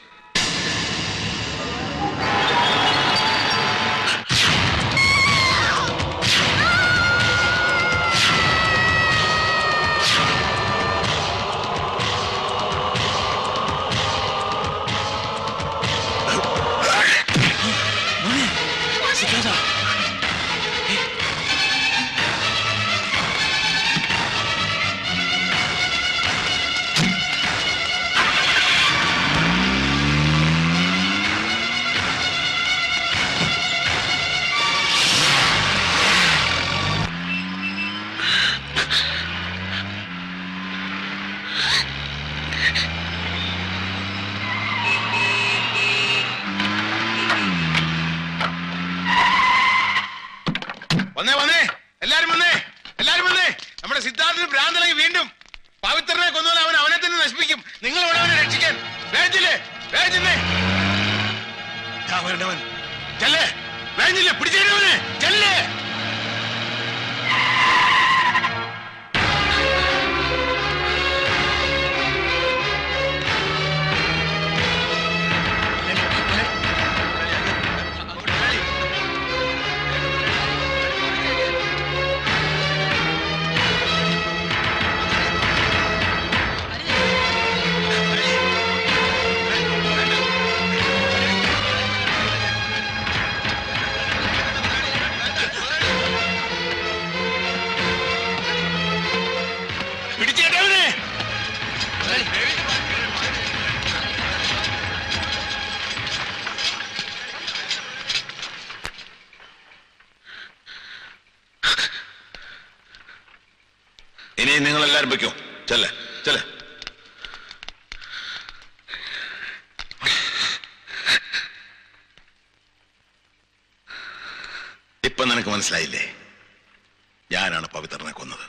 ഞാനാണ് പവിത്രനെ കൊന്നത്.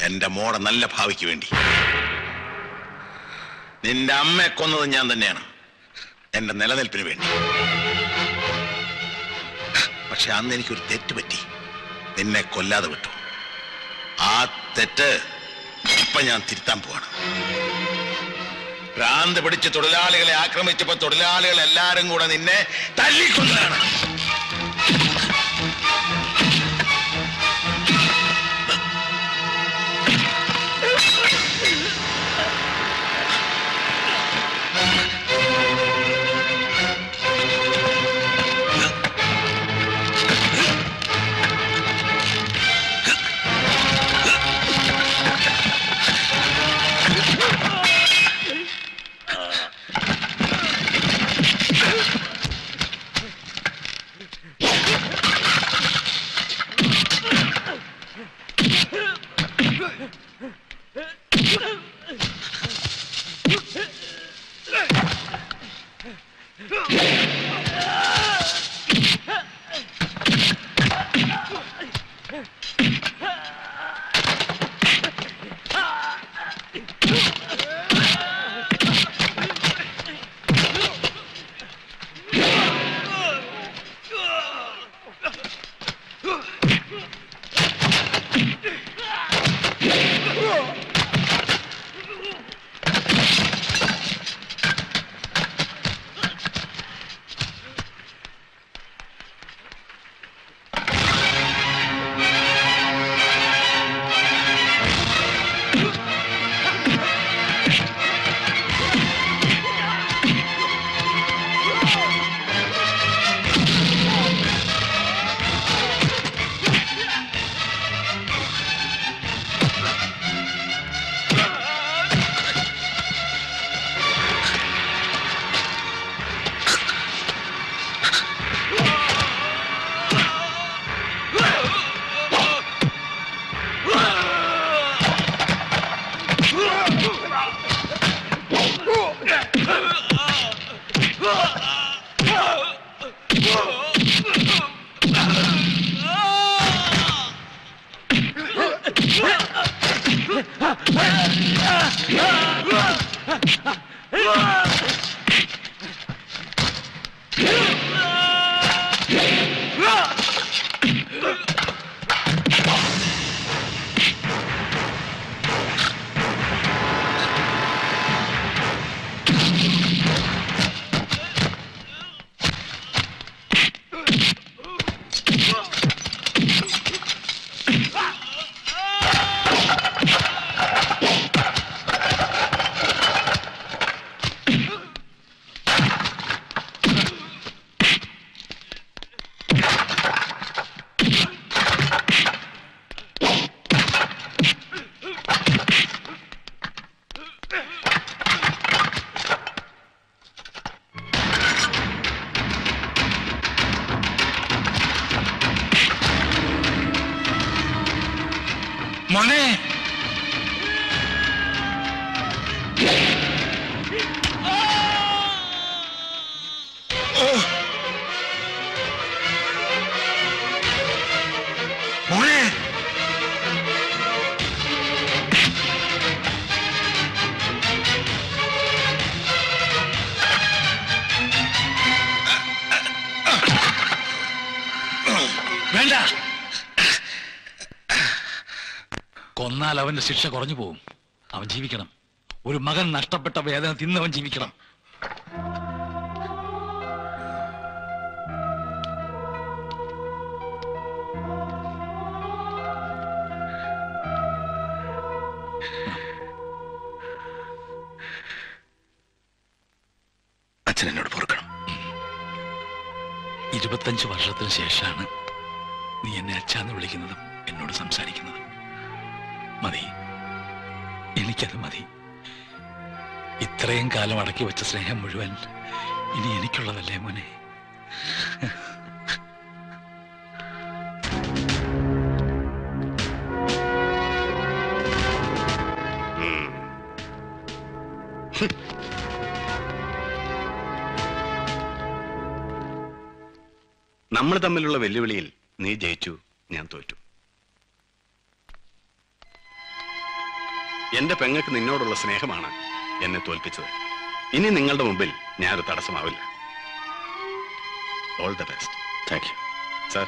എന്റെ മോടെ നല്ല ഭാവിക്ക് വേണ്ടി. നിന്റെ അമ്മയെ കൊന്നത് ഞാൻ തന്നെയാണ്. എന്റെ നിലനിൽപ്പിന് വേണ്ടി. പക്ഷെ അന്ന് എനിക്കൊരു തെറ്റ് പറ്റി. നിന്നെ കൊല്ലാതെ വിട്ടു. ആ തെറ്റ് ഇപ്പൊ ഞാൻ തിരുത്താൻ പോവാണ്. ഭ്രാന്ത് പിടിച്ച് തൊഴിലാളികളെ ആക്രമിച്ചപ്പോ തൊഴിലാളികൾ എല്ലാരും കൂടെ നിന്നെ തല്ലിക്കൊന്നതാണ്. മോനെ. കൊന്നാൽ അവന്റെ ശിക്ഷ കുറഞ്ഞു പോകും അവൻ ജീവിക്കണം. ഒരു മകൻ നഷ്ടപ്പെട്ട വേദന തിന്നവൻ ജീവിക്കണം. അച്ഛൻ എന്നോട് പൊറുക്കണം. ഇരുപത്തഞ്ച് വർഷത്തിന് ശേഷമാണ് നീ എന്നെ അച്ഛാന്ന് വിളിക്കുന്നതും എന്നോട് സംസാരിക്കുന്നതും. മതി. എനിക്കത് മതി. ഇത്രയും കാലം അടക്കി വെച്ച സ്നേഹം മുഴുവൻ ഇനി എനിക്കുള്ളതല്ലേ മോനെ? നമ്മൾ തമ്മിലുള്ള വെല്ലുവിളിയിൽ നീ ജയിച്ചു ഞാൻ തോറ്റു. എന്റെ പെങ്ങൾക്ക് നിന്നോടുള്ള സ്നേഹമാണ് എന്നെ തോൽപ്പിച്ചത്. ഇനി നിങ്ങളുടെ മുമ്പിൽ ഞാനൊരു തടസ്സമാവില്ല. All the best thank you sir